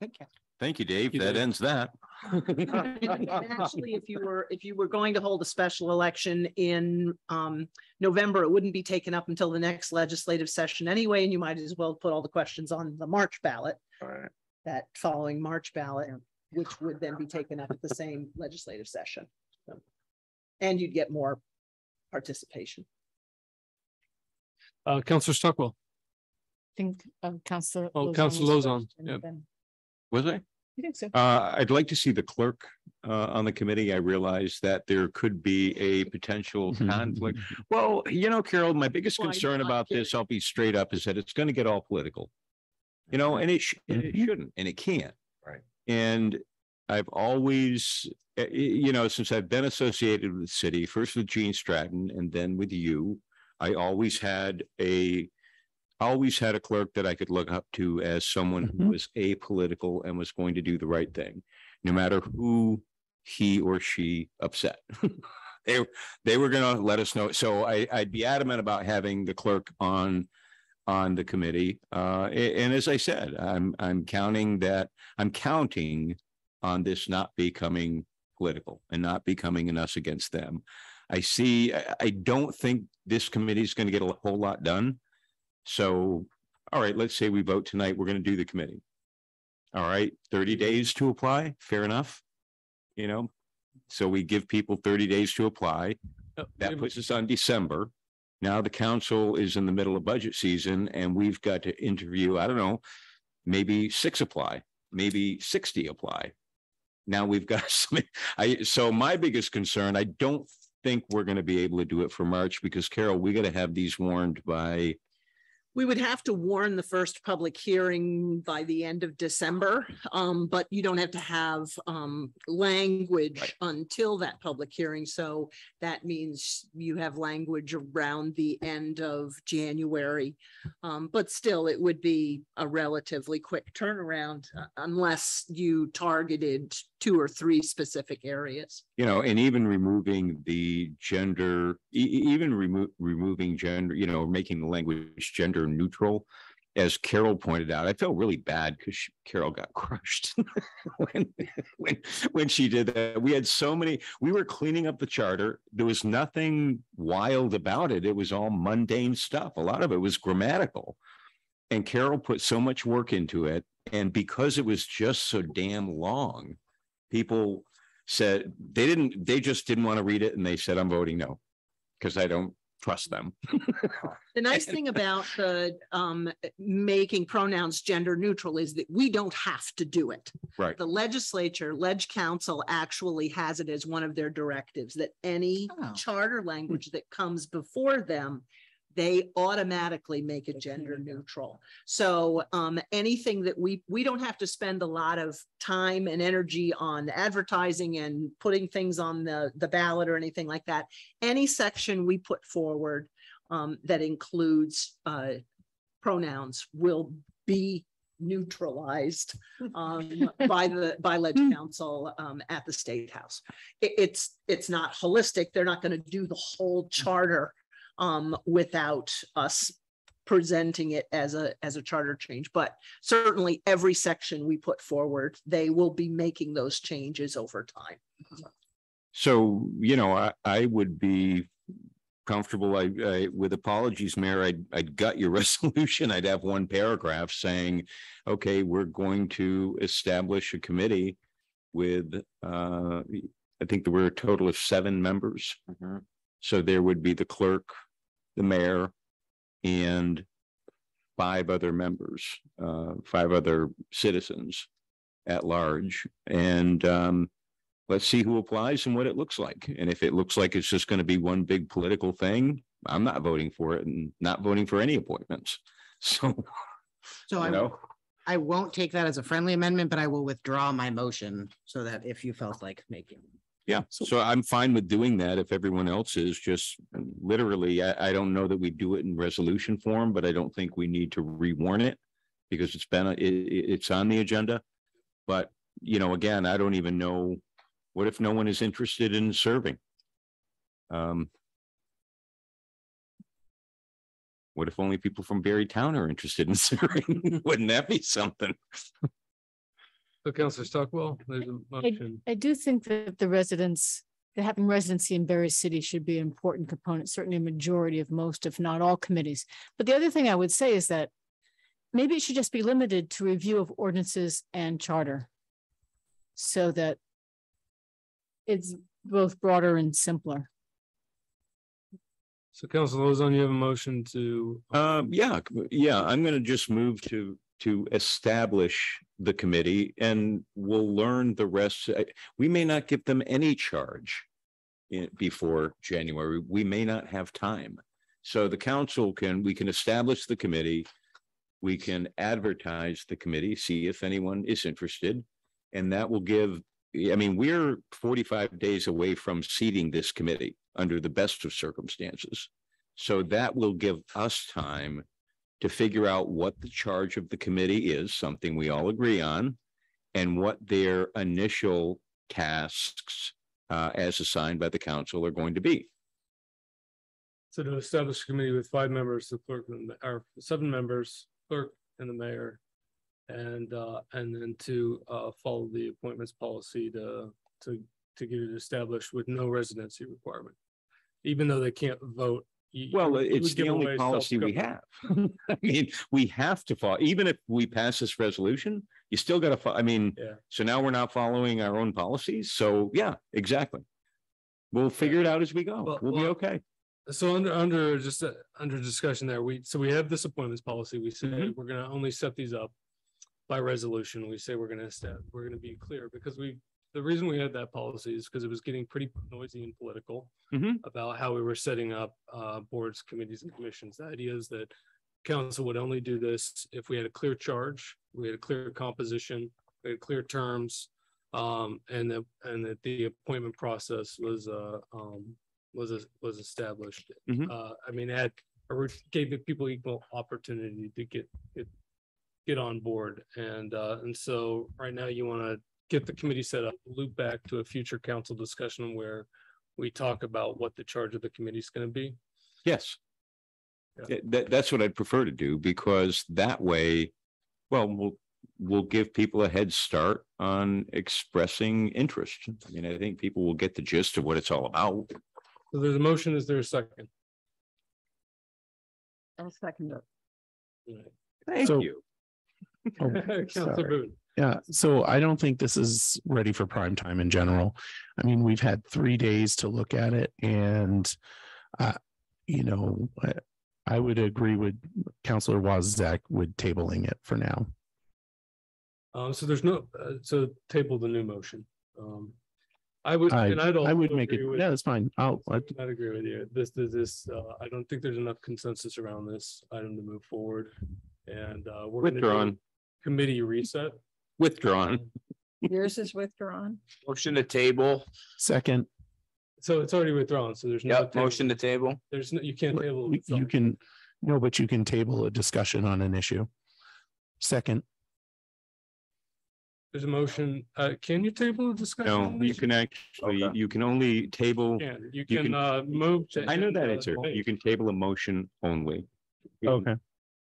Thank you, Thank you, Dave. You That did. ends that. Actually, if you were, if you were going to hold a special election in um November, it wouldn't be taken up until the next legislative session anyway, and you might as well put all the questions on the March ballot. That following March ballot, which would then be taken up at the same legislative session. So, And you'd get more participation. Uh, Counselor Stockwell. Think of Counselor. Oh, Lauzon Counselor was Lauzon, yep. then- Was I? You think so? Uh, I'd like to see the clerk, uh, on the committee. I realize that there could be a potential conflict. Well, you know, Carol, my biggest Why concern not, about this, I'll be straight up, is that it's gonna get all political. You know, and it, sh- and it shouldn't, and it can't. And I've always, uh, you know, since I've been associated with the city, first with Gene Stratton and then with you, I always had a, always had a clerk that I could look up to as someone who was apolitical and was going to do the right thing, no matter who he or she upset. They, they were gonna let us know. So I, I'd be adamant about having the clerk on, on the committee. Uh, and as I said, I'm, I'm counting that, I'm counting on this not becoming political and not becoming an us against them. I see, I, don't think this committee is gonna get a whole lot done. So, all right, let's say we vote tonight, we're gonna do the committee. All right, thirty days to apply, fair enough. You know, so we give people thirty days to apply. That puts us on December. Now the council is in the middle of budget season and we've got to interview, I don't know, maybe six apply, maybe sixty apply. Now we've got, some- I, so my biggest concern, I don't think we're gonna be able to do it for March because Carol, we gotta have these warned by We would have to warn the first public hearing by the end of December, um, but you don't have to have, um, language until that public hearing. So that means you have language around the end of January. Um, but still, it would be a relatively quick turnaround uh, unless you targeted two or three specific areas. you know, and even removing the gender, e- even remo- removing gender, you know, making the language gender neutral. As Carol pointed out, I felt really bad because Carol got crushed when, when, when she did that. We had so many, we were cleaning up the charter. There was nothing wild about it. It was all mundane stuff. A lot of it was grammatical. And Carol put so much work into it. And because it was just so damn long, people said they didn't, they just didn't want to read it and they said, I'm voting no. Because I don't trust them. The nice thing about the um making pronouns gender neutral is that we don't have to do it. Right. The legislature, ledge council actually has it as one of their directives that any Oh. charter language that comes before them, they automatically make it gender neutral. So um anything that we, we don't have to spend a lot of time and energy on advertising and putting things on the the ballot or anything like that. Any section we put forward um, that includes uh, pronouns will be neutralized um, by the by ledge council um, at the state house. It- it's it's not holistic. They're not going to do the whole charter um, without us presenting it as a as a charter change. But certainly every section we put forward, they will be making those changes over time. So, you know, I, I would be comfortable, I, I, with apologies, Mayor, I'd, I'd gut your resolution. I'd have one paragraph saying, okay, we're going to establish a committee with, uh, I think there were a total of seven members. So there would be the clerk, the mayor, and five other members, uh, five other citizens at large. And, um, let's see who applies and what it looks like. And if it looks like it's just going to be one big political thing, I'm not voting for it and not voting for any appointments. So, So I, know, I won't take that as a friendly amendment, but I will withdraw my motion so that if you felt like making. Yeah, so I'm fine with doing that if everyone else is just literally, I, I don't know that we do it in resolution form, but I don't think we need to rewarn it because it's been, it, it- it's on the agenda. But, you know, again, I don't even know, what if no one is interested in serving? Um, what if only people from Barre Town are interested in serving? Wouldn't that be something? So Councilor Stockwell, there's a I, motion. I do think that the residents, that having residency in Barre City should be an important component, certainly a majority of most, if not all committees. But the other thing I would say is that maybe it should just be limited to review of ordinances and charter. So that it's both broader and simpler. So Councilor Lauzon, you have a motion to, Um, yeah, yeah, I'm gonna just move to, to establish the committee and we'll learn the rest. We may not give them any charge before January. We may not have time. So the council can, we can establish the committee. We can advertise the committee, see if anyone is interested. And that will give, I mean, we're forty-five days away from seating this committee under the best of circumstances. So that will give us time to figure out what the charge of the committee is, something we all agree on, and what their initial tasks uh, as assigned by the council are going to be. so to establish a committee with five members, the clerk, and the- or seven members, clerk and the mayor. And, uh, and then to, uh, follow the appointments policy to, to, to get it established with no residency requirement. Even though they can't vote. You- you Well, you it's would give the only away policy we have. I mean, we have to follow, even if we pass this resolution, you still gotta, fo- I mean, Yeah. so now we're not following our own policies. So yeah, exactly. We'll figure it out as we go. Well- We'll be well, okay. So under, under, just uh, under discussion there, we, so we have this appointments policy. We say Mhm. we're gonna only set these up by resolution. We say we're gonna step, we're gonna be clear because we, the reason we had that policy is because it was getting pretty noisy and political Mhm. about how we were setting up uh boards, committees and commissions. The idea is that council would only do this if we had a clear charge, we had a clear composition, we had clear terms. Um, and that, and that the appointment process was, uh, um, was, was established. Mhm. Uh, I mean, that gave the people equal opportunity to get, get, get on board. And, uh, and so right now you want to get the committee set up, loop back to a future council discussion where we talk about what the charge of the committee is going to be. Yes. Yeah. That- That, that's what I'd prefer to do because that way, well, we'll, we'll give people a head start on expressing interest. I mean, I think people will get the gist of what it's all about. So there's a motion. Is there a second? I'll second it. Thank So- you. Oh, Councilor sorry. Boutin. Yeah, so I don't think this is ready for prime time in general. I mean, we've had three days to look at it and uh, you know, I, I would agree with Councilor Waszazak with tabling it for now. Um, so there's no, uh, so table the new motion. Um, I would, I, and I'd. I would make it, with- yeah, that's fine. I'll, I- I'd agree with you. This, this, this, uh, I don't think there's enough consensus around this item to move forward. And, uh, we're. gonna do Withdrawn. Committee reset. Withdrawn. Yours is withdrawn. Motion to table. second, So it's already withdrawn, so there's no. Yep, motion to table. There's no, you can't table. you- you can, no, but you can table a discussion on an issue. Second, There's a motion, uh, can you table a discussion? No, you can actually, Okay. you can only table. Can, you you can, can- uh, move to. I know that answer. debate. You can table a motion only. okay, And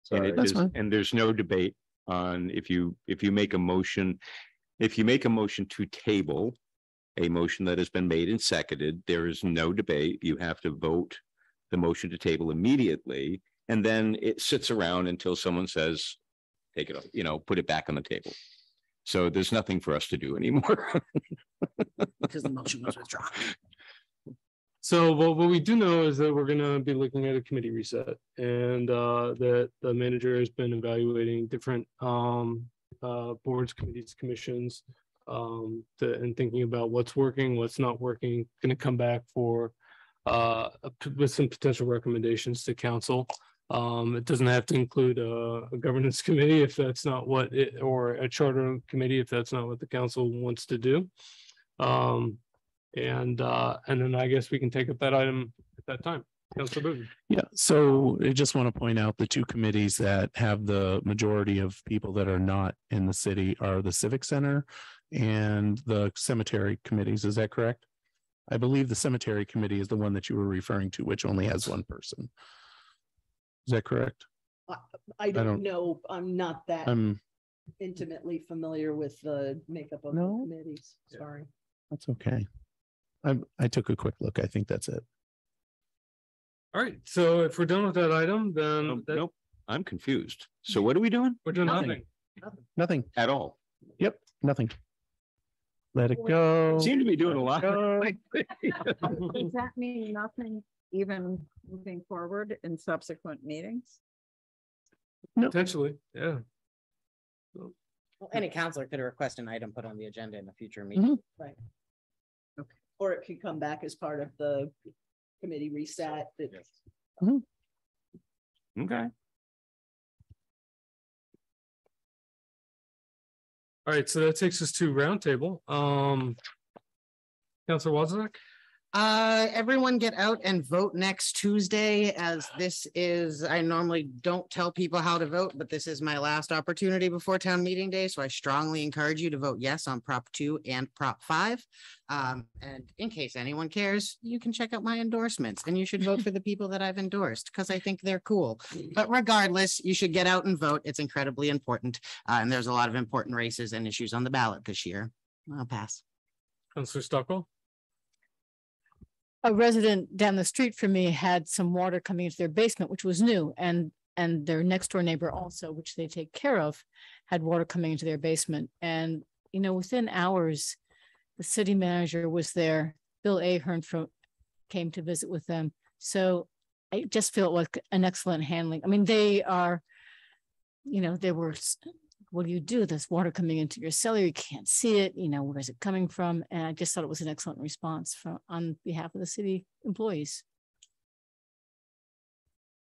Sorry. it That's is, fine. and there's no debate on if you, if you make a motion, if you make a motion to table. A motion that has been made and seconded, there is no debate. You have to vote the motion to table immediately. And then it sits around until someone says, take it, off, you know, put it back on the table. So there's nothing for us to do anymore. Because the motion was withdrawn. So what, what we do know is that we're gonna be looking at a committee reset and uh, that the manager has been evaluating different um, uh, boards, committees, commissions. Um, to, and thinking about what's working, what's not working, gonna come back for uh, with some potential recommendations to council. Um, it doesn't have to include a, a governance committee if that's not what it, or a charter committee if that's not what the council wants to do. Um, and, uh, and then I guess we can take up that item at that time. Councilor Boutin. yeah, so I just want to point out the two committees that have the majority of people that are not in the city are the Civic Center and the cemetery committees, is that correct? I believe the cemetery committee is the one that you were referring to, which only has one person. Is that correct? I don't- don't know, I'm not that Um, intimately familiar with the makeup of the No. committees, sorry. that's okay. I, I took a quick look. I think that's it. All right, so if we're done with that item, then Nope, that- Nope, I'm confused. So what are we doing? we're doing Nothing. nothing. Nothing. At all? Yep, nothing. Let it go. Seem to be doing a lot. Go. Does that mean nothing even moving forward in subsequent meetings? Potentially, yeah. Well, Any councilor could request an item put on the agenda in a future Mm-hmm. meeting. Right. Okay, or it could come back as part of the committee reset that Okay. All right, so that takes us to roundtable. Um. Councilor Waszazak? Uh, everyone get out and vote next Tuesday as this is, I normally don't tell people how to vote, but this is my last opportunity before town meeting day. So I strongly encourage you to vote yes on Prop two and Prop five. Um, and in case anyone cares, you can check out my endorsements and you should vote for the people that I've endorsed because I think they're cool. But regardless, you should get out and vote. It's incredibly important. Uh, and there's a lot of important races and issues on the ballot this year. I'll pass. Councilor Stockwell? A resident down the street from me had some water coming into their basement, which was new, and and their next door neighbor also, which they take care of, had water coming into their basement. And you know, within hours, the city manager was there. Bill Ahern from came to visit with them. So I just feel like an excellent handling. I mean, they are, you know, they were what do you do? There's water coming into your cellar. You can't see it. You know, where is it coming from? And I just thought it was an excellent response from on behalf of the city employees.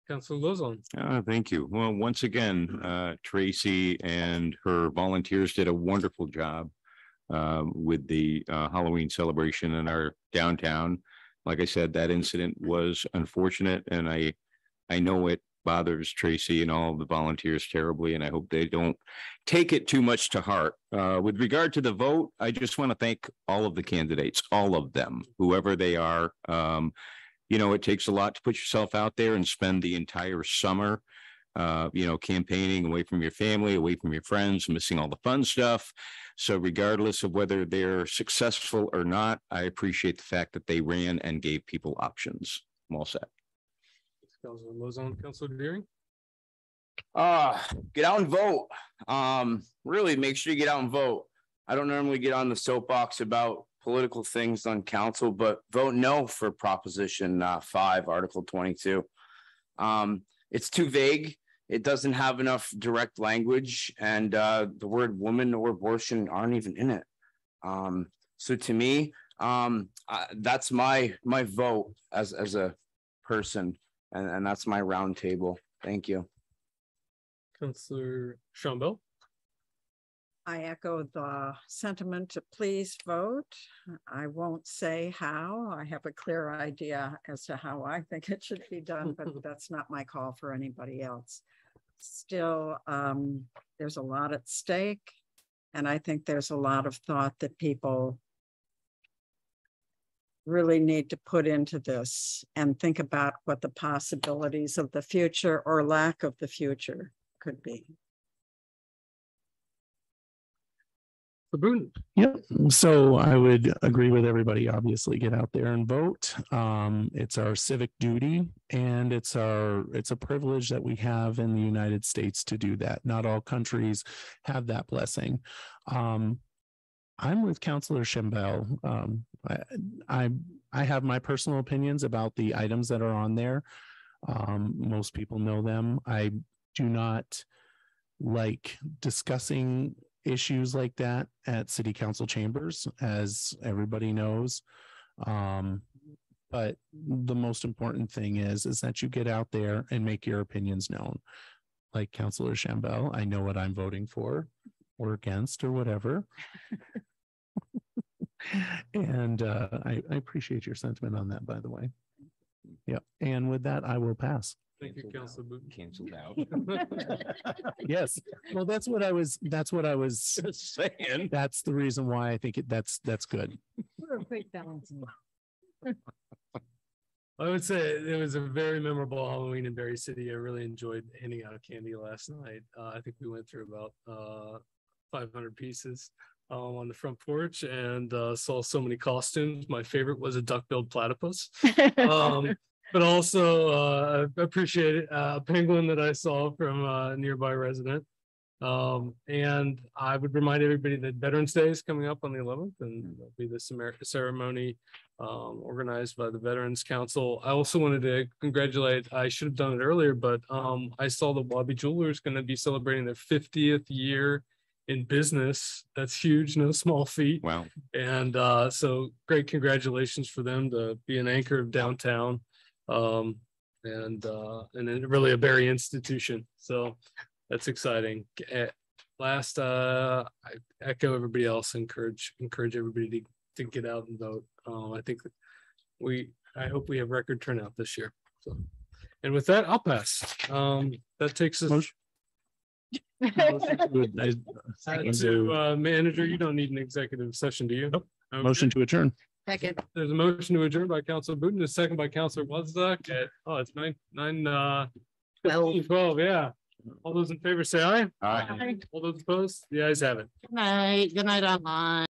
Councilor Lauzon. Uh, thank you. Well, once again, uh, Tracy and her volunteers did a wonderful job uh, with the uh, Halloween celebration in our downtown. Like I said, that incident was unfortunate and I, I know it bothers Tracy and all the volunteers terribly, and I hope they don't take it too much to heart. Uh, with regard to the vote, I just want to thank all of the candidates, all of them, whoever they are. Um, you know, it takes a lot to put yourself out there and spend the entire summer, uh, you know, campaigning away from your family, away from your friends, missing all the fun stuff. So regardless of whether they're successful or not, I appreciate the fact that they ran and gave people options. I'm all set. Councilor Lauzon, Councilor Deering. Uh, get out and vote. Um, really make sure you get out and vote. I don't normally get on the soapbox about political things on council, but vote no for Proposition uh, Five, Article twenty-two. Um, it's too vague. It doesn't have enough direct language, and uh, the word woman or abortion aren't even in it. Um, so to me, um, that's my my vote as as a person, and and that's my roundtable. Thank you. Councilor Shambo. I echo the sentiment to please vote. I won't say how. I have a clear idea as to how I think it should be done, but that's not my call for anybody else. Still, um, there's a lot at stake. And I think there's a lot of thought that people really need to put into this and think about what the possibilities of the future or lack of the future could be. Boutin. Yep. So I would agree with everybody. Obviously, get out there and vote. Um, it's our civic duty, and it's our it's a privilege that we have in the United States to do that. Not all countries have that blessing. Um, I'm with Councillor Shambo. Um, I, I I have my personal opinions about the items that are on there. Um, most people know them. I do not like discussing issues like that at city council chambers, as everybody knows. Um, but the most important thing is, is that you get out there and make your opinions known. Like Councillor Shambell, I know what I'm voting for or against or whatever. and uh, I, I appreciate your sentiment on that, by the way. Yeah. And with that, I will pass. Thank you, Councilor Boutin. Canceled out. Yes. Well, that's what I was, that's what I was saying. That's the reason why I think it, that's, that's good. We're a great balance. I would say it was a very memorable Halloween in Barre City. I really enjoyed handing out candy last night. Uh, I think we went through about uh, 500 pieces um, on the front porch and uh, saw so many costumes. My favorite was a duck-billed platypus. Um, but also uh, I appreciate uh, a penguin that I saw from a nearby resident. Um, and I would remind everybody that Veterans Day is coming up on the 11th, and there'll be this Amer- ceremony um, organized by the Veterans Council. I also wanted to congratulate. I should have done it earlier, but um, I saw the Wabi Jewelers going to be celebrating their 50th year in business. That's huge, no small feat. Wow. And uh, so, great congratulations for them to be an anchor of downtown, um, and uh, and really a Barre institution. So that's exciting. Eh, Last, uh, I echo everybody else. Encourage encourage everybody to to get out and vote. Um, I think we. I hope we have record turnout this year. So, and with that, I'll pass. Um, that takes us. Uh, To, uh, manager, you don't need an executive session, do you? Nope. Motion to adjourn. Second. There's a motion to adjourn by Council Boutin, a second by Councilor Waszazak at, oh, it's nine, nine, uh. Twelve. Twelve, yeah. All those in favor say aye. Aye. All those opposed, the ayes have it. Good night, good night online.